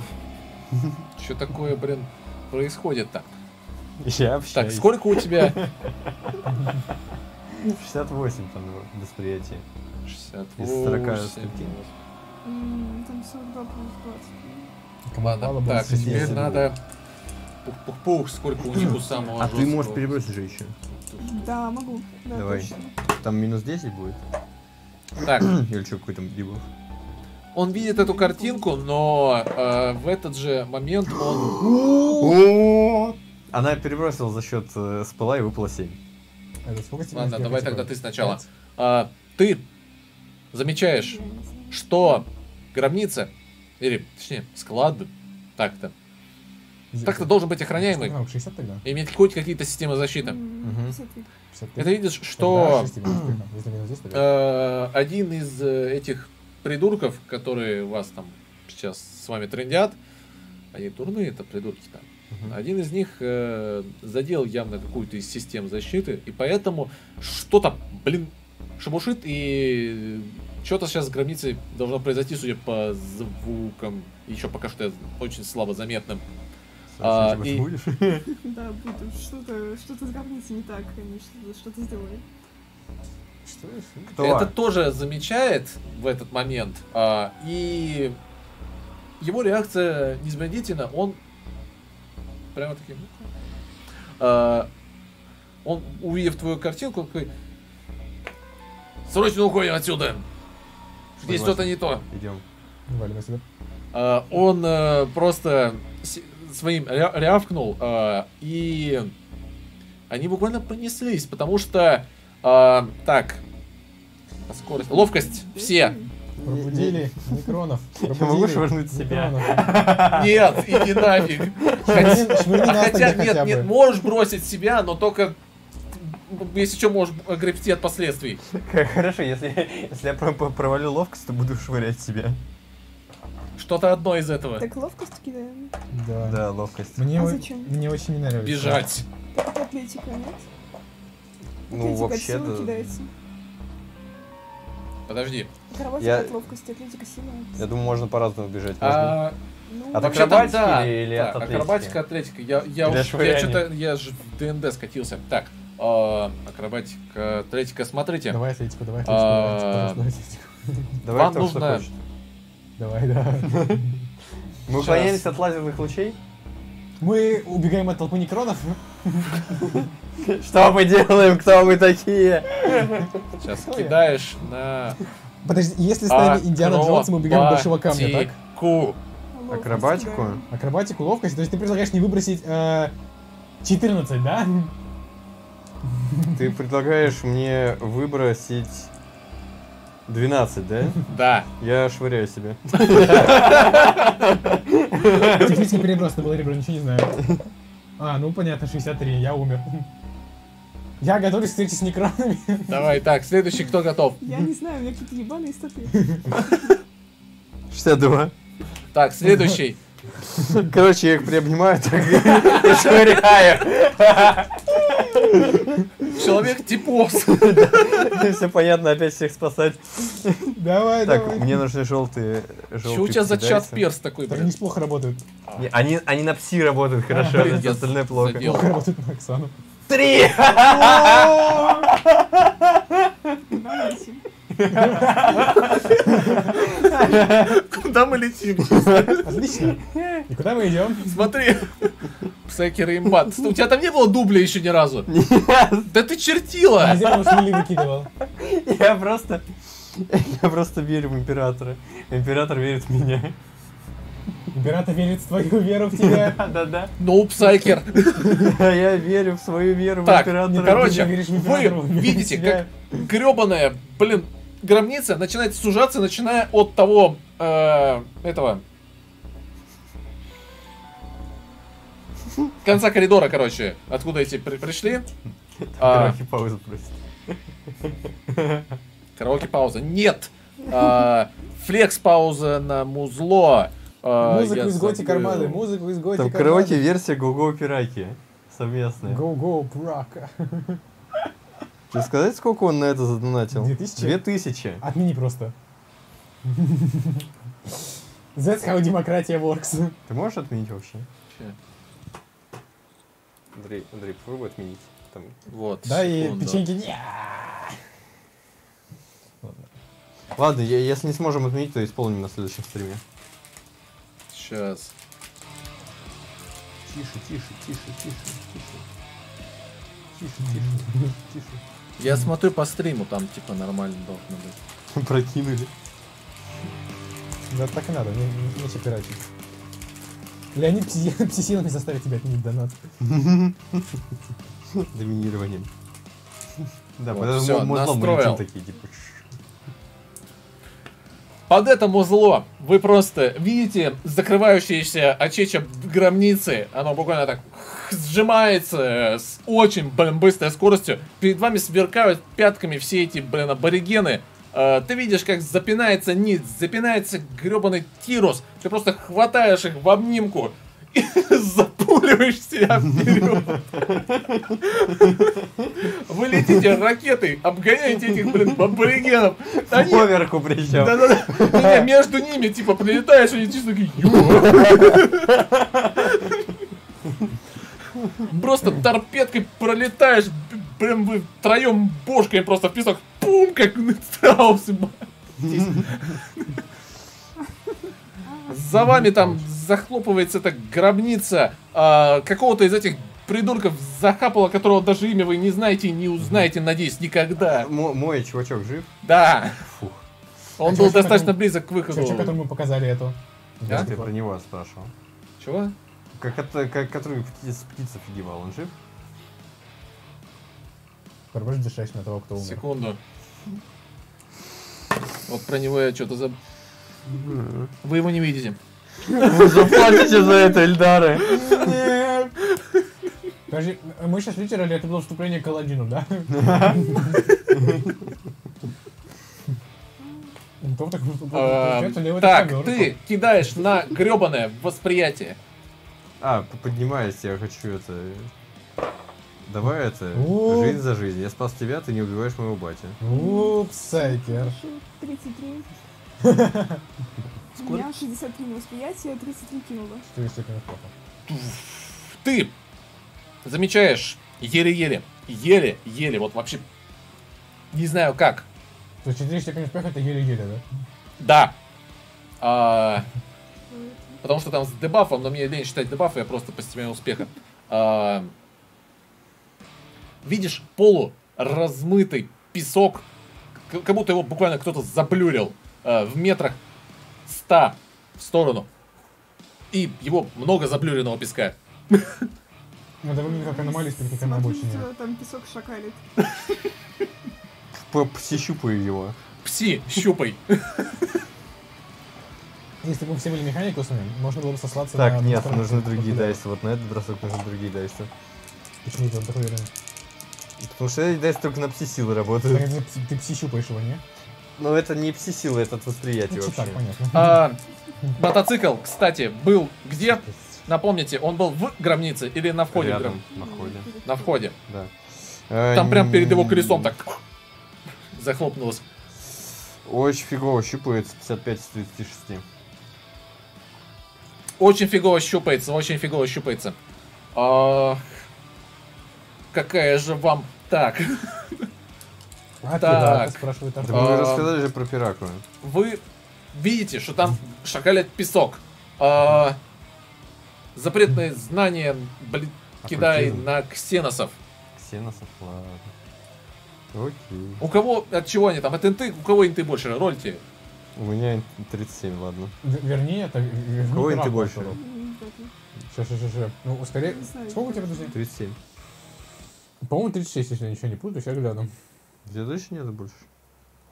Что такое, блин, происходит-то? Я общаюсь. Так, сколько у тебя? 68 там восприятие. 68. Из 40 скольки? М, Там 42 плюс 20. Ладно, так, сидеть. теперь надо... Пух-пух-пух, сколько у них у самого А ты можешь перебросить же еще. Да, могу. Да, Давай. точно. Там минус 10 будет? Так, Или что, какой-то дебуф? он видит эту картинку, но э, в этот же момент он... Она перебросила за счет э, спыла и выпало 7. это сколько тебе? Ладно, давай тогда ты сначала. А, ты замечаешь. Что гробница, или, точнее, склад, так-то, Так-то должен быть охраняемый. Ну, 60 тогда? Иметь хоть какие-то системы защиты. М, Мгм. 53. 53. Это видишь, что 6 тебе успехом. Если минус 10, тогда... э, один из э, этих придурков, которые вас там сейчас с вами трендят, они дурные, это придурки там. Один из них э, задел явно какую-то из систем защиты, и поэтому что-то, блин, шебушит, и что-то сейчас с гробницей должно произойти, судя по звукам, еще пока что очень слабо заметным. А, и- будешь? Да, буду. Что-то что-то с гробницей не так. Они что-то сделали. Что это? Кто? Это тоже замечает в этот момент, а, и его реакция незамедлительно, он прямо таким, а, он, увидев твою картинку, такой, срочно уходим отсюда, здесь что-то не то. Идем. Валим отсюда. А, он э, просто своим ря- рявкнул, а, и они буквально понеслись, потому что а, так, скорость, ловкость, все. Пробудили некронов. Я могу швырнуть себя? Нет, иди нафиг. А нас хотя нет, нет, можешь бросить себя, но только если что, можешь гребти от последствий. Хорошо, если, если я про- про- провалю ловкость, то буду швырять себя. Что-то одно из этого. Так ловкость кидаем. Да. Да, ловкость. Мне, А зачем? мне очень не нравится. Бежать. Так это атлетика, нет? Ну, Атлетика от вообще, да. кидается. Подожди. Акробатика Я- от ловкости, атлетика сила. Я думаю, можно по-разному бежать. Можно- А, Ну, От акробатики да, или- или да, от атлетики? акробатика, атлетика. Я, я, уж, я что-то, я же в ДНД скатился. Так, а, акробатика, атлетика, смотрите. Давай атлетику, давай А, атлетику, давай атлетику. Давай вам то, нужно- что хочешь. Давай, да. Мы уклонялись от лазерных лучей? Мы убегаем от толпы некронов. Что мы делаем? Кто мы такие? Сейчас кидаешь на Подожди, если с нами Индиана Джонс, мы убегаем от большого камня, так? Акробатику. ловкость Акробатику? Акробатику, ловкость. То есть ты предлагаешь не выбросить э, 14, да? Ты предлагаешь мне выбросить 12, да? Да. Я швыряю себя. Технический переброс, это было ребро, ничего не знаю. А, ну понятно, 63, я умер. Я готовлюсь к встрече с некронами. Давай, так, следующий, кто готов? Я не знаю, у меня какие-то ебаные статы. 62. Так, следующий. Короче, я их приобнимаю так и швыряю. Человек типос. Все понятно, опять всех спасать. Давай, Так, давай. мне нужны желтые Что у тебя за чат перс такой, Так они плохо работают. Они, они на пси работают хорошо, а я остальное плохо. Плохо работают на Оксану. Три! Куда мы летим? Отлично. И куда мы идем? Смотри. Псайкер и имбат. У тебя там не было дубля еще ни разу? Да ты чертила! Лили выкидывал. Я просто... Я просто верю в императора. Император верит в меня. Император верит в твою веру в тебя. Да-да. Ну, псайкер. Я верю в свою веру в Так, императора. короче, вы видите, как гребаная, блин, гробница начинает сужаться, начиная от того, э, этого, конца коридора, короче, откуда эти при- пришли. А, Короче, паузу просто. караоке пауза. Нет! А, флекс пауза на музло. А, Музыку из Готик забыл. Армады, музыку из Готик Там Армады. караоке версия Go-Go Пираки. Совместная. Go, go, Тебе сказать, сколько он на это задонатил? 2000? Две тысячи. Отмени просто. That's how демократия works. Ты можешь отменить вообще? Андрей, Андрей, попробуй отменить. Там. Вот. Да, и печеньки не. Ладно, я- если не сможем отменить, то исполним на следующем стриме. Сейчас. Тише, тише, тише, тише, тише. Тише, тише, тише. Я смотрю по стриму, там типа нормально должно быть. Прокинули. Да так и надо, не, не, нечего пиратить. Леонид пси- псисилами заставит тебя отменить донат. Доминированием. Да, Вот, потому летим такие, типа. под это музло вы просто видите закрывающиеся очеча гробницы. Оно буквально так сжимается с очень, блин, быстрой скоростью. Перед вами сверкают пятками все эти, блин, аборигены. Э, Ты видишь, как запинается ниц, запинается гребаный тирус. Ты просто хватаешь их в обнимку и запуливаешь себя вперед. Вы летите ракетой, обгоняете этих, блин, аборигенов. Они Поверху причем. да-да-да. Между ними, типа, прилетаешь, они чисто такие. Просто торпедкой пролетаешь, прям вы втроем бошками просто в песок, пум, как байтесь. За вами там захлопывается эта гробница а, какого-то из этих придурков захапала, которого даже имя вы не знаете и не узнаете, надеюсь, никогда. М- Мой чувачок жив? Да, Фух. он А был чувачок, достаточно которому- близок к выходу. Чувачок, которому мы показали эту. Да? Я про него спрашивал. Чего? Как это, как, который птиц, птиц офигевал, он жив? Корбаш D6 на того, кто умер. Секунду. Вот про него я что-то заб... Вы его не видите. Вы заплатите за это, Эльдары. Подожди, мы сейчас литерали, это было вступление к Аладдину, да? То так, ковёр. ты кидаешь на гребаное восприятие. А, поднимаюсь, я хочу это... Давай это, жизнь за жизнь. Я спас тебя, ты не убиваешь моего батя. Упс, Сайкер. Хорошо, 33. У меня 63 на восприятие, 33 кинула. 4 степени плохо. Ты замечаешь еле-еле, еле-еле, вот вообще не знаю как. То есть 4 степени успеха это еле-еле, да? Да. А, потому что там с дебафом, но мне лень считать дебафы, я просто постепенно успеха. А, видишь полу размытый песок, как будто его буквально кто-то заблюрил а, в метрах 100 в сторону. И его много заблюренного песка. Ну, это выглядит как аномалия как на обочине. Там песок шакалит. П- Псищупаю его. Пси, щупай. Если бы мы все были механикусами, можно было бы сослаться Так, на... нет, сторону нужны другие Кокудео. дайсы. Вот на этот бросок нужны другие дайсы. Почему ты такой уверен? Потому что эти дайсы только на пси-силы Так, работают. ты, ты пси щупаешь его, не? Но это не пси-силы, это от восприятия Ну, вообще. так, понятно. А, мотоцикл, кстати, был где? Напомните, он был в гробнице или на входе в Рядом, гроб- на входе. На входе. Да. Там прям перед его колесом так захлопнулось. Очень фигово щупается 55 из 36. Очень фигово щупается, очень фигово щупается. А, какая же вам так? А, Так. да, спрашивает Да Артур. мы А, рассказали же про Пираку. Вы видите, что там шакалит песок. А, запретные знания, блин, кидай Оккультизм. на ксеносов. Ксеносов, ладно. Окей. У кого, от чего они там? От инты, у кого инты больше? Рольте. У меня 37, ладно. Верни это, верни Кого ты больше? Ща, ща, ща. Ну, скорее... Не знаю. Сколько у тебя, друзей? 37. По-моему, 36, если я ничего не путаю, сейчас гляну. Где точно нет больше?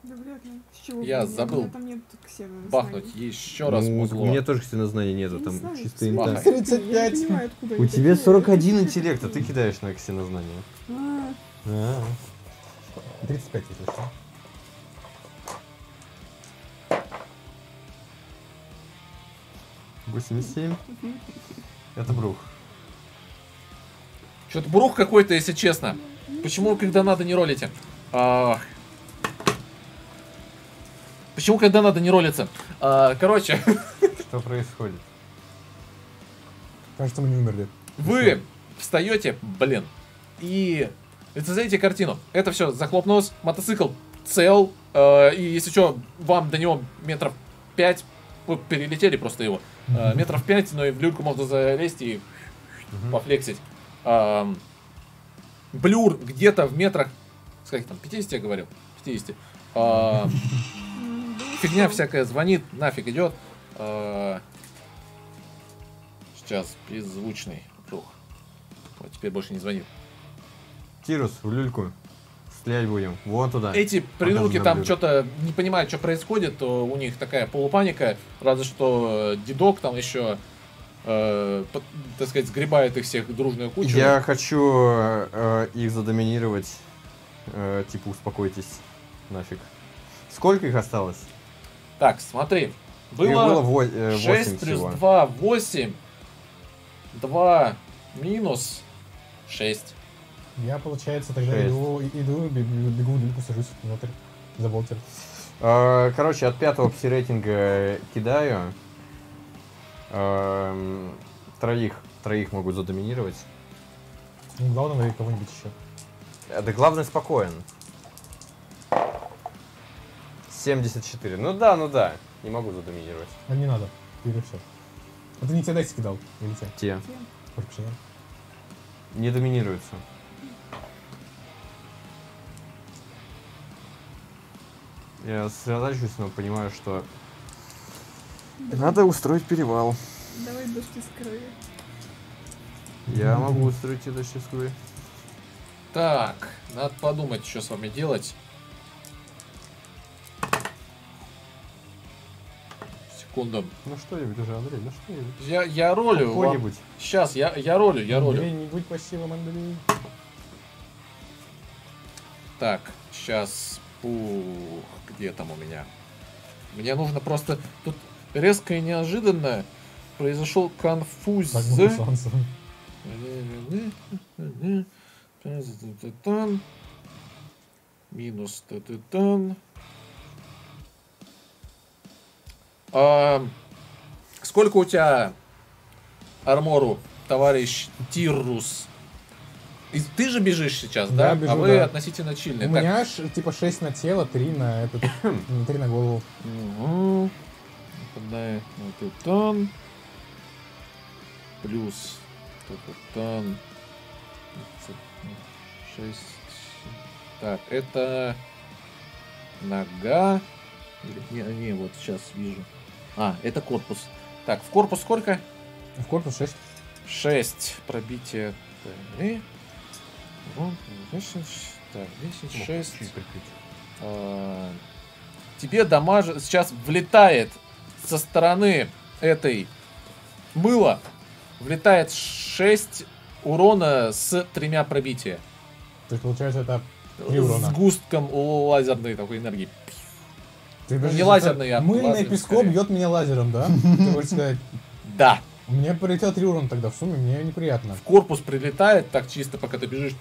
Да вряд ли. С чего Я бы? У меня забыл Там нет ксена Бахнуть еще раз Ну, музло. У меня тоже, кстати, знаний нету, Я не там знаю, чисто смысле? 35. Я не понимаю, откуда У тебя такие. 41 интеллект, а ты кидаешь на ксенознание. А, А, 35, если что. — 87. Это брух. Что-то брух какой-то, если честно. Почему, когда надо, не ролите? А, Почему, когда надо, не ролится? А, Короче, Что происходит? Кажется, мы не умерли. вы встаете, блин, и лицезреете картину. Это все захлопнулось, мотоцикл цел, э, и если что, вам до него метров 5, перелетели просто его, Э, метров 5, но и в люльку можно залезть и Мгм. пофлексить. Ам, Блюр где-то в метрах, сколько там, 50 я говорил? 50. А, Фигня всякая звонит, нафиг идет. А, Сейчас, беззвучный. Фух. Вот теперь больше не звонит. Тирус, в люльку. Стрелять будем. Вон туда. Эти придурки там что-то не понимают, что происходит, у них такая полупаника, разве что э, дедок там еще, э, под- так сказать, сгребает их всех дружную кучу. Я хочу э, их задоминировать. Э, типа, успокойтесь. Нафиг. Сколько их осталось? Так, смотри, Их было, было во- э, 6 восемь плюс всего. 2, 8, 2 минус 6. Я, получается, тогда Шесть. иду, иду, бегу, бегу, люльку, сажусь внутрь, за болтер. Э, Короче, от пятого пси-рейтинга кидаю. Эм, Троих, троих могу задоминировать. Ну, главного и кого-нибудь еще. Э, Да главное спокоен. 74. Ну да, ну да. Не могу задоминировать. А не надо. Или все. А ты не те дайсы кидал? Или те? Те. Не доминируются. Я сосредотачиваюсь, но понимаю, что надо устроить перевал. Давай дождь из крови. Я могу устроить это счастливый. Так, надо подумать, что с вами делать. Секунду. Ну что-нибудь уже, Андрей, ну что-нибудь. Я, я ролю. вам- Какой-нибудь. Сейчас, я, я ролю, я ролю. Андрей, не будь пассивом, Андрей. Так, сейчас. Пух, где там у меня? Мне нужно просто... Тут резко и неожиданно произошел конфуз. Минус та-та-тан. А, сколько у тебя армору, товарищ Тиррус? И ты же бежишь сейчас, да? Да, бежу, а вы да. относительно У чильные. Так, меня ш- типа 6 на тело, 3 на этот, м, 3 на голову. Угу. Нападает на титан. Плюс титан. 6. Так, это нога. Или- Не, не, вот сейчас вижу. А, это корпус. Так, в корпус сколько? В корпус 6. 6. Пробитие. Так, 10, 6. А, тебе дамаж сейчас влетает со стороны этой мыла влетает 6 урона с тремя пробития. То есть, получается, это Три урона. С густком лазерной такой энергии. Ты Ну, не лазерный, а Мыльное лазерный песко скорее. бьет меня лазером, да? Ты хочешь сказать? Да. Мне прилетел 3 урона тогда в сумме, мне неприятно. В корпус прилетает так чисто, пока ты бежишь.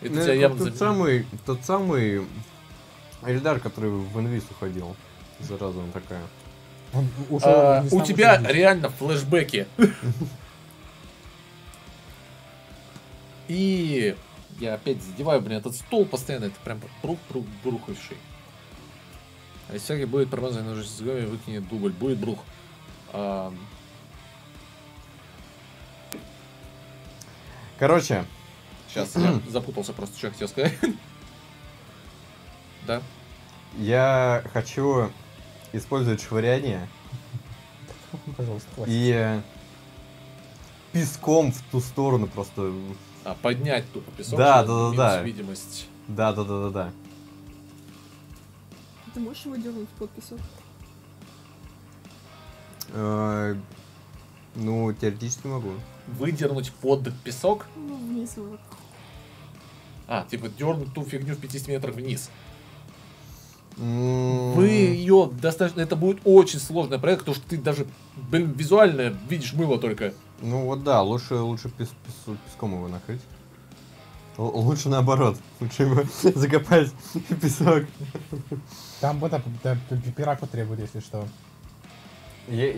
Это Ну, тебя это явно тот самый, тот самый Эльдар, который в инвиз уходил. Зараза он такая. Он ушел А, у тебя ушел. реально флешбеки. И я опять задеваю, блин, этот стол постоянно, это прям брух брух брухающий. А если всякий будет промазанный ножи с выкинет дубль, будет брух. А, Короче, сейчас я запутался просто, что я хотел сказать. Да. я хочу использовать швыряние Пожалуйста, хватит. и песком в ту сторону просто. А, поднять тупо песок. Да, да, да, да. видимость. Да, да, да, да, да. Ты можешь его дернуть под песок? Э, Ну, теоретически могу. Выдернуть под песок. Ну, вниз его. А, типа дернуть ту фигню в 50 метрах вниз. Вы ее достаточно... Это будет очень сложный проект, потому что ты даже, блин, визуально видишь мыло только. Ну вот да, лучше, лучше пес- пес- песком его накрыть. Л- лучше наоборот. Лучше его закопать в песок. Там это, п- п- пирак потребует, если что. Я,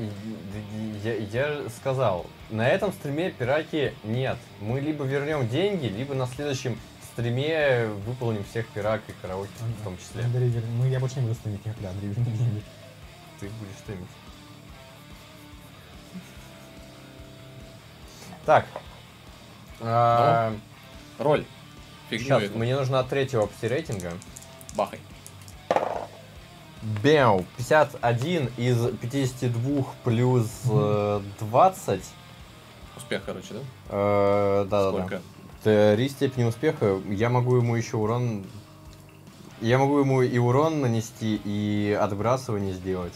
я, я сказал, на этом стриме пираки нет. Мы либо вернем деньги, либо на следующем стриме выполним всех пирак и караоке в том числе. Андрей, верни- мы, я больше не буду стримить никогда, Андрей, верни деньги. Ты будешь стримить. Так. А, Роль. Фигню Сейчас, мне нужно от третьего пси-рейтинга. Бахай. Бэу, 51 из 52 плюс э, 20. Успех, короче, да? Э, Да-да-да. Сколько? Три степени успеха. Я могу ему еще урон Я могу ему и урон нанести, и отбрасывание сделать.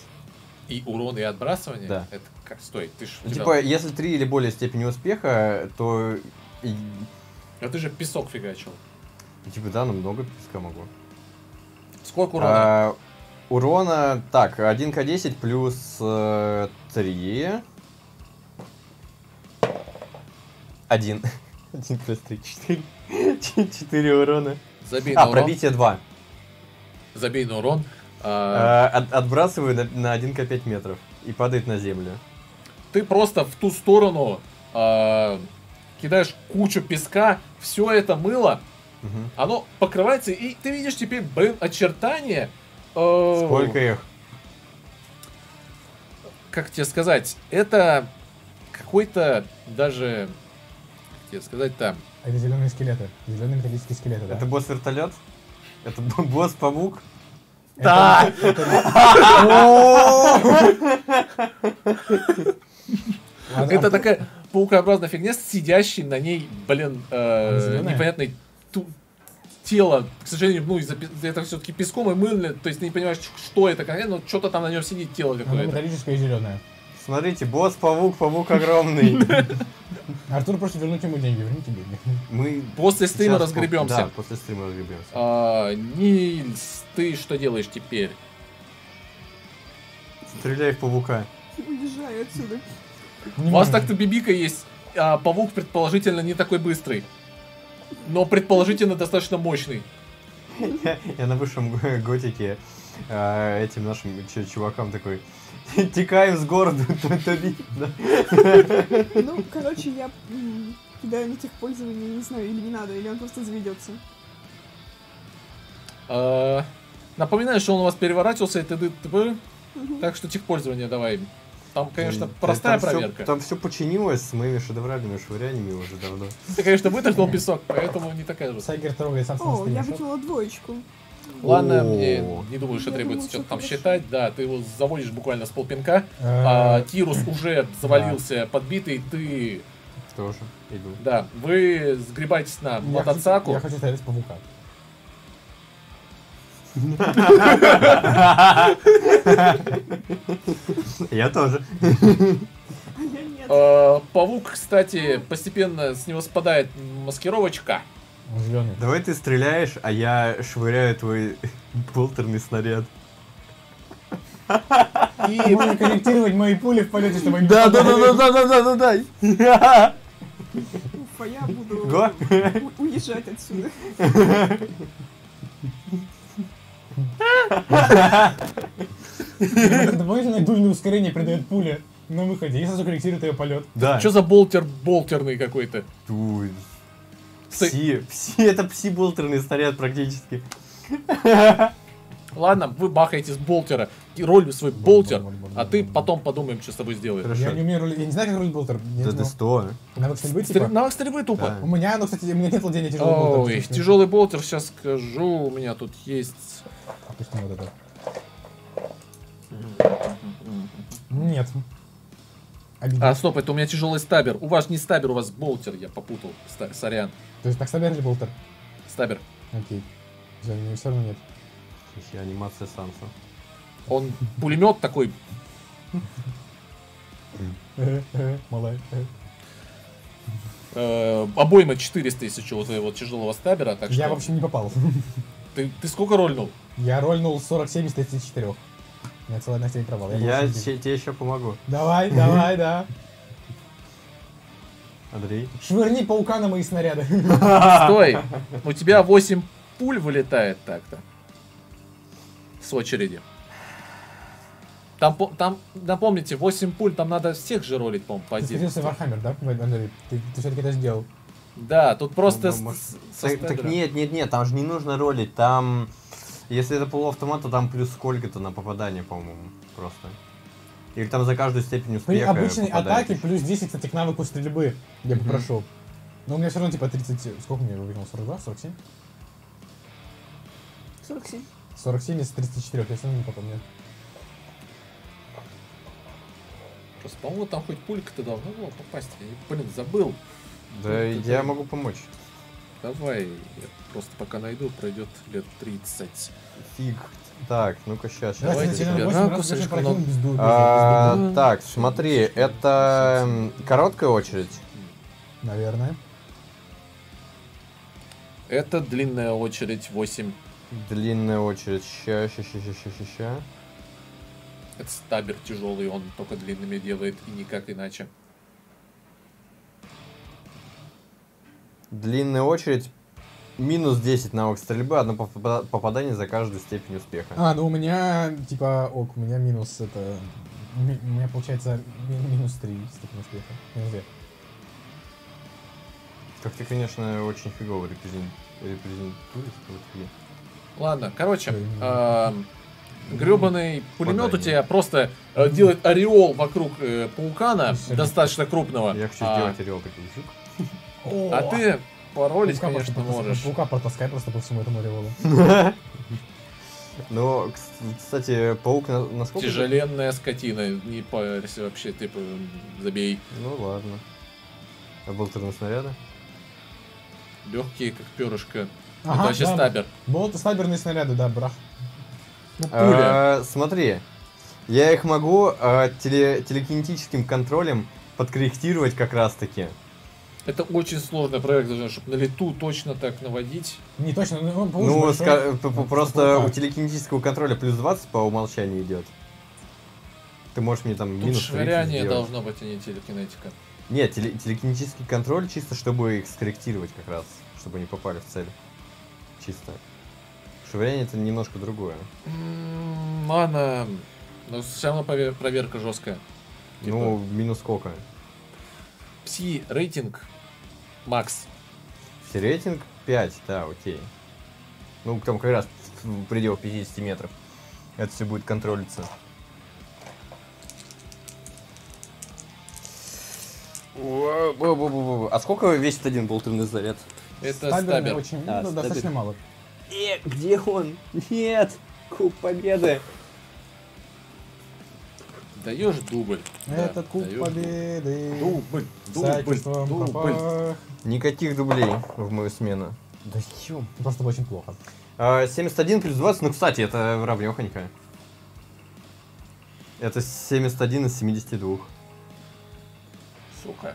И урон, и отбрасывание? Да. Это как? Стой, ты ж... Ну, тебя- Типа, если три или более степени успеха, то... А ты же песок фигачил. Типа, да, ну много песка могу. Сколько урона? А, урона, так, 1к10 плюс э, 3. 1. 1 плюс 3, 4. 4 урона. Забей на А, урон. пробитие 2. Забей на урон. А, А, от- отбрасываю на, на 1к5 метров. И падает на землю. Ты просто в ту сторону а, кидаешь кучу песка, все это мыло, Мгм. оно покрывается, и ты видишь теперь, блин, очертания. Сколько их? Как тебе сказать? Это какой-то даже... Как тебе сказать-то? Это зеленые скелеты. Зеленые металлические скелеты, да? Это босс-вертолет? Это б- босс-паук? Да! Это такая паукообразная фигня, с сидящей на ней, блин, э, непонятной ту- тело, к сожалению, ну, из-за это все-таки песком и мыльно, то есть ты не понимаешь, что это, конкретно, но что-то там на нем сидит тело какое-то. металлическая и зеленая. Смотрите, босс-паук, паук огромный. Артур просит вернуть ему деньги, верните деньги. Мы После стрима разгребемся. Да, после стрима разгребемся. А, Нильс, ты что делаешь теперь? Стреляй в паука. Уезжай отсюда. У вас так-то бибика есть, а паук предположительно не такой быстрый. Но предположительно достаточно мощный. Я, на высшем го- готике а, этим нашим чувакам такой Текаем с города, то, видно. Ну, короче, я кидаю на техпользование, не знаю, или не надо, или он просто заведется. А, Напоминаю, что он у вас переворачивался, и т.д. Так что техпользование давай. Там, конечно, Там простая всё- проверка. там все починилось с моими шедевральными швыряниями уже давно. Ты, конечно, вытряхнул песок, поэтому не такая же. Сайгер трогает сам О, я выкинула двоечку. Ладно, мне не думаю, что требуется что-то там считать. Да, ты его заводишь буквально с полпинка. А, Э, Тирус уже завалился подбитый, ты... Тоже иду. Да, вы сгребаетесь на мотоцаку. Я хочу стрелять с паука. Я тоже. А, павук, кстати, постепенно с него спадает маскировочка. Зеленый. Давай ты стреляешь, а я швыряю твой болтерный снаряд. И можно корректировать мои пули в полете, чтобы они Да, да, да, да, да, да, да, да. Уфа, я буду уезжать отсюда. Дополнительное дульное ускорение придает пуле на выходе, если закорректирует ее полет. Да. что за болтер болтерный какой-то? Стой. Пси, пси, это пси-болтерный снаряд практически. Ладно, вы бахаете с болтера. И роль свой болтер, а ты потом подумаем, что с тобой сделаем. Хорошо. Я не умею я не знаю, как рулить болтер. Да ты что? Навык стрельбы, типа? Навык стрельбы тупо. У меня, ну, кстати, у меня нет владения тяжелым болтером. Ой, тяжелый болтер, сейчас скажу, у меня тут есть... Допустим, вот это. Нет. Обидно. А, стоп, это у меня тяжелый стабер. У вас не стабер, у вас болтер, я попутал. Ста- Сорян. То есть так стабер или болтер? Стабер. Окей. Все, мне все равно нет. Слушай, анимация Санса. Он пулемет такой. Малая. э, обойма 400, если у твоего тяжелого стабера. Так что Я вообще не попал. Ты, ты сколько рольнул? Я рольнул 47 из 34. У меня целая на провал. был Я те- тебе еще помогу. Давай, давай, да. Андрей. Швырни паука на мои снаряды. Стой! У тебя 8 пуль вылетает так-то. С очереди. Там, там, напомните, 8 пуль, там надо всех же ролить, по-моему, по Ты. Warhammer, да, Андрей? Ты, ты все-таки это сделал. Да, тут просто... Ну, может, со Так, нет, нет, нет, там же не нужно ролить, там... Если это полуавтомат, то там плюс сколько-то на попадание, по-моему, просто. Или там за каждую степень При успеха обычной попадает атаке еще. плюс 10, кстати, к навыку стрельбы. Я Мгм. попрошу. Но у меня все равно типа 30... Сколько мне выкинул? 42? 47? 47. 47 из 34, я все равно не попал, нет. Просто, по-моему, там хоть пулька-то должна была попасть. Я, блин, забыл. Да, Это- я могу помочь. Давай, я просто пока найду, пройдет лет 30. Фиг. Так, ну-ка, сейчас, Давайте раку слишком много. А, так, смотри, это короткая очередь. Наверное. Это длинная очередь 8. Длинная очередь. Ща, ща, ща, ща, ща, ща, ща. Это стабер тяжелый, он только длинными делает и никак иначе. Длинная очередь. Минус 10 навык стрельбы, одно попада- попадание за каждую степень успеха. А, ну у меня, типа, ок, у меня минус это... У меня получается ми- минус 3 степень успеха. Минус две. Как ты, конечно, очень фигово репрезен- репрезентуешь фигню. Ладно, короче, эм, гребаный пулемет у тебя просто э, делает ореол вокруг э, паукана, достаточно крупного. Я хочу а, сделать орел такой. А ты паролить, Паука конечно, просто- можешь. Паука протаскай просто по всему этому револу. Но, кс- кстати, паук на- насколько... Тяжеленная скотина, не парься вообще, типа, забей. Ну ладно. А болтерные снаряды? Легкие, как перышко. Это Ага, вообще да. стабер. Болт стаберные снаряды, да, брах. Ну, пуля. А, Смотри, я их могу а, теле- телекинетическим контролем подкорректировать как раз таки. Это очень сложная проверка, чтобы на лету точно так наводить. Не точно, ну он получше Ну, большой. ска- Ну, просто у телекинетического контроля плюс 20 по умолчанию идет. Ты можешь мне там Тут минус 30 швыряние должно быть, а не телекинетика. Нет, теле- телекинетический контроль чисто, чтобы их скорректировать как раз, чтобы они попали в цель. Чисто. Швыряние это немножко другое. М, Ладно, но все равно пове- проверка жесткая. Типа- Ну, минус сколько? Пси рейтинг макс. Рейтинг 5, да, окей. Ну, там как раз в пределах 50 метров. Это все будет контролиться. А сколько весит один болтерный заряд? Это Стаберный стабер. очень, А, ну, достаточно стабер. мало. Э, где он? Нет! Куб победы! Даешь дубль. Да, Это куб победы. Дубль, дубль, дубль. Никаких дублей в мою смену. Да ё. Просто очень плохо. А, 71 плюс 20, ну, кстати, это равнёхонько. Это 71 из 72. Сука.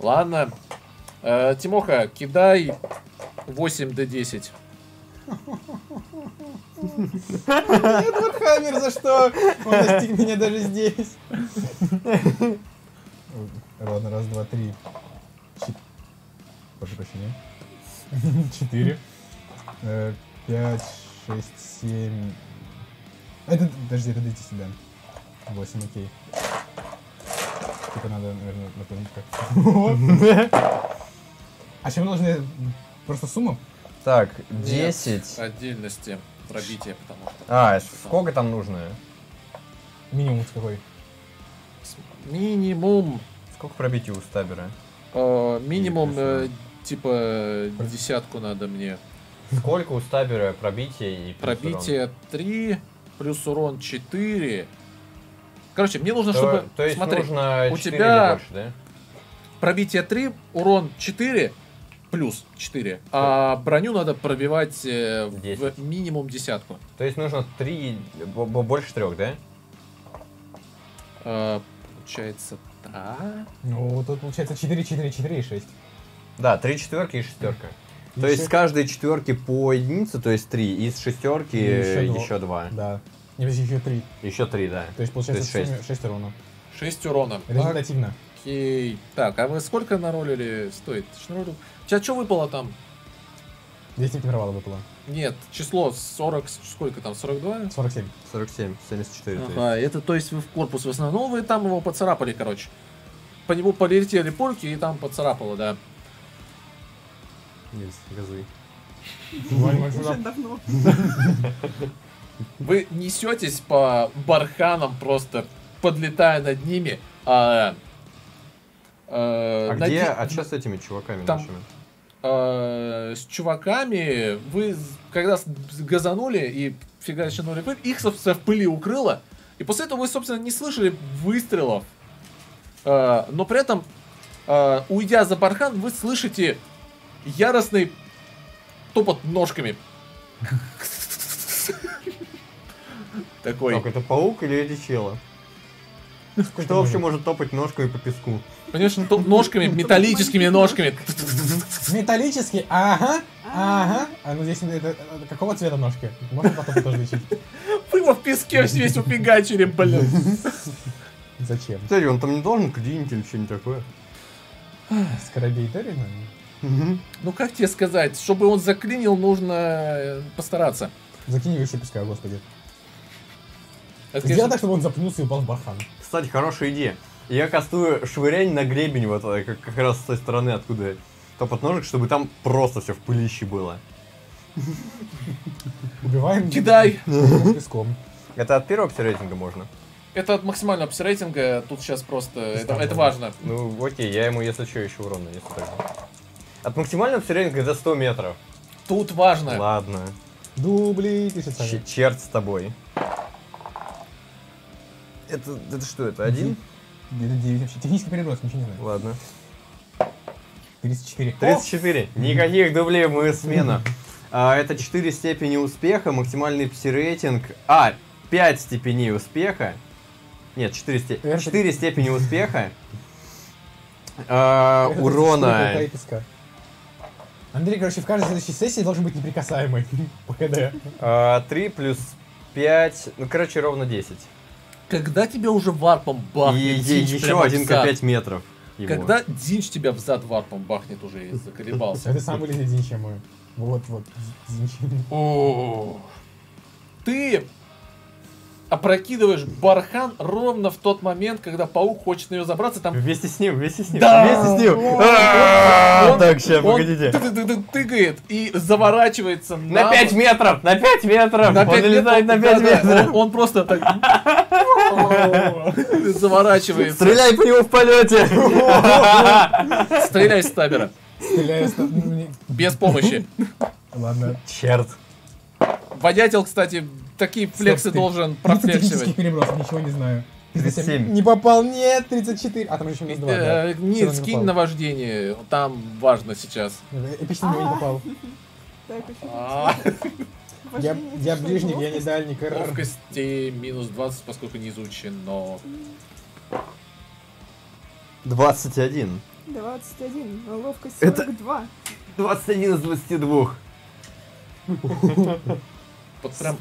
Ладно. Э, Тимоха, кидай 8d10. Эдвард Хаммер, за что? Он настиг меня даже здесь. Ладно, раз, два, три. Чет- Прошу прощения. Четыре. Э, Пять, шесть, семь. Это, подожди, это дайте сюда. Восемь, окей. Типа надо, наверное, напомнить как. Вот. А чем мы должны... Просто сумму? Так, Нет, 10. Отдельности пробития, потому что... А, сколько там нужно? Минимум какой? Минимум... Сколько пробитий у стабера? э, минимум, э, типа, десятку надо мне. Сколько у стабера пробития и Пробитие 3, плюс урон 4. Короче, мне нужно, урон? чтобы... То, то есть смотри, нужно у 4 тебя- больше, да? пробитие 3, урон 4, плюс 4. А броню надо пробивать э, в 10. минимум десятку. То есть нужно 3, больше трех, да? Получается, да. Ну, тут получается 4, 4, 4 и 6. Да, три четверки и шестерка. И То есть шесть- с каждой четверки по единице, то есть три, и с шестерки И еще два. еще два. Да. Не, подожди, еще 3. Еще три, да. То есть получается То есть 6. 6 урона. 6 урона. Результативно. Окей. Так, а вы сколько наролили? Стоит. Тебя что выпало там? 200 интервала выпало. Нет, число 40, сколько там, 42? 47. 47, 74. то есть. Ага, это то есть вы в корпус в основном, ну вы там его поцарапали, короче. По нему полетели пульки и там поцарапало, да. Есть, газы. Уже давно. Вы несетесь по барханам просто, подлетая над ними, а, э, А над- где, а что с этими чуваками Там- нашими? Э, с чуваками вы, когда газанули и фигачнули пыль, их, собственно, в пыли укрыло, и после этого вы, собственно, не слышали выстрелов. А, но при этом, а, уйдя за бархан, вы слышите яростный топот ножками. Такой. Так, это паук или эти чела? Что вообще может топать ножками по песку? Ну, топ- ножками, металлическими ножками. Металлический, ага, ага. А ну здесь это, какого цвета ножки? Можно потом тоже лечить? Вы его в песке весь упигачили, блин. Зачем? Кстати, он там не должен клинить или что-нибудь такое? Скоробей Терри? Ну как тебе сказать, чтобы он заклинил, нужно э, постараться. Закинь еще песка, господи. Это, Сделай так, чтобы он запнулся и упал в бархан. Кстати, хорошая идея. Я кастую швырянь на гребень вот э, как, как раз с той стороны, откуда топот ножек, чтобы там просто все в пылище было. Убиваем Кидай! песком. Это от первого рейтинга можно? Это от максимального апсрейтинга, тут сейчас просто, это, это важно. Ну, окей, я ему, если что, еще урон нанесу тогда. От максимального рейтинга до 100 метров. Тут важно. Ладно. Дубли, пишет Ч- Саня. черт с тобой. Это, это что, это один? Это 9 вообще. Технический переброс, ничего не знаю. Ладно. 34. 34. Никаких дублей, мы смена. А, это 4 степени успеха, максимальный пси-рейтинг. А, 5 степеней успеха. Нет, 4, сте... Это- 4 степени успеха. А, урона. Андрей, короче, в каждой следующей сессии должен быть неприкасаемый по КД. А, 3 плюс 5. Ну, короче, ровно 10. Когда тебя уже варпом И бахнет е- Динч еще прямо в один зад? к 5 метров. ему. Когда Динч тебя в зад варпом бахнет уже и заколебался. Это сам вылезет Зинча мой. Вот, вот, Зинча. О, Ты опрокидываешь бархан ровно в тот момент, когда паук хочет на нее забраться, там Вместе с ним, вместе с ним. Да! Вместе с ним. А, Так, сейчас, погодите. тыкает и заворачивается На 5 метров! На 5 метров! На Он 5 летает на 5 да-да, метров! Он просто так заворачивается. Стреляй по нему в полете! Стреляй с табера. Стреляю с- ну, Без помощи. Ладно. Черт. Водятел, кстати, такие флексы должен профлексивать. переброс, ничего не знаю. 37. Не попал, нет, 34. А там еще минус 2, да. Э, Нет, скинь на вождение, там важно сейчас. Эпичный не попал. Так, еще А, Я, я ближник, я не дальник. Ловкости минус 20, поскольку не изучено. 21. 21, а ловкость Это- 42. 21 из 22. Вот прям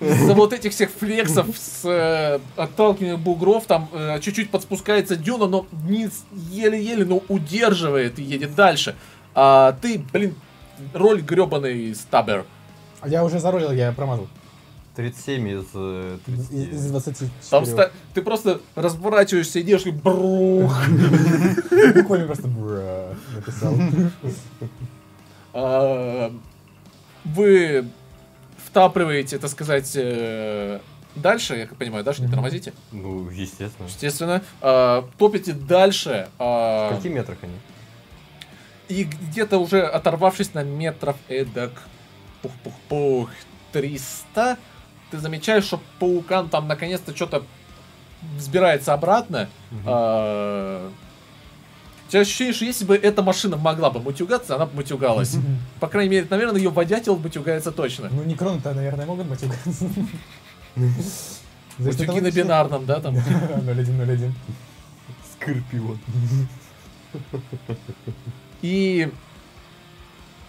из-за вот этих всех флексов с э, отталкиванием бугров там э, чуть-чуть подспускается дюна, но еле-еле, но удерживает и едет дальше. А ты, блин, роль гребаный стабер. А Я уже заролил, я промазал. 37 из э, Из, 30. из 24. Там ста- ты просто разворачиваешься, идешь и брух. Прикольно просто бра написал. А, Вы втапливаете, так сказать, э, дальше, я как понимаю, дальше не тормозите. Ну, естественно. Естественно, а, топите дальше. а, В каких метрах они? И где-то уже оторвавшись на метров эдак пух-пух-пух 300, ты замечаешь, что паукан там наконец-то что-то взбирается обратно. А, У тебя ощущение, что если бы эта машина могла бы мутюгаться, она бы мутюгалась. По крайней мере, наверное, ее водятел мутюгается точно. Ну, некроны-то, наверное, могут матюгаться. Мутюги на бинарном, да, там. 0-1-0-1. Скорпион. И,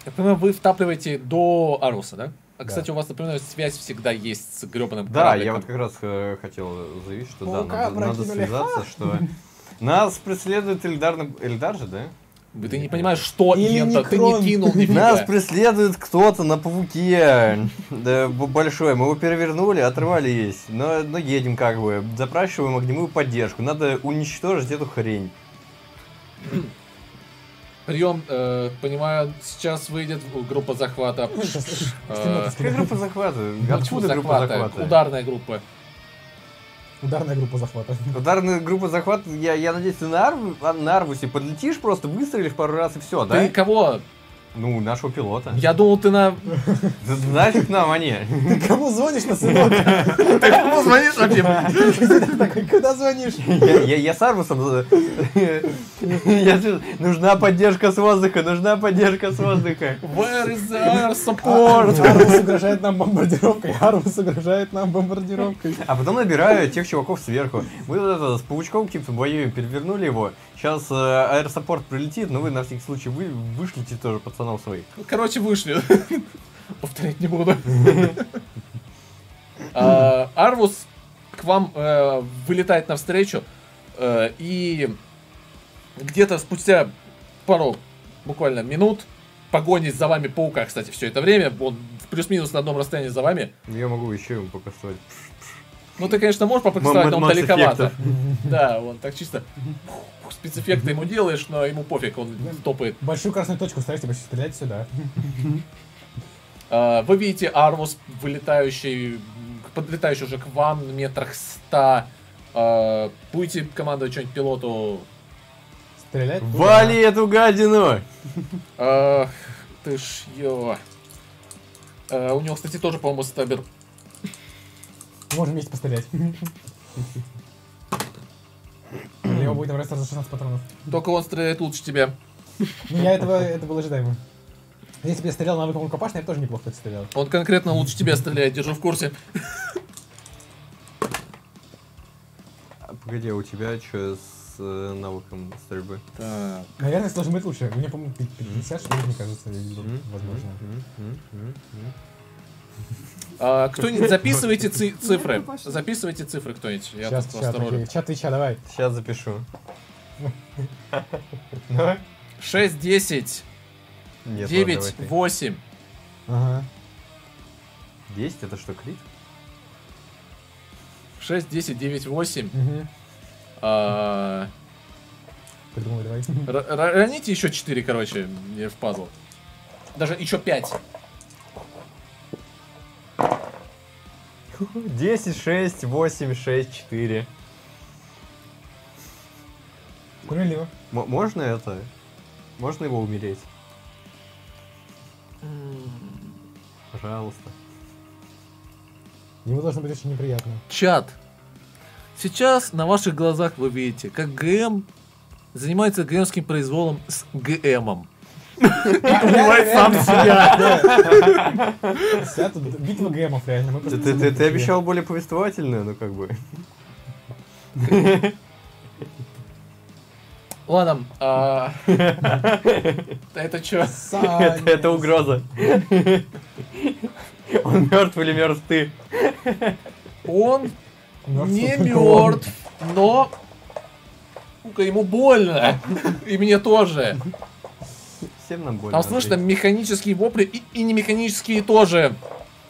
я понимаю, вы втапливаете до Аруса, да? А, кстати, у вас, напоминаю, связь всегда есть с гребаным Да, я вот как раз э, хотел заявить, что да, Паука надо, надо связаться, что нас преследует Эльдар, на- Эльдар же, да? Ты не понимаешь, что Или Ента, ты не кинул Нас нифига. преследует кто-то на пауке да, большой. Мы его перевернули, оторвались. Но, но едем как бы. Запрашиваем огневую поддержку. Надо уничтожить эту хрень. Прием, э, понимаю, сейчас выйдет группа захвата. Э, Какая группа захвата? ну, Откуда группа захвата? Ударная группа. Ударная группа захвата. Ударная группа захвата, я, я надеюсь, ты на, Арву- а, на Арвусе подлетишь, просто выстрелишь пару раз и все, да? Ты кого Ну, нашего пилота. Я думал, ты на... Нафиг нам они. Ты кому звонишь-то, сынок? Ты кому звонишь вообще? Куда звонишь? Я, с Арбусом. Же- нужна поддержка с воздуха, нужна поддержка с воздуха. Where is the air support? Арвус угрожает нам бомбардировкой. Арвус угрожает нам бомбардировкой. А потом набираю тех чуваков сверху. Мы с паучком каким-то воюем, перевернули его. Сейчас аэросаппорт прилетит, но вы на всякий случай вы вышлите тоже пацанов своих. Короче, вышли. Повторять не буду. А, Арвус к вам э, вылетает навстречу, э, и где-то спустя пару буквально минут погони за вами паука, кстати, все это время, он плюс-минус на одном расстоянии за вами. Я могу еще ему покастовать. Ну, ты, конечно, можешь попрактиковать, но он далековато. Да, он так чисто спецэффекты ему делаешь, но ему пофиг, он топает. Большую красную точку ставьте, почти стрелять сюда. А, Вы видите Арвус, вылетающий, подлетающий уже к вам метрах ста. А, Будете командовать что-нибудь пилоту. Стрелять? Вали эту гадину! Ах, ты ж ё. А, У него, кстати, тоже, по-моему, стабер. Можем вместе пострелять. У него будет набраться за 16 патронов. Только он стреляет лучше тебя. Я этого, это было ожидаемо. Если бы я стрелял навыком рукопашный, я бы тоже неплохо стрелял. Он конкретно лучше тебя стреляет, держу в курсе. А, Погоди, а у тебя что с э, навыком стрельбы? Так. Наверное, это должен быть лучше. Меня, по-моему, 50, что ли, мне кажется, возможно. А, кто-нибудь записывайте ци- цифры. Паша. Записывайте цифры кто-нибудь. Я Сейчас, тут окей. Чат Твича, давай. Сейчас запишу. 6, 10, Нет, 9, ладно, давай ты. 8. Ага. 10 это что, крит? 6, 10, 9, 8. Угу. А, Придумай, давай. р- р- Роните еще 4, короче, мне в пазл. Даже еще 5. 10, 6, 8, 6, 4. Справедливо. М- можно это? Можно его умереть? Пожалуйста. Ему должно быть очень неприятно. Чат. Сейчас на ваших глазах вы видите, как ГМ занимается ГМским произволом с ГМом. Убивает сам себя. Битва гемов, реально. Мы Ты, обещал более повествовательную, ну как бы. Ладно, а, это что? Это, угроза. Он мертв или мертв ты? Он не мертв, но ему больно. И мне тоже. Всем нам больно. Там слышно механические вопли и, и не механические тоже.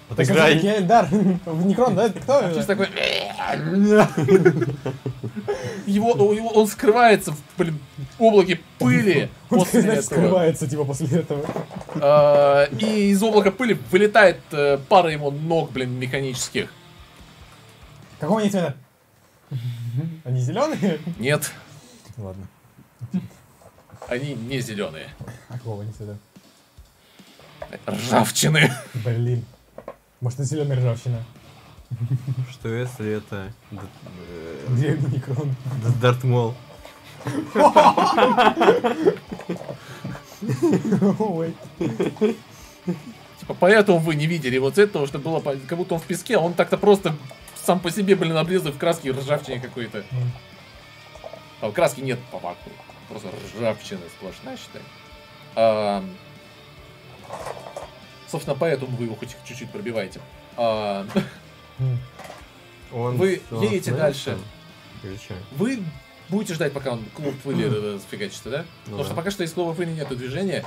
Так это Отыграй. же Эльдар. Некрон, да? Это кто? это? Чисто такой... Его, его, он скрывается в блин, облаке пыли Он, после знаешь, этого. скрывается, типа, после этого. А, И из облака пыли вылетает э, пара его ног, блин, механических. Какого они цвета? Они зеленые? Нет, Ладно. Они не зеленые. А какого они цвета? Ржавчины. Блин. Может, это зеленая ржавчина? Что если это Д- э, Древний некрон. Дартмол? Ой. Типа, поэтому вы не видели вот этого, что было как будто он в песке, а он так-то просто сам по себе, блин, обрезан в краске и ржавчине какой-то. А краски нет по факту. Просто ржавчина сплошная, считай. А, собственно, поэтому вы его хоть чуть-чуть пробиваете. А, М. Он Вы едете дальше. Вы будете ждать, пока он клуб пыли э, сфигачится, да? Ну Потому да. что пока что из клуба пыли нету движения.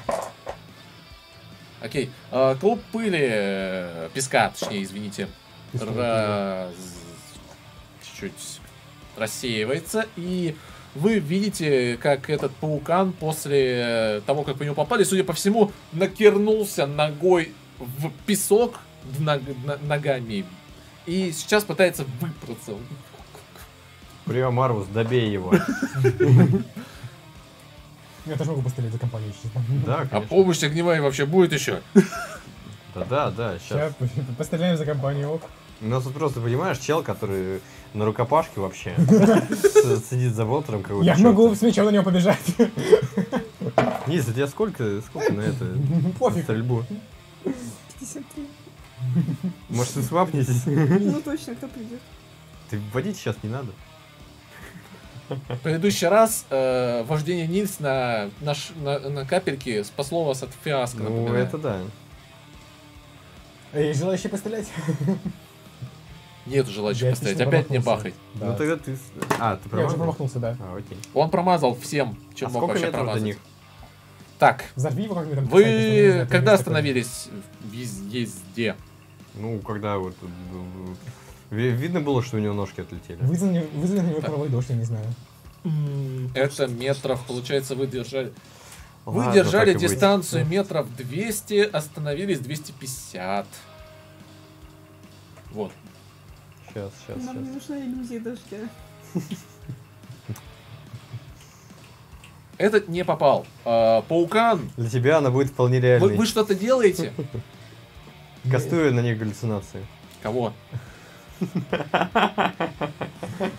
Окей. А, клуб пыли, э, песка, точнее, извините, раз... чуть-чуть рассеивается, и вы видите, как этот паукан после э, того, как по нему попали, судя по всему, накернулся ногой в песок ног- ногами. И сейчас пытается выбраться. Прием, Марвус, добей его. Я тоже могу пострелять за компанию чисто. Да, А помощь огневая вообще будет еще? Да, да, да, сейчас. Сейчас постреляем за компанию, ок. У нас тут просто, понимаешь, чел, который на рукопашке вообще сидит за болтером какого-то Я могу с мячом на него побежать. Низ, у тебя сколько, сколько на это? Пофиг. Стрельбу. 53. Может, ты свапнетесь? Ну точно, кто придет? Ты водить сейчас не надо. В предыдущий раз э, вождение Нильс на, на, на, на капельке спасло вас от фиаско. Ну, напоминаю. это да. Эй, желающие пострелять? Нету желающих Я поставить. Опять не бахать. Да. Ну, тогда ты... А, ты Я уже промазал? промахнулся, да. А, окей. Он промазал всем, чем А мог вообще до промазать. них? Так, Взорви его как-нибудь вы знать, когда остановились везде? Ну, когда вот... ви- Видно было, что у него ножки отлетели. Вызвали, вызвали на него кровавый дождь, я не знаю. Это метров, получается, вы держали... Вы Ладно, держали и быть. дистанцию метров 200, остановились 250. Вот. Сейчас, сейчас, Нам не нужна иллюзия дождя. Этот не попал. А, паукан, Для тебя она будет вполне вы, реальной. вы что-то делаете? Кастую на них галлюцинации. Кого?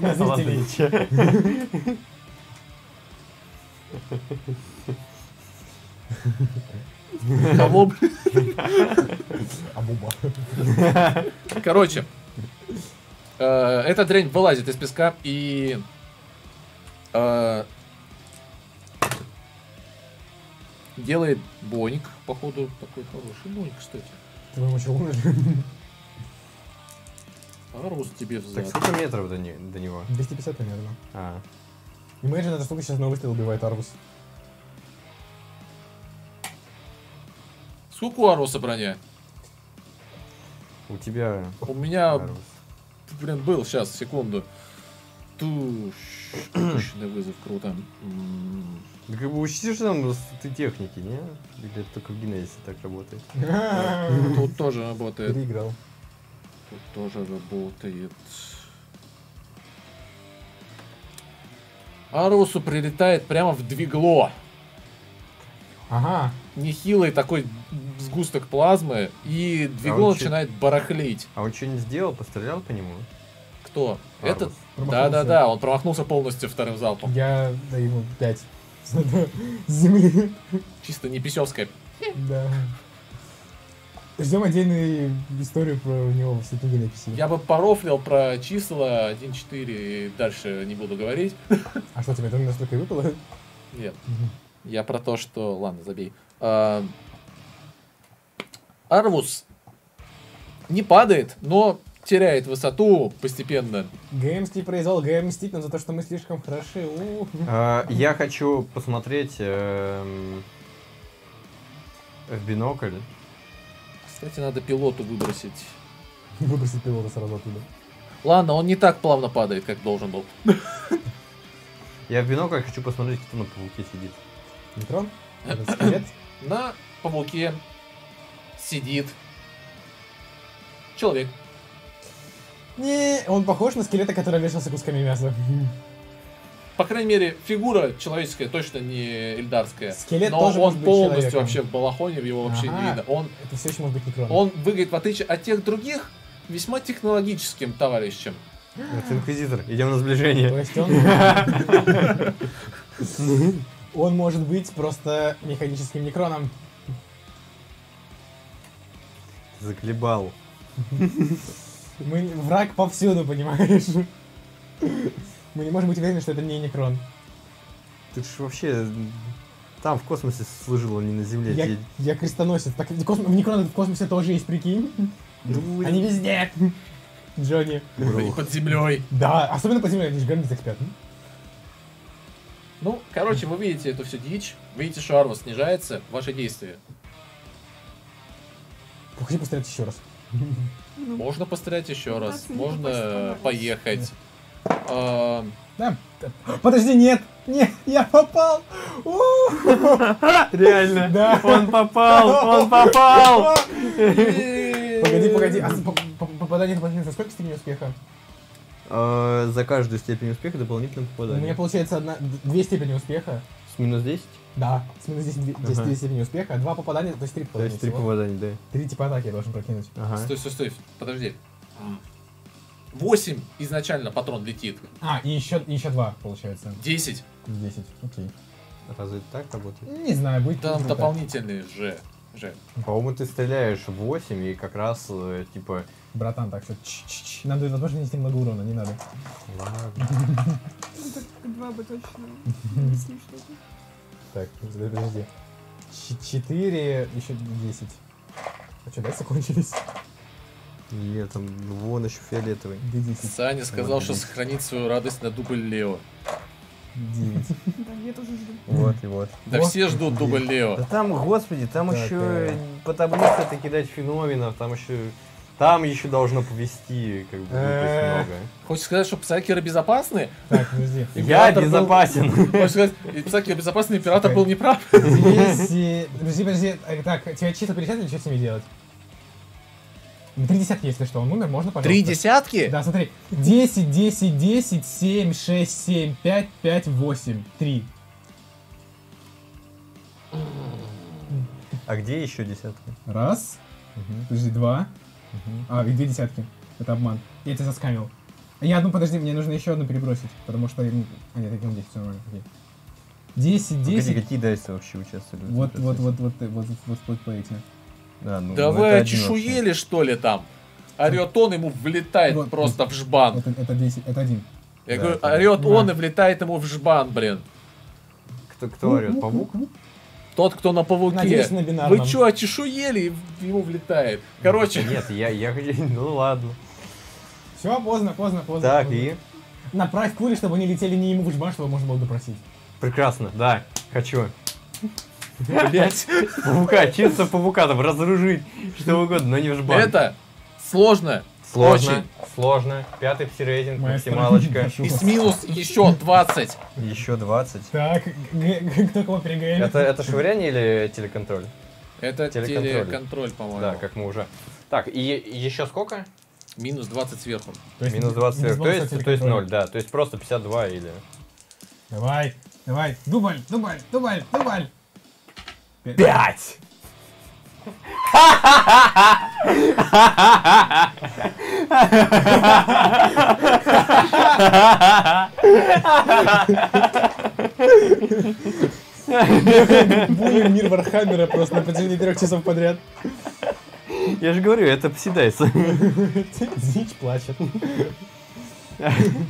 Зрителей. Кого? Абуба. Короче, э, эта дрянь вылазит из песка и э, делает боник, походу, такой хороший боник, кстати. Ты вымочил луны? А рост тебе Так взад. сколько метров до, не- до него? 250 примерно. А, Imagine, эта штука сейчас на выстрел убивает Арбус. Сколько у Аруса броня? у тебя... У меня, Арус. Блин, был, сейчас, секунду. Туш. Пушечный вызов, круто. Да как бы учти, что там ты техники, не? Или это только в Генезисе так работает? Тут тоже работает. Переиграл. Тут тоже работает. Арусу прилетает прямо в двигло. Ага. Нехилый такой сгусток плазмы, и двигло он чё- начинает барахлить. А он что не сделал? Пострелял по нему? Кто? Арус. Этот? Да-да-да, он промахнулся полностью вторым залпом. Я даю ему 5. С земли. Чисто не писевская. Да. Ждем отдельную историю про него в Светлуге написи. Я бы порофлил про числа 1.4 и дальше не буду говорить. А что, тебе это настолько и выпало? Нет. Я про то, что... Ладно, забей. А, Арвус не падает, но теряет высоту постепенно. Геймский произвол, ГМ мстит нам за то, что мы слишком хороши. У. А, Я хочу посмотреть эм, в бинокль. Кстати, надо пилоту выбросить. Выбросить пилота сразу оттуда. Ладно, он не так плавно падает, как должен был. Я в бинокль хочу посмотреть, кто на пауке сидит. Скелет? На пауке сидит человек. Не, он похож на скелета, который вешался кусками мяса. По крайней мере, фигура человеческая точно не эльдарская. Скелет но тоже он может быть полностью человеком. вообще в балахоне, его вообще не Ага. видно. Он, Это все еще может быть Некрон. он выглядит, в отличие от тех других, весьма технологическим товарищем. Это инквизитор. Идем на То сближение. он... Может быть просто механическим некроном. Заколебал. Мы враг повсюду, понимаешь? Мы не можем быть уверены, что это не некрон. Ты ж вообще там в космосе служил, а не на Земле. Я, я крестоносец. Так, в космо- в некронах в космосе тоже есть, прикинь. Ну, Они везде. Джонни. И под землей. Да, особенно по земле, они же границ эксперт. Ну, короче, вы видите эту всю дичь. Видите, что Арвус снижается. Ваши действия. Хочу посмотреть еще раз. Ну, Можно пострелять еще раз. Не попасть Можно поехать. А, Да. Подожди, нет! Нет, я попал! Реально. Да. Он попал, он попал. Погоди, погоди, а попадание за сколько степеней успеха? Э, За каждую степень успеха дополнительное У меня попадание. получается одна, две степени успеха. С минус 10? Да, с минус 10, 10, Ага. 10 степени успеха, два попадания, то есть три То попадания есть три попадания, да. Три типа атаки я должен прокинуть. Ага. Стой, стой, стой, подожди. 8 изначально патрон летит. А, и еще, и еще два, получается. 10. 10, окей. Разве это так работает? Не знаю, будет Там круто. дополнительные же. Же. По-моему, ты стреляешь в 8 и как раз, э, типа... Братан, так, все, ч-ч-ч. Надо, возможно, нести много урона, не надо. Ладно. Ну, так два бы точно. Так, подожди. Ч- Четыре, еще 10. А что, дальше кончились? Нет, там вон еще фиолетовый. D10. Саня сказал, что сохранит свою радость на дубль Лео. 9. Да, я тоже жду. Вот и вот. Да все ждут дубль Да Лео. там, господи, там Так, еще э. по таблице это кидать феноменов, там еще... Там еще должно повести, как бы, Э. много. Хочешь сказать, что псайкеры безопасны? Так, подожди. Я безопасен. Хочешь сказать, и псайкеры безопасны, император был неправ? 10. Подожди, подожди. Так, тебе чисто или что с ними делать? Ну, Три десятки, если что, он умер, можно, пожалуйста? Три десятки? Да, смотри. 10, 10, 10, 7, 6, 7, 5, 5, 8, 3. А где еще десятка? Раз. Подожди, два. А, и две десятки. Это обман. Я тебя заскамил. Я одну, подожди, мне нужно еще одну перебросить, потому что... А, нет, я 10, все нормально. окей. 10, Погоди, 10. какие дайсы вообще участвовали? Вот, этом вот, процессе? вот, вот, вот, вот, вот по этим. А, ну, Да ну, вы очешуели, что ли, там? Орет он, ему влетает Вот, просто в жбан. Это, это 10, это один. Я Да, говорю, это- орет Да. он и влетает ему в жбан, блин. Кто, кто орет? Павук? Тот, кто на пауке. Надеюсь, на бинарном. Вы чё, очешуели, и ему влетает. Короче, Нет, я, я хочу... Ну ладно. Все, поздно, поздно, поздно. Так, поздно. и... Направь пули, чтобы они летели не ему в жбан, чтобы можно было допросить. Прекрасно, да, хочу. Блять, Павука, чисто павука там разоружить, что угодно, но не в жбан. это сложно. сложно, очень. сложно. Пятый пси-рейтинг, максималочка. И с минус еще 20. Еще 20. Так, кто кого перегорели? Это, это швыряние или телеконтроль? Это Телеконтроль. телеконтроль, по-моему. Да, как мы уже. Так, и еще сколько? Минус 20 сверху. То есть Минус 20 минус сверху. То есть, то есть телеконтроль. 0, да. То есть просто 52 или... Давай, давай, дубль, дубль, дубль, дубль. Пять. 5! Буллер мир Вархаммера просто на протяжении трех часов подряд. Я же говорю, это псидайс. Зич плачет.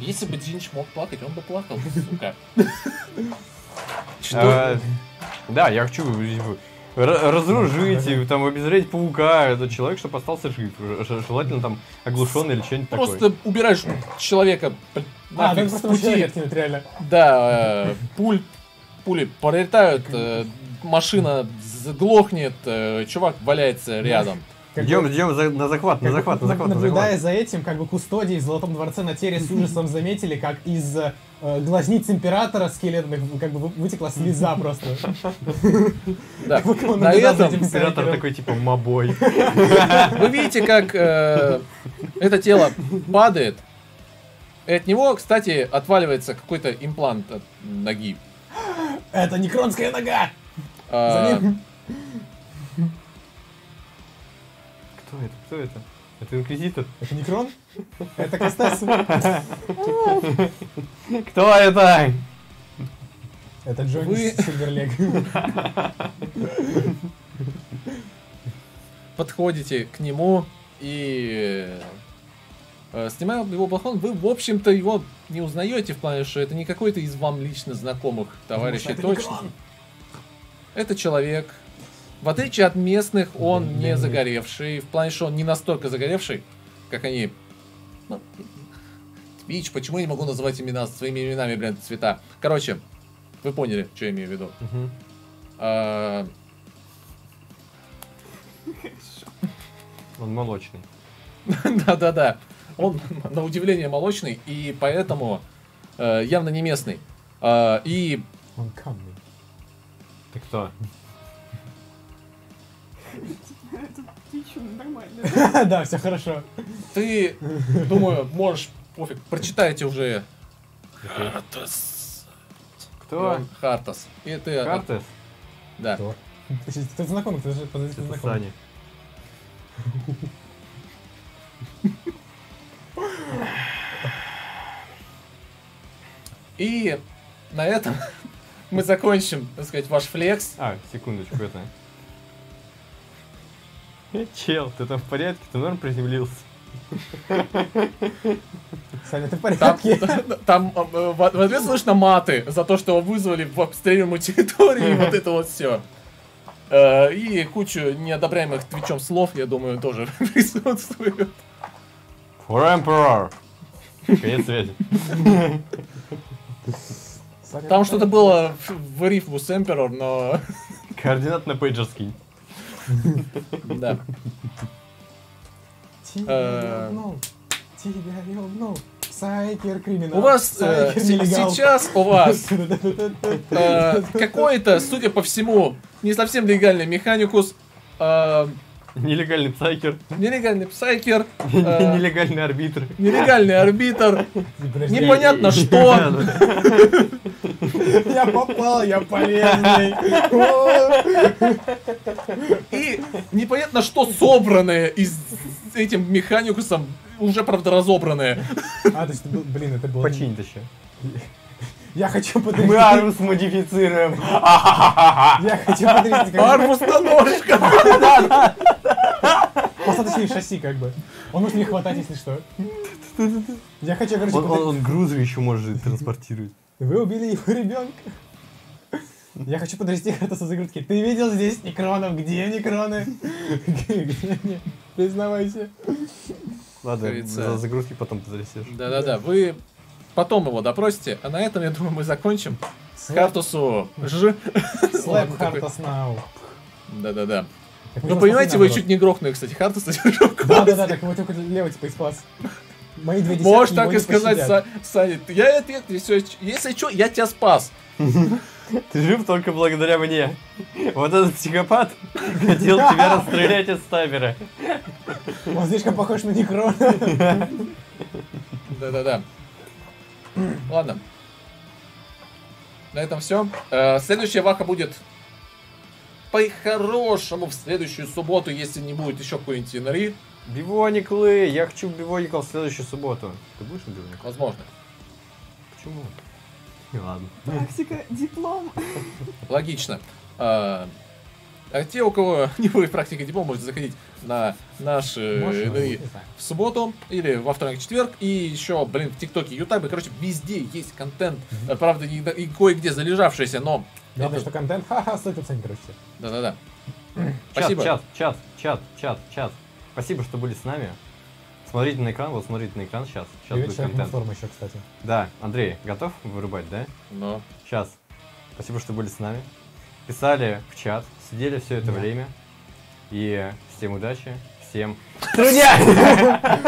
Если бы Динч мог плакать, он бы плакал, сука. Что? Да, я хочу разоружить, и там обезвредить паука, этот человек, чтобы остался жив. Желательно там оглушенный или что-нибудь такое. Просто убираешь человека А, нафиг с человек пути. реально. Да, э, пуль, пули пролетают, э, машина заглохнет, э, чувак валяется рядом. Как Идем, бы- идем за- на захват, на захват, на захват, на Наблюдая захват. за этим, как бы кустодии в Золотом дворце на Тере с ужасом заметили, как из э, глазниц императора скелетных как бы вы- вытекла слеза просто. Да. На этом Император такой, типа, мобой. вы видите, как э, это тело падает. И от него, кстати, отваливается какой-то имплант от ноги. Это некронская нога! А, За ним. Кто это? Кто это? Это инквизитор. Это некрон? Это Костас? Кто это? Это Джонни Вы- Сильверлег. подходите к нему и э, снимая его балахон, вы, в общем-то, его не узнаете в плане, что это не какой-то из вам лично знакомых товарищей Это точно. Это человек. В отличие от местных, он не загоревший. В плане, что он не настолько загоревший, как они. Ну, Твич, почему я не могу называть имена своими именами, блин, цвета? Короче, вы поняли, что я имею в виду. А, Он молочный. Да-да-да. Он, на удивление, молочный, и поэтому э, явно не местный. А, и Он камный. Ты кто? Ты нормально. Да, все хорошо. ты, думаю, можешь, пофиг, прочитайте уже. Атос. Кто? Хартас. И ты... Картес? Да. Кто? Кто знакомый, кто же подожди, Это. Саня. И на этом мы закончим, так сказать, ваш флекс. А, секундочку, это... Э, Чел, ты там в порядке? Ты норм приземлился? Саня, ты в Там, порядке? там э, в ответ слышно маты за то, что его вызвали в обстреливаемую территорию, и вот это вот все. И кучу неодобряемых твичом слов, я думаю, тоже присутствует. For Emperor! Конец связи. Там что-то было в в рифму с Emperor, но... Координат на пейджер скинь. Да. Тебя Э. ёбнул. Тебя ёбнул. Сайкер криминал. У вас э, сейчас у вас э, какой-то, судя по всему, не совсем легальный механикус, э, Нелегальный псайкер. нелегальный псайкер, э, Нелегальный арбитр. нелегальный арбитр, непонятно что. Я попал, я полезный. И непонятно, что собранное из этим механикусом, уже, правда, разобранное. А, то есть, блин, это было... Починь еще. Я хочу подарить... Мы Арвус модифицируем. Я хочу подарить... Арбус на ножках! Посадочный шасси, как бы. Он может не хватать, если что. Я хочу, короче, Он, он, подарить- он грузы еще может транспортировать. Вы убили его ребенка. Я хочу подрасти Хартаса за грудки. Ты видел здесь некронов? Где некроны? Признавайся. Ладно, за загрузки потом потрясешь. Да-да-да, вы потом его допросите, а на этом, я думаю, мы закончим. Хартусу Ж. Слэп Ладно, такой. Хартас нау. Да-да-да. Ну, понимаете, вы чуть не грохнули, кстати, Хартуса держу. Да-да-да, так его только левый типа и спас. Мои две Можешь так и сказать, Саня. Я ответ, если, что, я тебя спас. Ты жив только благодаря мне. Вот этот психопат хотел тебя расстрелять из табера. Он слишком похож на некрона. Да-да-да. Ладно. На этом все. Следующая ваха будет по-хорошему в следующую субботу, если не будет еще какой-нибудь инри. Бивоник Лэй, я хочу Бивоникл в следующую субботу. Ты будешь на Бивоникл? Возможно. Почему? Ладно. Практика, диплом. Логично. А те, у кого не будет практики диплома, можете заходить на наши знаю. в субботу или во вторник, четверг. И еще, блин, в ТикТоке, Ютубе, короче, везде есть контент. Э, Правда, не- и кое-где залежавшийся, но... Главное, это- что контент, ха-ха, стоит оценить, короче. Да-да-да. Чат, Спасибо. чат, чат, чат, чат, чат. Спасибо, что были с нами. Смотрите на экран, вот смотрите на экран сейчас. Сейчас будет контент. форма еще, кстати. Да, Андрей, готов вырубать, да? Но... Сейчас. Спасибо, что были с нами. Писали в чат, сидели все это Да. время. И всем удачи, всем... Трудя!